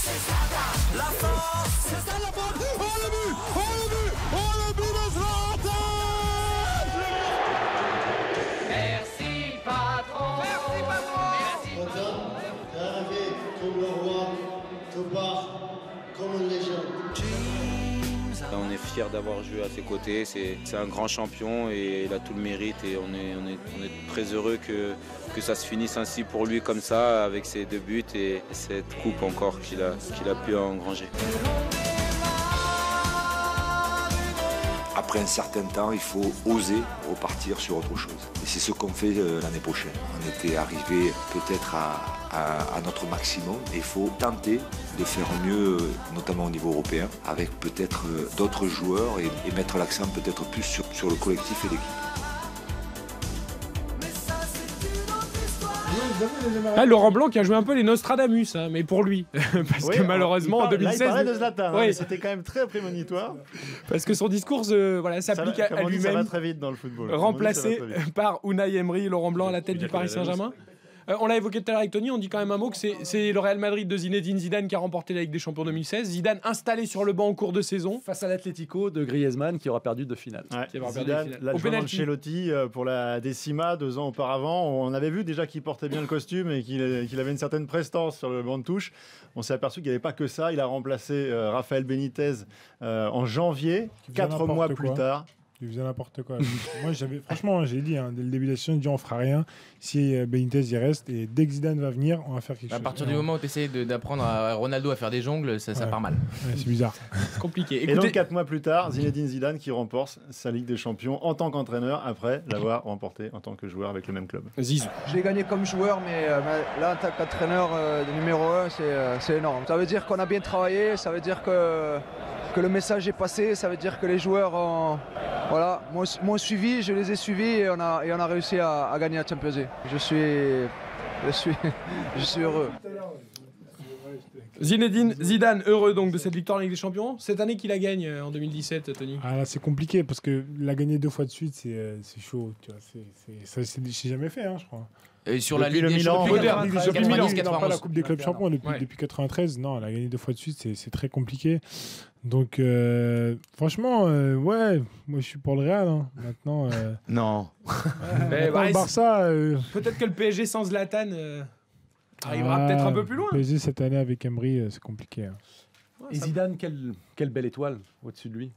C'est La force C'est ça la On est fiers d'avoir joué à ses côtés. C'est un grand champion et il a tout le mérite. Et on est, très heureux que, ça se finisse ainsi pour lui comme ça, avec ses deux buts et cette coupe encore qu'il a pu engranger. Après un certain temps, il faut oser repartir sur autre chose. Et c'est ce qu'on fait euh, l'année prochaine. On était arrivé peut-être à, notre maximum et il faut tenter de faire mieux, euh, notamment au niveau européen, avec peut-être euh, d'autres joueurs et, et mettre l'accent peut-être plus sur le collectif et l'équipe. Ah, Laurent Blanc qui a joué un peu les Nostradamus, hein, mais pour lui. parce Oui, que malheureusement il en parle- là, 2016. il parlait de Zlatan, hein, c'était quand même très prémonitoire. parce que son discours euh, voilà, s'applique à, dit, Ça va lui-même. très vite dans le football. Dit, remplacé par Unai Emery, Laurent Blanc à la tête du Paris Saint-Germain. Euh, on l'a évoqué tout à l'heure avec Tony, on dit quand même un mot que c'est- le Real Madrid de Zinedine Zidane qui a remporté la Ligue des Champions 2016. Zidane installé sur le banc en cours de saison. Face à l'Atlético de Griezmann qui aura perdu de finale. Ouais, Qui perdre Zidane, finales. L'adjoint. Ancelotti euh, pour la décima deux ans auparavant. On avait vu déjà qu'il portait bien le costume et qu'il qu'il avait une certaine prestance sur le banc de touche. On s'est aperçu qu'il n'y avait pas que ça. Il a remplacé euh, Rafael Benitez euh, en janvier, quatre mois quoi. plus tard. Il faisait n'importe quoi. Moi, j'avais, franchement, j'ai dit hein, dès le début de la saison, on fera rien si euh, Benitez y reste et dès que Zidane va venir, on va faire quelque À chose. partir du moment où tu essaies d'apprendre à Ronaldo à faire des jongles, ça, part mal. Ouais, c'est bizarre. C'est compliqué. Et donc Écoutez, quatre mois plus tard, Zinedine Zidane qui remporte sa Ligue des Champions en tant qu'entraîneur après l'avoir remporté en tant que joueur avec le même club. Zizou. Je l'ai gagné comme joueur, mais euh, ma- là, en tant qu'entraîneur euh, de numéro 1, c'est euh, c'est énorme. Ça veut dire qu'on a bien travaillé, ça veut dire que, que le message est passé, ça veut dire que les joueurs ont, voilà, m'ont m'ont suivi, je les ai suivis et on a, et on a réussi à, à gagner la Champions League. Je suis, je suis, je suis heureux. Zinedine Zidane, heureux donc de cette victoire en Ligue des Champions. Cette année qu'il la gagne euh, en 2017, Tony? Ah là, c'est compliqué parce que la gagner deux fois de suite, c'est, euh, c'est chaud. Tu vois, c'est jamais fait, hein, je crois. Et sur la Ligue le des Milan, Champions, Depuis 93, Milan, 90, non, pas la 91. Coupe des clubs champions depuis, Ouais. depuis 93. Non, elle a gagné deux fois de suite, c'est, très compliqué. Donc, euh, franchement, euh, ouais, moi je suis pour le Real. hein. Maintenant, euh, Non. Mais maintenant, bah, le Barça. euh, Peut-être que le PSG sans Zlatan euh, arrivera ah, peut-être un peu plus loin. PSG cette année avec Emery, euh, c'est compliqué. hein. Et Zidane, quelle, quelle belle étoile au-dessus de lui.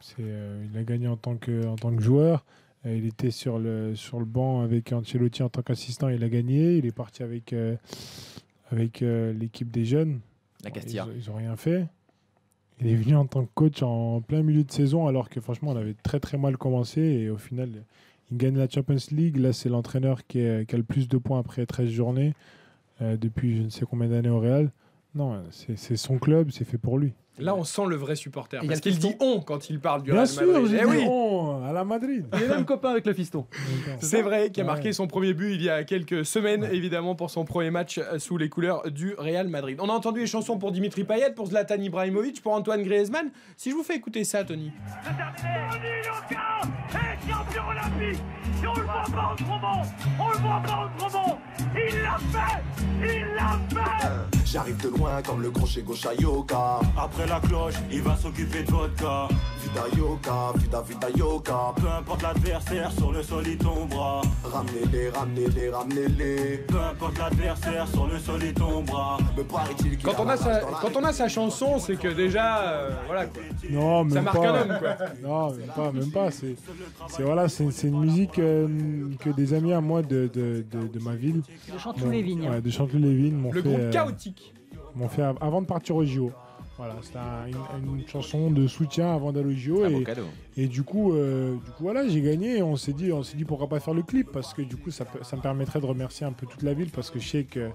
C'est, euh, il a gagné en tant que, en tant que joueur. Euh, il était sur le, sur le banc avec Ancelotti en tant qu'assistant. Il a gagné. Il est parti avec, euh, avec euh, l'équipe des jeunes. La Castilla. Ils, ils ont rien fait. Il est venu en tant que coach en plein milieu de saison alors que franchement on avait très très mal commencé et au final il gagne la Champions League. Là c'est l'entraîneur qui, a le plus de points après 13 journées euh, depuis je ne sais combien d'années au Real. Non, c'est son club, c'est fait pour lui. Là, on sent le vrai supporter. Et Parce qu'il dit on quand il parle du Bien Real sûr, Madrid. j'ai Eh dit oui. on à la Madrid. Il est même copain avec le fiston. C'est vrai, qui a Ouais. marqué son premier but il y a quelques semaines, évidemment, pour son premier match euh, sous les couleurs du Real Madrid. On a entendu les chansons pour Dimitri Payet, pour Zlatan Ibrahimovic, pour Antoine Griezmann. Si je vous fais écouter ça, Tony. est champion olympique Et on le voit pas autrement On le voit pas autrement Il l'a fait Il l'a fait J'arrive de loin comme le gros chez Gaucha Yoka. Après la cloche, il va s'occuper de votre cas Vida Yoka, Vida Vida Yoka. Peu importe l'adversaire, sur le sol il tombera Ramenez-les, ramenez-les, ramenez-les. Peu importe l'adversaire, sur le sol il tombera Me paraît-il qu'il Quand on a sa, quand on a sa chanson, c'est que déjà, euh, voilà quoi. Non, même Ça marque pas. un homme, quoi. Non, même pas, même pas. C'est, c'est voilà, c'est, c'est une musique euh, que des amis à moi de, de, de, de ma ville. De Chanteloup-les-Vignes. Ouais, de Chanteloup-les-Vignes Le fait. groupe euh, chaotique. m'ont fait av- avant de partir au JO. Voilà, c'était un- une, une chanson de soutien JO. Un beau et, et du coup, euh, du coup, voilà, j'ai gagné. Et on s'est dit, on s'est dit pourquoi pas faire le clip parce que du coup, ça, ça me permettrait de remercier un peu toute la ville parce que je sais que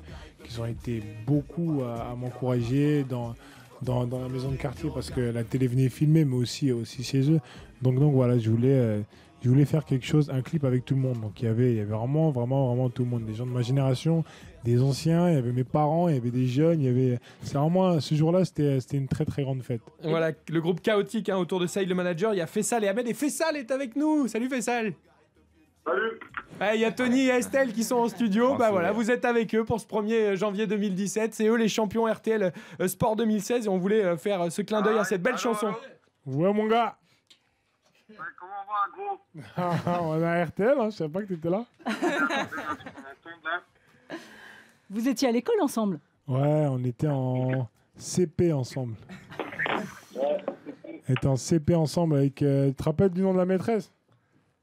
qu'ils ont été beaucoup à, à m'encourager dans, dans dans la maison de quartier parce que la télé venait filmer, mais aussi aussi chez eux. Donc donc voilà, je voulais. euh, je voulais faire quelque chose, un clip avec tout le monde. Donc il y avait, il y avait vraiment, vraiment, vraiment tout le monde. Des gens de ma génération, des anciens, il y avait mes parents, il y avait des jeunes, il y avait. C'est vraiment, ce jour-là, c'était, c'était une très, très grande fête. Voilà, le groupe chaotique hein, autour de Saïd le manager. Il y a Fessal et Ahmed. Et Fessal est avec nous. Salut Fessal. Salut. Il y a Tony et Estelle qui sont en studio. Ah, bah voilà, vrai. vous êtes avec eux pour ce 1er janvier 2017. C'est eux les champions RTL euh, Sport 2016 et on voulait euh, faire euh, ce clin d'œil à cette belle chanson. Ouais, mon gars. Comment va, gros? Ah, On a RTL, hein, je savais pas que t'étais là. Vous étiez à l'école ensemble? Ouais, on était en CP ensemble. On était en CP ensemble avec. euh, tu te rappelles du nom de la maîtresse?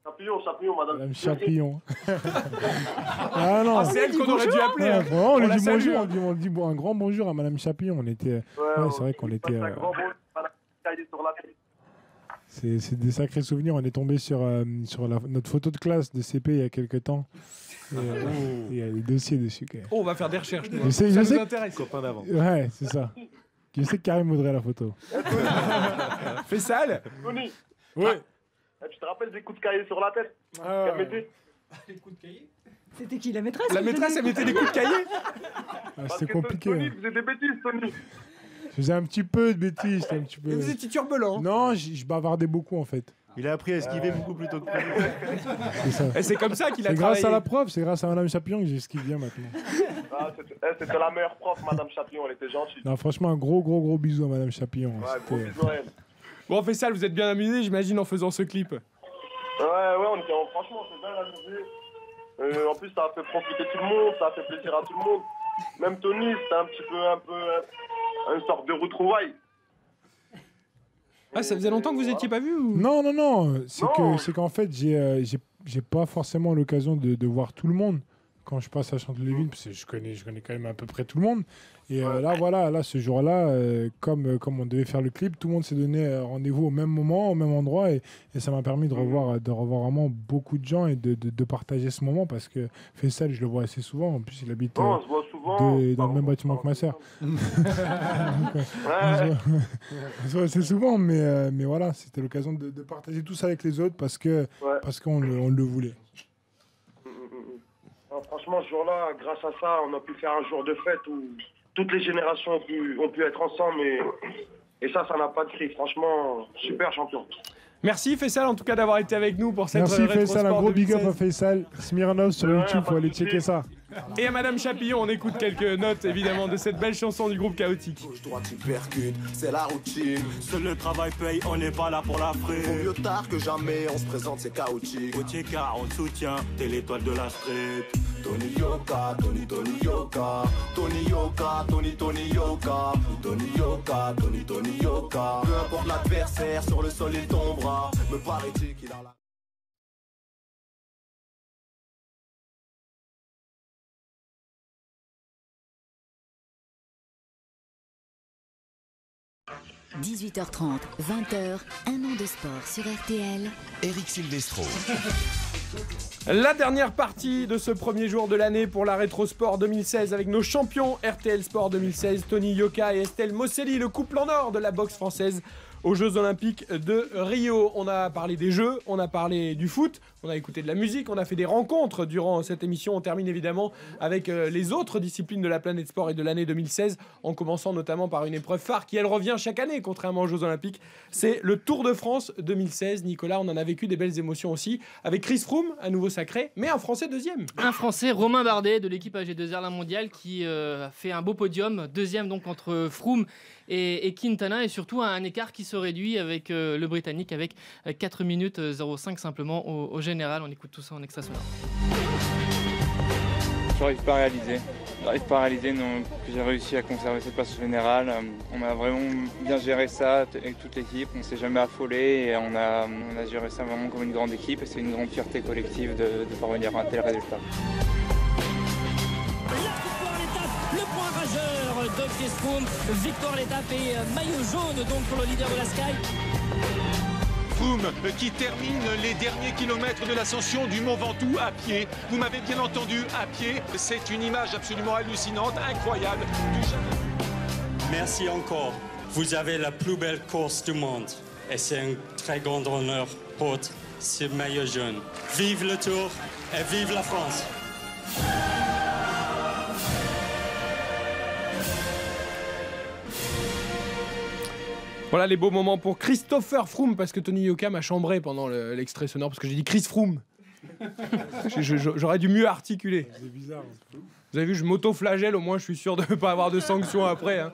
Chapillon, Chapillon, madame. Madame Chapillon. ah non. Ah, c'est elle qu'on aurait dû appeler, Ouais, hein. on, On lui dit bonjour, hein. on dit, on dit bon, un grand bonjour à Madame Chapillon. On était. Ouais, c'est vrai qu'on était. Euh. C'est c'est des sacrés souvenirs. On est tombé sur, euh, sur la- notre photo de classe de CP il y a quelques temps. Et, euh, il y a des dossiers dessus. quand même. Oh, on va faire des recherches. nous, Je hein. sais- Ça je nous sais que- intéresse. Ouais, c'est ça. Je sais que Karim voudrait la photo. Fessal Tony. Ouais. Ah, Tu te rappelles des coups de cahier sur la tête Ah, Qu'elle mettait C'était qui la maîtresse La maîtresse, elle mettait des coups de cahier Ah, que compliqué. Tony hein. faisait des bêtises, Tony. Je faisais un petit peu de bêtises. c'était Un petit peu... Vous étiez turbulent. Non, j- je bavardais beaucoup en fait. Il a appris à esquiver beaucoup plus tôt que prévu. C'est ça. Et c'est comme ça qu'il a C'est grâce travaillé. à la prof, c'est grâce à Madame Chapillon que qui vient maintenant. Ah, c'était eh, c'était la meilleure prof, madame Chapillon, elle était gentille. Non, franchement, un gros, gros, gros bisou à Madame Chapillon. Ouais, gros à elle. Bon, Fessal, vous êtes bien amusé, j'imagine, en faisant ce clip. Ouais, ouais, on était en... franchement, on s'est bien amusé. Euh, en plus, ça a fait profiter tout le monde, ça a fait plaisir à tout le monde. Même Tony, c'était un petit peu, un peu, euh, une sorte de retrouvaille. Ah, ça faisait longtemps que vous étiez pas vu ou... Non, non, non. C'est que c'est qu'en fait, j'ai euh, j'ai j'ai pas forcément l'occasion de, de voir tout le monde quand je passe à Chanteloup-les-Vignes, parce que je connais, je connais quand même à peu près tout le monde. Et euh, là, voilà, là, ce jour-là, euh, comme, euh, comme on devait faire le clip, tout le monde s'est donné rendez-vous au même moment, au même endroit, et, et ça m'a permis de revoir, de revoir vraiment beaucoup de gens et de, de, de partager ce moment, parce que Faisal, je le vois assez souvent. En plus, il habite Non, euh, on se voit souvent. De- dans le même bâtiment que ma sœur. Assez souvent, mais, euh, mais voilà, c'était l'occasion de, de partager tout ça avec les autres parce que Ouais. parce qu'on le, on le voulait. Ah, franchement, ce jour-là, grâce à ça, on a pu faire un jour de fête où toutes les générations ont pu, ont pu être ensemble et, et ça, ça n'a pas de prix. Franchement, super champion. Merci Fessal en tout cas d'avoir été avec nous pour cette Merci euh, Faisal, un gros big up à Faisal. Smirnov sur Ouais, YouTube, faut aller checker ça. 2016. Et à Madame Chapillon, on écoute quelques notes évidemment de cette belle chanson du groupe Chaotique. Droite, tu percutes, c'est la routine. Seul le travail paye, on n'est pas là pour la frime. mieux tard que jamais, on se présente, c'est chaotique. Gauthier car on te soutient, t'es l'étoile de la street. Tony Yoka, Tony Tony Yoka, Tony Yoka, Tony Tony Yoka, Tony Yoka, Tony Tony Yoka. Peu importe l'adversaire, sur le sol il tombera. Me paraît-il qu'il a la. 18h30, 20h, un an de sport sur RTL. Eric Silvestro. La dernière partie de ce premier jour de l'année pour la Rétro Sport 2016 avec nos champions RTL Sport 2016, Tony Yoka et Estelle Mosselli, le couple en or de la boxe française aux Jeux Olympiques de Rio. On a parlé des Jeux, on a parlé du foot, on a écouté de la musique, on a fait des rencontres durant cette émission. On termine évidemment avec euh, les autres disciplines de la planète sport et de l'année 2016, en commençant notamment par une épreuve phare qui, elle, revient chaque année, contrairement aux Jeux Olympiques. C'est le Tour de France 2016. Nicolas, on en a vécu des belles émotions aussi, avec Chris Froome, à nouveau sacré, mais un Français deuxième. Un Français, Romain Bardet, de l'équipe AG2R La Mondiale, qui euh, a fait un beau podium, deuxième donc entre Froome et, Quintana, et surtout un, écart qui se réduit avec euh, le Britannique, avec euh, 4 minutes euh, 05 simplement au, au général. On écoute tout ça en extra sonore. J'arrive pas à réaliser. J'arrive pas à réaliser que j'ai réussi à conserver cette place générale. Euh, On a vraiment bien géré ça avec toute l'équipe. On s'est jamais affolé et on a, on a géré ça vraiment comme une grande équipe. Et c'est une grande fierté collective de, de parvenir à un tel résultat. Chris Froome, victoire l'étape et euh, maillot jaune donc pour le leader de la Sky. Froome qui termine les derniers kilomètres de l'ascension du Mont Ventoux à pied. Vous m'avez bien entendu, à pied. C'est une image absolument hallucinante, incroyable. Merci encore. Vous avez la plus belle course du monde. Et c'est un très grand honneur pour ce maillot jaune. Vive le Tour et vive la France. Voilà les beaux moments pour Christopher Froome, parce que Tony Yoka m'a chambré pendant le- l'extrait sonore, parce que j'ai dit Chris Froome. J'aurais dû mieux articuler. C'est bizarre. Vous avez vu, je m'auto-flagelle, au moins je suis sûr de ne pas avoir de sanctions après. hein.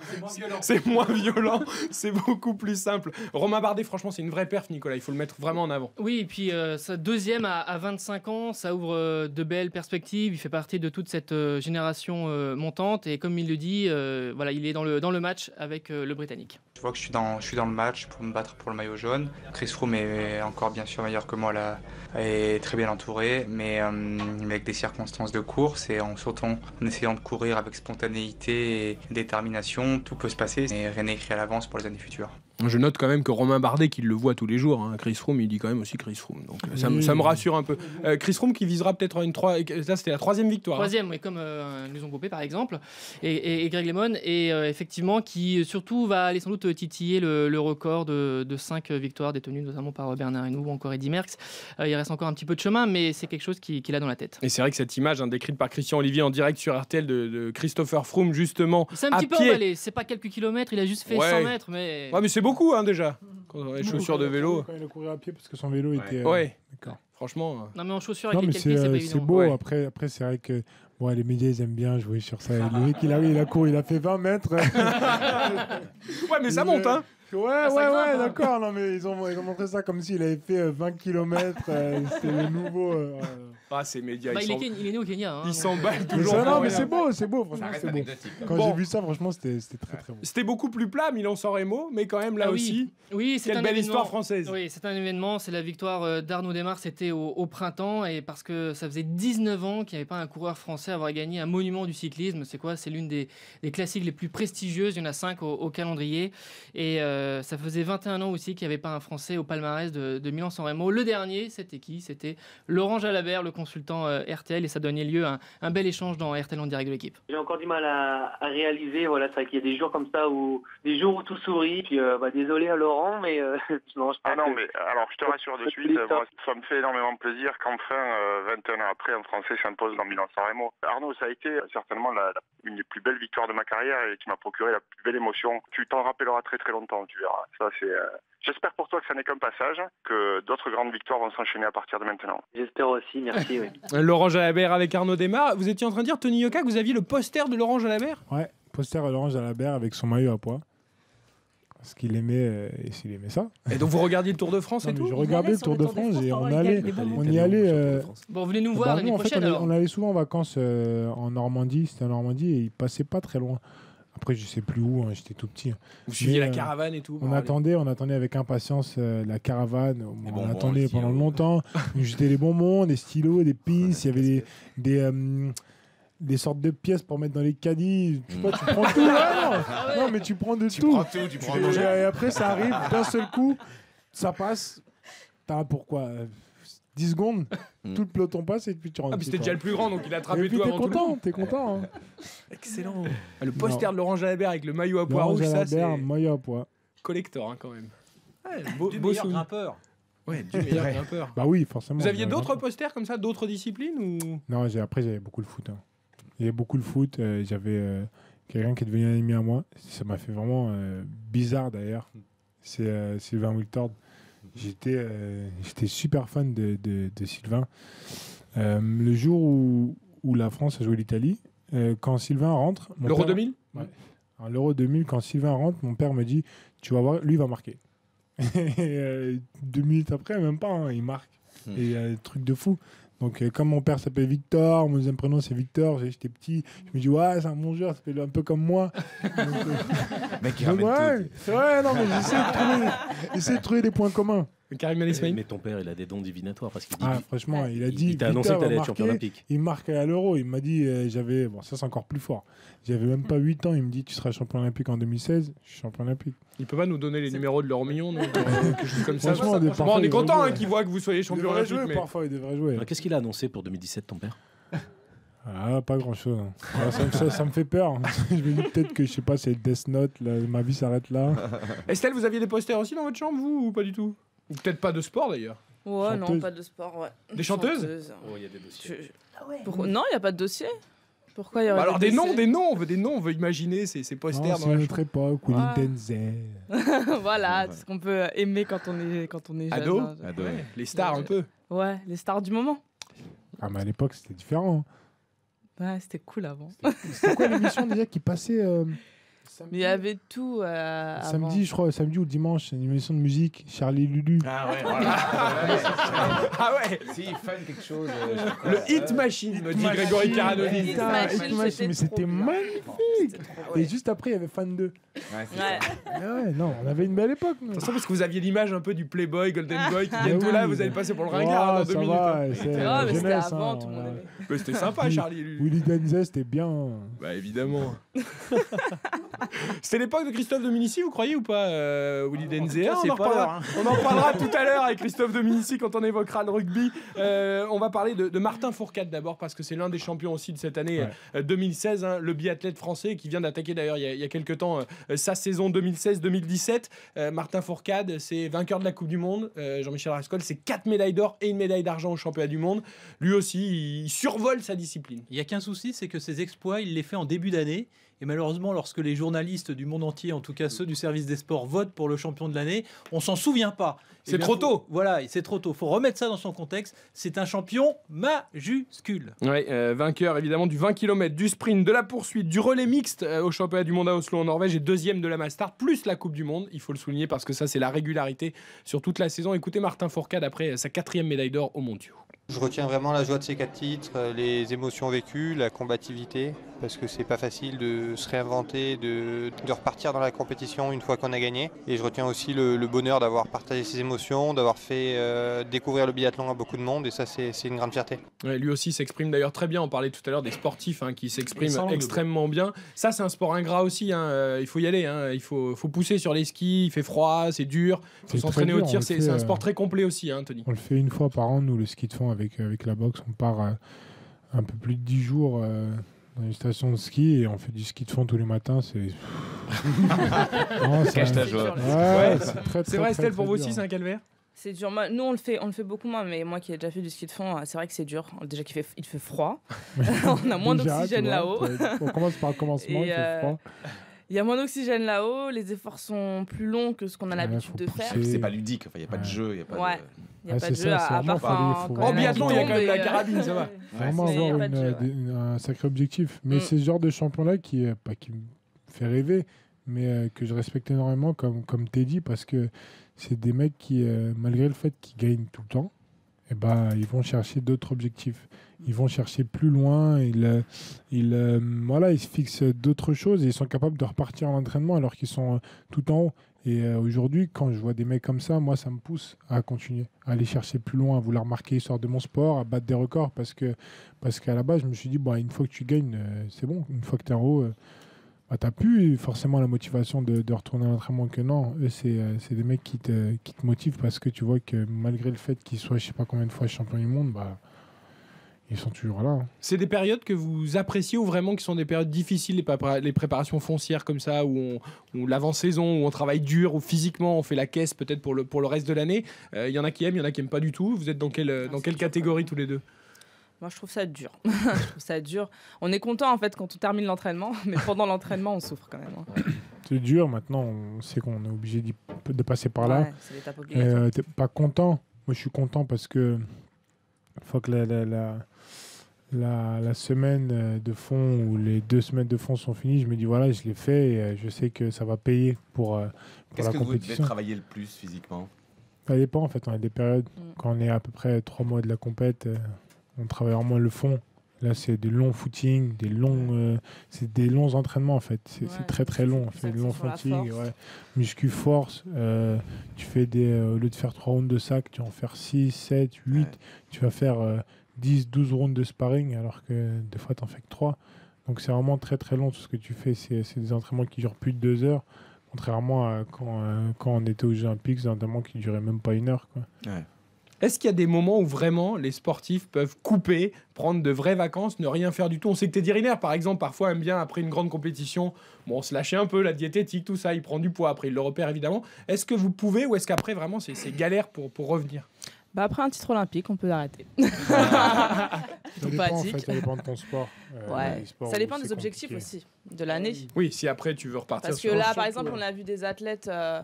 C'est moins violent, c'est beaucoup plus simple. Romain Bardet, franchement, c'est une vraie perf, Nicolas, il faut le mettre vraiment en avant. Oui, et puis euh, sa deuxième à, à 25 ans, ça ouvre euh, de belles perspectives. Il fait partie de toute cette euh, génération euh, montante et comme il le dit, euh, voilà, il est dans le, dans le match avec euh, le Britannique. Je vois que je suis, dans, je suis dans le match pour me battre pour le maillot jaune. Chris Froome est encore bien sûr meilleur que moi là, est très bien entouré, mais, euh, mais avec des circonstances de course et en sautant, en essayant de courir avec spontanéité et détermination, tout peut se passer et rien n'est écrit à l'avance pour les années futures. Je note quand même que Romain Bardet, qui le voit tous les jours, hein, Chris Froome, il dit quand même aussi Chris Froome. Donc euh, ça, me- Oui. ça me rassure un peu. Euh, Chris Froome qui visera peut-être une 3. Là, c'était la troisième victoire. hein. Troisième, oui, comme euh, nous ont groupé par exemple, et, et- et Greg Lemon, et euh, effectivement qui surtout va aller sans doute titiller le, le record de, de 5 victoires détenues notamment par Bernard Hinault ou encore Eddy Merckx. Il reste encore un petit peu de chemin, mais c'est quelque chose qui- qu'il a dans la tête. Et c'est vrai que cette image hein, décrite par Christian Olivier en direct sur RTL de, de Christopher Froome, justement, C'est un petit peu emballé, c'est pas quelques kilomètres, il a juste fait Ouais. 100 mètres, mais. Ouais, mais c'est beaucoup hein, déjà. Quand on a les chaussures de vélo. Quand il a couru à pied parce que son vélo était. euh, Ouais. D'accord. Franchement. euh, Non, mais en chaussures Non, avec mais les c'est pieds, c'est pas euh, évident. c'est beau. Ouais. Après, après c'est vrai que bon, les médias ils aiment bien jouer sur ça. Le mec il a, il a couru, il a fait 20 mètres. ouais, mais ça monte, hein. Ouais, Ah, ouais, grimpe, ouais, hein. d'accord. Non, mais ils ont, ils ont montré ça comme s'il avait fait euh, 20 km. C'était le nouveau. euh, Ah, ces médias, Bah, ils il, est, s'en- Ken- il est né au Kenya. hein, ils s'emballent mais toujours. ça, pour non, mais rien. c'est beau, c'est beau. Franchement, reste c'est beau. anecdotique, Quand Bon. j'ai vu ça, franchement, c'était c'était très très beau. C'était beaucoup plus plat, Milan-San Remo, mais quand même là Ah oui. aussi. Oui, c'est Quelle un belle événement. histoire française. Oui, c'est un événement. C'est la victoire euh, d'Arnaud Desmar. C'était au, au printemps et parce que ça faisait 19 ans qu'il n'y avait pas un coureur français à avoir gagné un monument du cyclisme. C'est quoi? C'est l'une des, des classiques les plus prestigieuses. Il y en a 5 au, au calendrier. Et euh, ça faisait 21 ans aussi qu'il n'y avait pas un Français au palmarès de, de Milan-San Remo. Le dernier, c'était qui? C'était Laurent Jalabert, le consultant euh, RTL. Et ça donnait lieu à un, un bel échange dans RTL en direct de l'équipe. J'ai encore du mal à, à réaliser. Voilà, c'est vrai qu'il y a des jours comme ça où des jours où tout sourit. Puis euh, bah, désolé à Laurent, mais euh, non, je pense Ah non, que- mais alors je te rassure de suite, moi, ça me fait énormément plaisir qu'enfin, euh, 21 ans après, un Français s'impose dans Milan-San Remo. Arnaud, ça a été euh, certainement la- la- une des plus belles victoires de ma carrière et qui m'a procuré la plus belle émotion. Tu t'en rappelleras très très longtemps, tu verras. Ça, c'est. euh, J'espère pour toi que ça n'est qu'un passage, que d'autres grandes victoires vont s'enchaîner à partir de maintenant. J'espère aussi, merci. Oui. Laurent Jalabert avec Arnaud Desmar. Vous étiez en train de dire, Tony Yoka, que vous aviez le poster de Laurent Jalabert? Ouais, poster à l'orange à la berre avec son maillot à poids. Parce qu'il aimait, euh, et s'il aimait ça. Et donc vous regardiez le Tour de France Non, et tout je regardais le Tour de France et on allait, on y allait. euh, Bon, venez nous bah voir nous, l'année en fait, prochaine on, allait- alors. on allait souvent en vacances euh, en Normandie, c'était en Normandie et il passait pas très loin. Après, je sais plus où, hein, j'étais tout petit. Vous suiviez la euh, caravane et tout. On attendait, on attendait avec impatience euh, la caravane. on bonbons, attendait pendant longtemps. J'étais des bonbons, des stylos, des pinces. Il y avait des, des, euh, des sortes de pièces pour mettre dans les caddies. Tu, vois, tu prends tout. non. Non, mais tu prends de tout. prends tout, tu prends Et- après, ça arrive d'un seul coup, ça passe. T'as pourquoi euh, 10 secondes, tout le peloton passe et puis tu rentres. Ah, puis c'était déjà le plus grand, donc il a attrapé tout t'es avant tout le content, monde. t'es content. hein. Excellent. Ah, Le poster de Laurent Jalabert avec le maillot à poids Laurent rouge, ça c'est Jalabert, maillot à poids. collector hein, quand même. Ouais, beau, Du beau meilleur grimpeur. Ouais, du meilleur grimpeur. Bah oui, forcément. Vous aviez d'autres posters comme ça, d'autres disciplines ou? Non, j'ai- après, j'avais beaucoup le foot. hein. Il y avait beaucoup le foot. euh, J'avais euh, quelqu'un qui est devenu un ami à moi. Ça m'a fait vraiment euh, bizarre d'ailleurs. C'est euh, Sylvain Wiltord. J'étais euh, j'étais super fan de, de- de Sylvain. Euh, le jour où, où la France a joué l'Italie, euh, quand Sylvain rentre. L'Euro père- 2000 Ouais. Alors, L'Euro 2000, quand Sylvain rentre, mon père me dit Tu vas voir, lui il va marquer. Et euh, deux minutes après, même pas, hein, il marque. Hmm. Et truc de fou. Donc, euh, comme mon père s'appelle Victor, mon deuxième prénom c'est Victor, j'étais petit, je me dis Ouais, c'est un bon joueur, ça fait un peu comme moi. Donc, euh, Mec, donc, ouais, vrai, non, mais j'essaie de trouver, j'essaie de trouver des points communs. Karim Mais, mais ton père, il a des dons divinatoires parce qu'il dit. Ah, franchement, il a dit. Il t'a annoncé que t'allais être champion olympique. Il marque à l'Euro. Il m'a dit, euh, j'avais. Bon, ça c'est encore plus fort. J'avais même pas 8 ans. Il me dit, tu seras champion olympique en 2016. Je suis champion olympique. Il peut pas nous donner les numéros de l'euro million, non Quelque chose comme ça. Franchement, Bon, on est content hein, qu'il voit que vous soyez champion olympique. jouer, mais- parfois, il devrait jouer. Qu'est-ce qu'il a annoncé pour 2017, ton père? Ah, pas grand chose. ça, me- ça- ça me fait peur. je me dis peut-être que je sais pas, c'est Death Note. là, ma vie s'arrête là. Estelle, vous aviez des posters aussi dans votre chambre, vous, ou pas du tout? Ou peut-être pas de sport d'ailleurs Ouais, non, pas de sport, ouais. Des chanteuses Oh, il y a des dossiers. Je- Pourquoi- Non, il n'y a pas de dossier. Pourquoi il y aurait Bah alors des dossiers noms, des noms, on veut des noms, on veut imaginer ces, ces posters dans c'est la notre époque, Willy Ouais. Denzel. voilà, c'est ce qu'on peut aimer quand on est, quand on est jeune. Ado hein. Ado, ouais. Les stars un peu. Ouais, les stars du moment. Ah, mais à l'époque, c'était différent. Ouais, c'était cool avant. C'était quoi l'émission déjà qui passait euh, Mais il y avait tout euh, avant. samedi, je crois, samedi ou dimanche, une émission de musique, Charlie Lulu. Ah ouais, Ah ouais S'il fan quelque chose. Le Hit Machine, me dit Grégory Machine, Hit Machine, c'était mais c'était magnifique. Et juste après, il y avait Fan 2. Ouais. Ah ouais, non, on avait une belle époque. De toute façon, parce que vous aviez l'image un peu du Playboy, Golden Boy qui Ah viennent tout oui. là, vous allez passer pour le ringard Ouais, dans deux minutes. hein. Ah, c'était avant, hein, tout le monde aimait. C'était sympa, Charlie. Willy Denzel, c'était bien. Bah évidemment. C'était l'époque de Christophe Dominici, vous croyez ou pas, euh, Willy Denzel cas, on, c'est en on reparlera tout à l'heure avec Christophe Dominici quand on évoquera le rugby. Euh, on va parler de, de Martin Fourcade d'abord parce que c'est l'un des champions aussi de cette année Ouais. euh, 2016, hein, le biathlète français qui vient d'attaquer d'ailleurs il, y a- il y a quelques temps euh, sa saison 2016-2017. Euh, Martin Fourcade, c'est vainqueur de la Coupe du Monde. Euh, Jean-Michel Rascol, c'est 4 médailles d'or et une médaille d'argent au championnat du monde. Lui aussi, il survole sa discipline. Il n'y a qu'un souci, c'est que ses exploits, il les fait en début d'année. Et malheureusement, lorsque les journalistes du monde entier, en tout cas ceux du service des sports, votent pour le champion de l'année, on s'en souvient pas. Eh C'est bien, trop faut- tôt. Voilà, c'est trop tôt. faut remettre ça dans son contexte. C'est un champion majuscule. Ouais, euh, vainqueur évidemment du 20 km, du sprint, de la poursuite, du relais mixte euh, au championnat du monde à Oslo en Norvège et deuxième de la Mastart, plus la Coupe du Monde. Il faut le souligner parce que ça, c'est la régularité sur toute la saison. Écoutez Martin Fourcade après euh, sa quatrième médaille d'or au Mondiaux. Je retiens vraiment la joie de ces quatre titres, euh, les émotions vécues, la combativité, parce que c'est pas facile de se réinventer, de, de repartir dans la compétition une fois qu'on a gagné. Et je retiens aussi le, le bonheur d'avoir partagé ces émotions, d'avoir fait euh, découvrir le biathlon à beaucoup de monde, et ça c'est c'est une grande fierté. Ouais, lui aussi s'exprime d'ailleurs très bien. On parlait tout à l'heure des sportifs hein, qui s'expriment extrêmement bien. Ça, c'est un sport ingrat aussi. hein, euh, Il faut y aller. hein, Il faut, faut pousser sur les skis. Il fait froid, c'est dur. Il faut s'entraîner au tir. C'est un sport très complet aussi, hein, Tony. On le fait une fois par an, nous, le ski de fond avec, avec la boxe. On part euh, un peu plus de 10 jours euh, dans une station de ski et on fait du ski de fond tous les matins. C'est. Cache ta joie. Ouais, Ouais. c'est vrai, Estelle, pour vous aussi, c'est un calvaire? C'est dur. Nous, on le, fait, on le fait beaucoup moins, mais moi qui ai déjà fait du ski de fond, euh, c'est vrai que c'est dur. Déjà qu'il fait, il fait froid. on a moins d'oxygène là-haut. On commence par le commencement, Et, il fait euh, froid. Il y a moins d'oxygène là-haut, les efforts sont plus longs que ce qu'on a l'habitude faut de faire. C'est pas ludique, enfin, il n'y a pas de jeu, il n'y a pas Ouais. de. Il n'y a Ouais, pas c'est de ça, jeu à, c'est à vraiment part faut- quand En il y a biathlon, il y a quand même la euh, carabine, ça va. Vraiment y a avoir pas une, de euh, jeu, ouais. des- un sacré objectif. Mais Mm. c'est ce genre de champion-là qui, euh, pas qui me fait rêver, mais euh, que je respecte énormément, comme, comme t'es dit, parce que c'est des mecs qui, euh, malgré le fait qu'ils gagnent tout le temps, eh ben, ils vont chercher d'autres objectifs. Ils vont chercher plus loin. Ils, euh, ils, euh, voilà, ils se fixent d'autres choses et ils sont capables de repartir à l'entraînement alors qu'ils sont euh, tout en haut. Et aujourd'hui, quand je vois des mecs comme ça, moi, ça me pousse à continuer, à aller chercher plus loin, à vouloir marquer l'histoire de mon sport, à battre des records. Parce que parce qu'à la base, je me suis dit, bon, une fois que tu gagnes, c'est bon. Une fois que tu es en haut, bah, tu n'as plus forcément la motivation de, retourner à l'entraînement. Que non, eux, c'est des mecs qui te, qui te motivent parce que tu vois que malgré le fait qu'ils soient, je sais pas combien de fois champion du monde, bah, ils sont toujours là. hein. C'est des périodes que vous appréciez ou vraiment qui sont des périodes difficiles, les, prépa- les préparations foncières comme ça, où, on, où l'avant-saison, où on travaille dur, où physiquement on fait la caisse peut-être pour le, pour le reste de l'année. Euh, Il y en a qui aiment, il y en a qui aiment pas du tout. Vous êtes dans quelle, euh, dans quelle catégorie tous les deux? Moi, je trouve ça dur. je trouve ça dur. On est content en fait quand on termine l'entraînement, mais pendant l'entraînement, on souffre quand même. hein. C'est dur maintenant, on sait qu'on est obligé de passer par là. Ouais, c'est l'étape obligatoire. Euh, T'es pas content Moi je suis content parce que une fois que la, la, la, la- la semaine euh, de fond ou les deux semaines de fond sont finies, je me dis voilà, je l'ai fait et euh, je sais que ça va payer pour, euh, pour Qu'est-ce la que vous devez compétition. travailler le plus physiquement? Ça dépend en fait, on a des périodes. Mm. Quand on est à peu près trois mois de la compète, euh, on travaille vraiment le fond. Là, c'est des longs footings, des longs, euh, c'est des longs entraînements en fait. C'est c'est très très long. On fait des longs footings, force. ouais. muscu force. euh, tu fais des, euh, au lieu de faire 3 rounds de sac, tu vas en faire 6, 7, 8. Tu vas faire euh, 10, 12 rounds de sparring alors que des fois tu en fais que 3. Donc c'est vraiment très très long tout ce que tu fais. C'est c'est des entraînements qui durent plus de 2 heures. Contrairement à quand, euh, quand on était aux Jeux Olympiques, des entraînements qui duraient même pas une heure. Quoi. Est-ce qu'il y a des moments où vraiment les sportifs peuvent couper, prendre de vraies vacances, ne rien faire du tout? On sait que Teddy Riner, par exemple, parfois aime bien, après une grande compétition, bon, se lâcher un peu, la diététique, tout ça, il prend du poids, après il le repère évidemment. Est-ce que vous pouvez ou est-ce qu'après vraiment c'est c'est galère pour, pour revenir? Bah, après un titre olympique, on peut l'arrêter. Ça Tout dépend, en basique. fait, ça dépend de ton sport. Euh, Ouais. Ça dépend des objectifs compliqué. aussi de l'année. Oui, si après tu veux repartir Parce que sur là, par exemple, on a vu des athlètes, euh,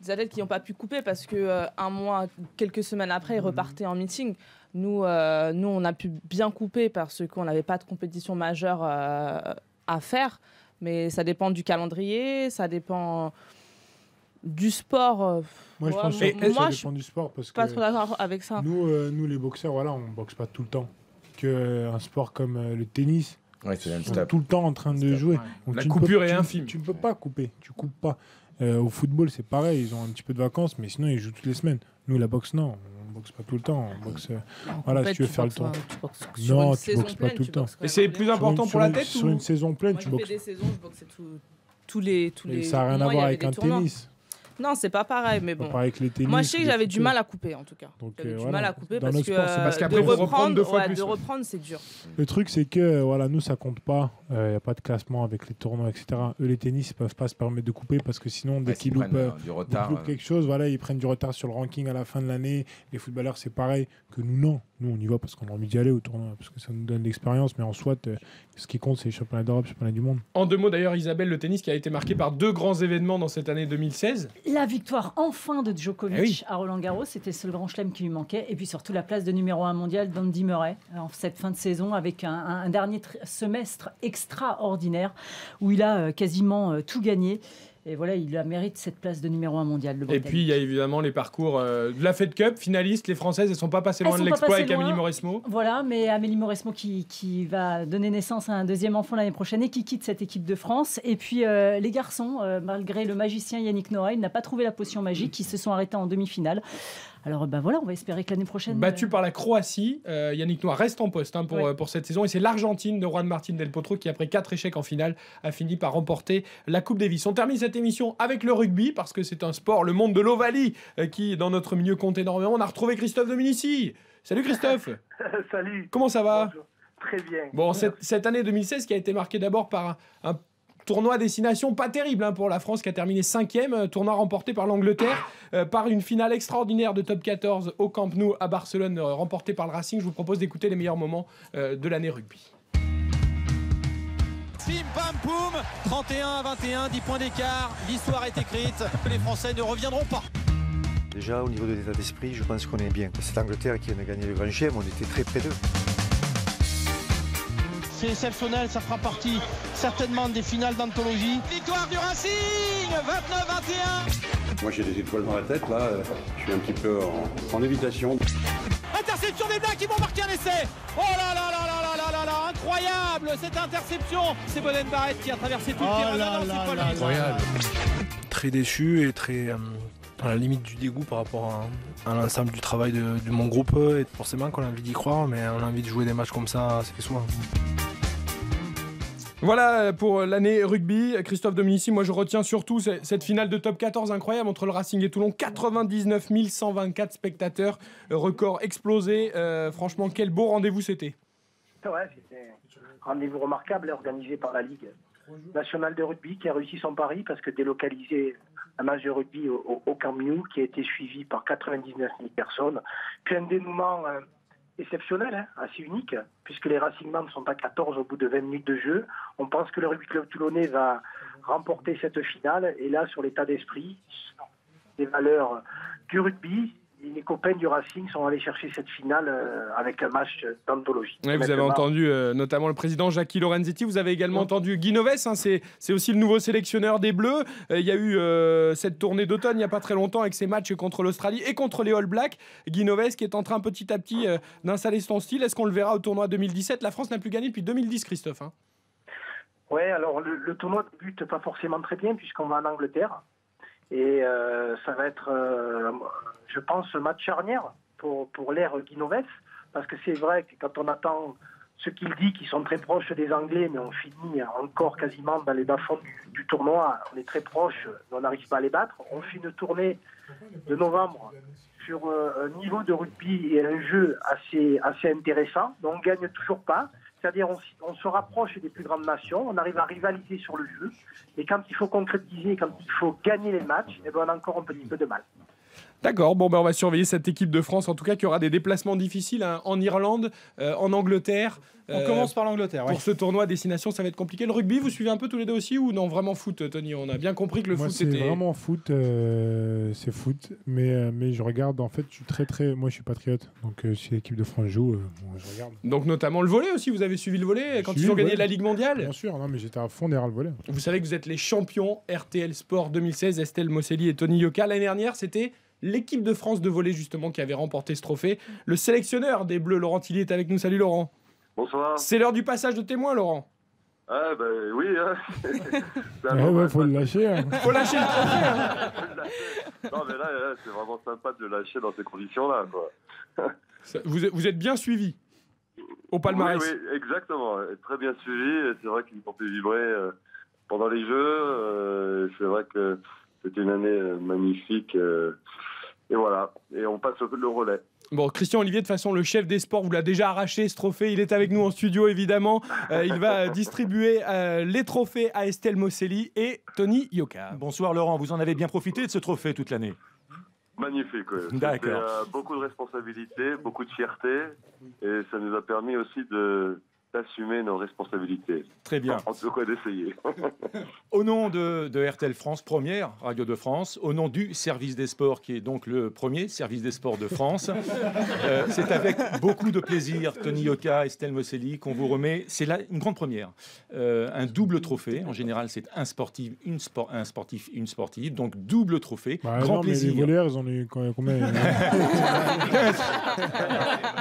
des athlètes qui n'ont pas pu couper parce que euh, un mois, quelques semaines après, Mhm. ils repartaient en meeting. Nous, euh, nous, on a pu bien couper parce qu'on n'avait pas de compétition majeure euh, à faire. Mais ça dépend du calendrier, ça dépend du sport. Moi, je ouais, pense que moi, ça je dépend du sport parce pas que trop d'accord avec ça. Nous, euh, nous, les boxeurs, voilà, on boxe pas tout le temps. Que un sport comme euh, le tennis, Ouais, c'est on est tout le temps en train de jouer. Donc, La coupure peux- est infime. Tu ne peux pas couper, tu coupes pas. Euh, au football, c'est pareil, ils ont un petit peu de vacances, mais sinon ils jouent toutes les semaines. Nous, la boxe, non, on boxe pas tout le temps. On boxe, euh, voilà, si tu veux tu faire le sur Non, tu saison boxes pas pleine, tout le temps. Et c'est plus important pour la tête Sur ou une saison pleine, Moi, tu boxes. des saisons, je boxais tout- tous les tous les ça n'a rien à voir avec un tennis. Non, c'est pas pareil, mais bon. pareil que les tennis Moi, je sais que j'avais du mal à couper, en tout cas. Donc, J'avais euh, du voilà. mal à couper Dans parce que, sport, c'est euh, parce qu'après, de reprendre reprendre, deux fois ouais, plus, de reprendre, c'est dur. Le truc, c'est que euh, voilà, nous, ça compte pas. Il n'y a pas de classement avec les tournois, etc. Eux, les tennis, ils peuvent pas se permettre de couper parce que sinon, dès Ouais, qu'ils loupent, euh, retard, loupent quelque chose, voilà, ils prennent du retard sur le ranking à la fin de l'année. Les footballeurs, c'est pareil que nous, non. Nous, on y va parce qu'on a envie d'y aller au tournoi, parce que ça nous donne de l'expérience. Mais en soi, euh, ce qui compte, c'est les championnats d'Europe, les championnats du monde. En deux mots d'ailleurs, Isabelle, le tennis qui a été marqué par deux grands événements dans cette année 2016. La victoire enfin de Djokovic Eh oui. à Roland Garros, c'était le seul grand chelem qui lui manquait. Et puis surtout la place de numéro 1 mondial d'Andy Murray en cette fin de saison avec un, un- un dernier tr- semestre extraordinaire où il a euh, quasiment euh, tout gagné. Et voilà, il mérite cette place de numéro 1 mondial. Le Et puis il y a évidemment les parcours euh, de la Fed Cup, finalistes, les Françaises, elles sont pas passées loin de l'exploit avec Amélie loin. Mauresmo. Voilà, mais Amélie Mauresmo qui, qui va donner naissance à un deuxième enfant l'année prochaine et qui quitte cette équipe de France. Et puis euh, les garçons, euh, malgré le magicien Yannick Noah, il n'a pas trouvé la potion magique, ils se sont arrêtés en demi-finale. Alors ben voilà, on va espérer que l'année prochaine. Battu par la Croatie, euh, Yannick Noah reste en poste hein, pour, Ouais. euh, pour cette saison. Et c'est l'Argentine de Juan Martín del Potro qui, après quatre échecs en finale, a fini par remporter la Coupe Davis. On termine cette émission avec le rugby, parce que c'est un sport, le monde de l'Ovalie, euh, qui, dans notre milieu, compte énormément. On a retrouvé Christophe Dominici. Salut Christophe Salut. Comment ça va? Très bien. Bon, cette, cette année 2016 qui a été marquée d'abord par un, un tournoi à destination pas terrible hein, pour la France qui a terminé cinquième, euh, tournoi remporté par l'Angleterre, euh, par une finale extraordinaire de top 14 au Camp Nou à Barcelone, euh, remportée par le Racing. Je vous propose d'écouter les meilleurs moments euh, de l'année rugby. Bim bam poum 31 à 21, 10 points d'écart, l'histoire est écrite, les Français ne reviendront pas. Déjà, au niveau de l'état d'esprit, je pense qu'on est bien. C'est l'Angleterre qui vient de gagner le Grand Chelem, on était très près d'eux c'est exceptionnel, ça fera partie certainement des finales d'anthologie. Victoire du Racing 29-21 Moi j'ai des étoiles dans la tête là, je suis un petit peu en, évitation. Interception des Blacks, ils vont marquer un essai Oh là là là là là là là Incroyable cette interception C'est Boden Barrett qui a traversé tout le oh terrain, Incroyable Très déçu et très... Euh, à la limite du dégoût par rapport à, l'ensemble du travail de, mon groupe. Et forcément qu'on a envie d'y croire, mais on a envie de jouer des matchs comme ça, c'est que souvent. Voilà pour l'année rugby. Christophe Dominici, moi je retiens surtout ce- cette finale de top 14 incroyable entre le Racing et Toulon. 99 124 spectateurs, euh, record explosé. Euh, franchement, quel beau rendez-vous c'était. C'était un rendez-vous remarquable organisé par la Ligue nationale de rugby qui a réussi son pari parce que délocaliser un match de rugby au, au, Camp Nou qui a été suivi par 99 000 personnes. Puis un dénouement euh, exceptionnel, hein, assez unique, puisque les Racingman sont à 14 au bout de 20 minutes de jeu. On pense que le rugby club toulonnais va remporter cette finale. Et là, sur l'état d'esprit, les valeurs du rugby, les copains du Racing sont allés chercher cette finale euh, avec un match d'anthologie. Ouais, vous avez entendu euh, notamment le président Jackie Lorenzetti, vous avez également entendu Guy Noves, hein, c'est aussi le nouveau sélectionneur des Bleus. Euh, Il y a eu cette tournée d'automne il n'y a pas très longtemps avec ses matchs contre l'Australie et contre les All Blacks. Guy Noves qui est en train petit à petit d'installer son style. Est-ce qu'on le verra au tournoi 2017 La France n'a plus gagné depuis 2010, Christophe. hein. Ouais, alors le, le tournoi débute pas forcément très bien puisqu'on va en Angleterre. Et euh, ça va être, euh, je pense, un match charnière pour, pour l'ère Guinoves. Parce que c'est vrai que quand on attend ce qu'il dit, qui sont très proches des Anglais, mais on finit encore quasiment dans les bas-fonds du, du tournoi, on est très proche, mais on n'arrive pas à les battre. On fait une tournée de novembre sur euh, un niveau de rugby et un jeu assez, assez intéressant, mais on ne gagne toujours pas. C'est-à-dire on, se rapproche des plus grandes nations, on arrive à rivaliser sur le jeu, et quand il faut concrétiser, quand il faut gagner les matchs, eh ben, on a encore un peu de mal. D'accord, bon ben on va surveiller cette équipe de France, en tout cas qui aura des déplacements difficiles hein, en Irlande, euh, en Angleterre. On commence par l'Angleterre, Pour ouais. ce tournoi destination, ça va être compliqué. Le rugby, vous suivez un peu tous les deux aussi ou non Vraiment foot, Tony? On a bien compris que le Moi, foot c'est c'était. vraiment foot, euh, c'est foot, mais, euh, mais je regarde, en fait, je suis très très, moi je suis patriote, donc euh, si l'équipe de France joue, euh, bon, je regarde. Donc notamment le volet aussi, vous avez suivi le volet quand Suivi ils ont gagné la Ligue mondiale? Bien sûr, non, mais j'étais à fond derrière le volet. Vous savez que vous êtes les champions RTL Sport 2016, Estelle Mosselli et Tony Yoka. L'année dernière, c'était l'équipe de France de volley justement qui avait remporté ce trophée. Le sélectionneur des Bleus, Laurent Tilly, est avec nous. Salut Laurent. Bonsoir. C'est l'heure du passage de témoin, Laurent. Ah ben oui, hein. Ouais, ouais, faut le lâcher. hein. Faut lâcher le trophée. hein. Non mais là, là, c'est vraiment sympa de le lâcher dans ces conditions-là, quoi. Vous, êtes- vous êtes bien suivi au palmarès. Oui, oui, exactement. Et Très bien suivi. C'est vrai qu'ils nous ont fait vibrer euh, pendant les Jeux. euh, c'est vrai que c'était une année euh, magnifique. Et voilà. Et on passe le relais. Bon, Christian Olivier, de toute façon, le chef des sports, vous l'a déjà arraché ce trophée. Il est avec nous en studio, évidemment. Euh, il va distribuer euh, les trophées à Estelle Mosselli et Tony Yoka. Bonsoir Laurent, vous en avez bien profité de ce trophée toute l'année? Magnifique. ouais. C'était, D'accord. euh, beaucoup de responsabilités, beaucoup de fierté. Et ça nous a permis aussi de d'assumer nos responsabilités. Très bien. En tout cas, d'essayer. Au nom de, de RTL France, première radio de France, au nom du service des sports, qui est donc le premier service des sports de France, euh, c'est avec beaucoup de plaisir, Tony Yoka, Estelle Mosselli, qu'on vous remet, c'est là une grande première, euh, un double trophée. En général, c'est un sportif, une sport, un sportif, une sportive, donc double trophée. Bah, grand non, mais plaisir. les voleurs, ils en ont eu combien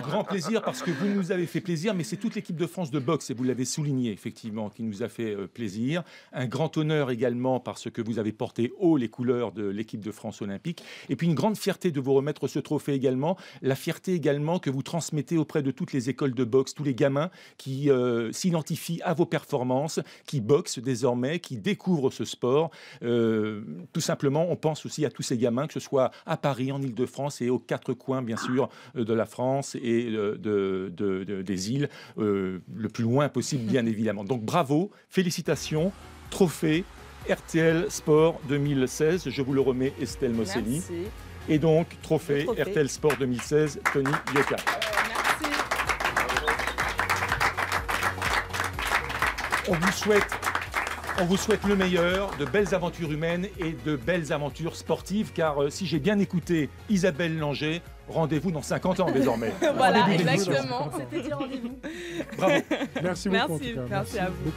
Grand plaisir parce que vous nous avez fait plaisir, mais c'est toute l'équipe de France de boxe, et vous l'avez souligné effectivement, qui nous a fait euh, plaisir. Un grand honneur également parce que vous avez porté haut les couleurs de l'équipe de France olympique. Et puis une grande fierté de vous remettre ce trophée également. La fierté également que vous transmettez auprès de toutes les écoles de boxe, tous les gamins qui euh, s'identifient à vos performances, qui boxent désormais, qui découvrent ce sport. Euh, tout simplement, on pense aussi à tous ces gamins, que ce soit à Paris, en Ile-de-France et aux quatre coins, bien sûr, euh, de la France et de, de- de- des îles, le plus loin possible, bien évidemment. Donc bravo, félicitations, trophée RTL Sport 2016. Je vous le remets, Estelle Mosselli. Merci. Et donc, trophée. RTL Sport 2016, Tony Yoka. On vous souhaite. On vous souhaite le meilleur, de belles aventures humaines et de belles aventures sportives, car euh, si j'ai bien écouté Isabelle Langer, rendez-vous dans 50 ans désormais. Voilà, exactement. C'était dit rendez-vous. Bravo. Merci beaucoup, merci à vous.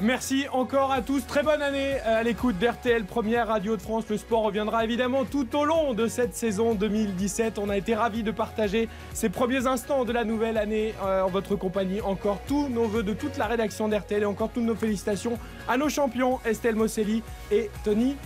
Merci encore à tous. Très bonne année à l'écoute d'RTL, première radio de France. Le sport reviendra évidemment tout au long de cette saison 2017. On a été ravis de partager ces premiers instants de la nouvelle année euh, en votre compagnie. Encore tous nos voeux de toute la rédaction d'RTL et encore toutes nos félicitations à nos champions Estelle Mosselli et Tony.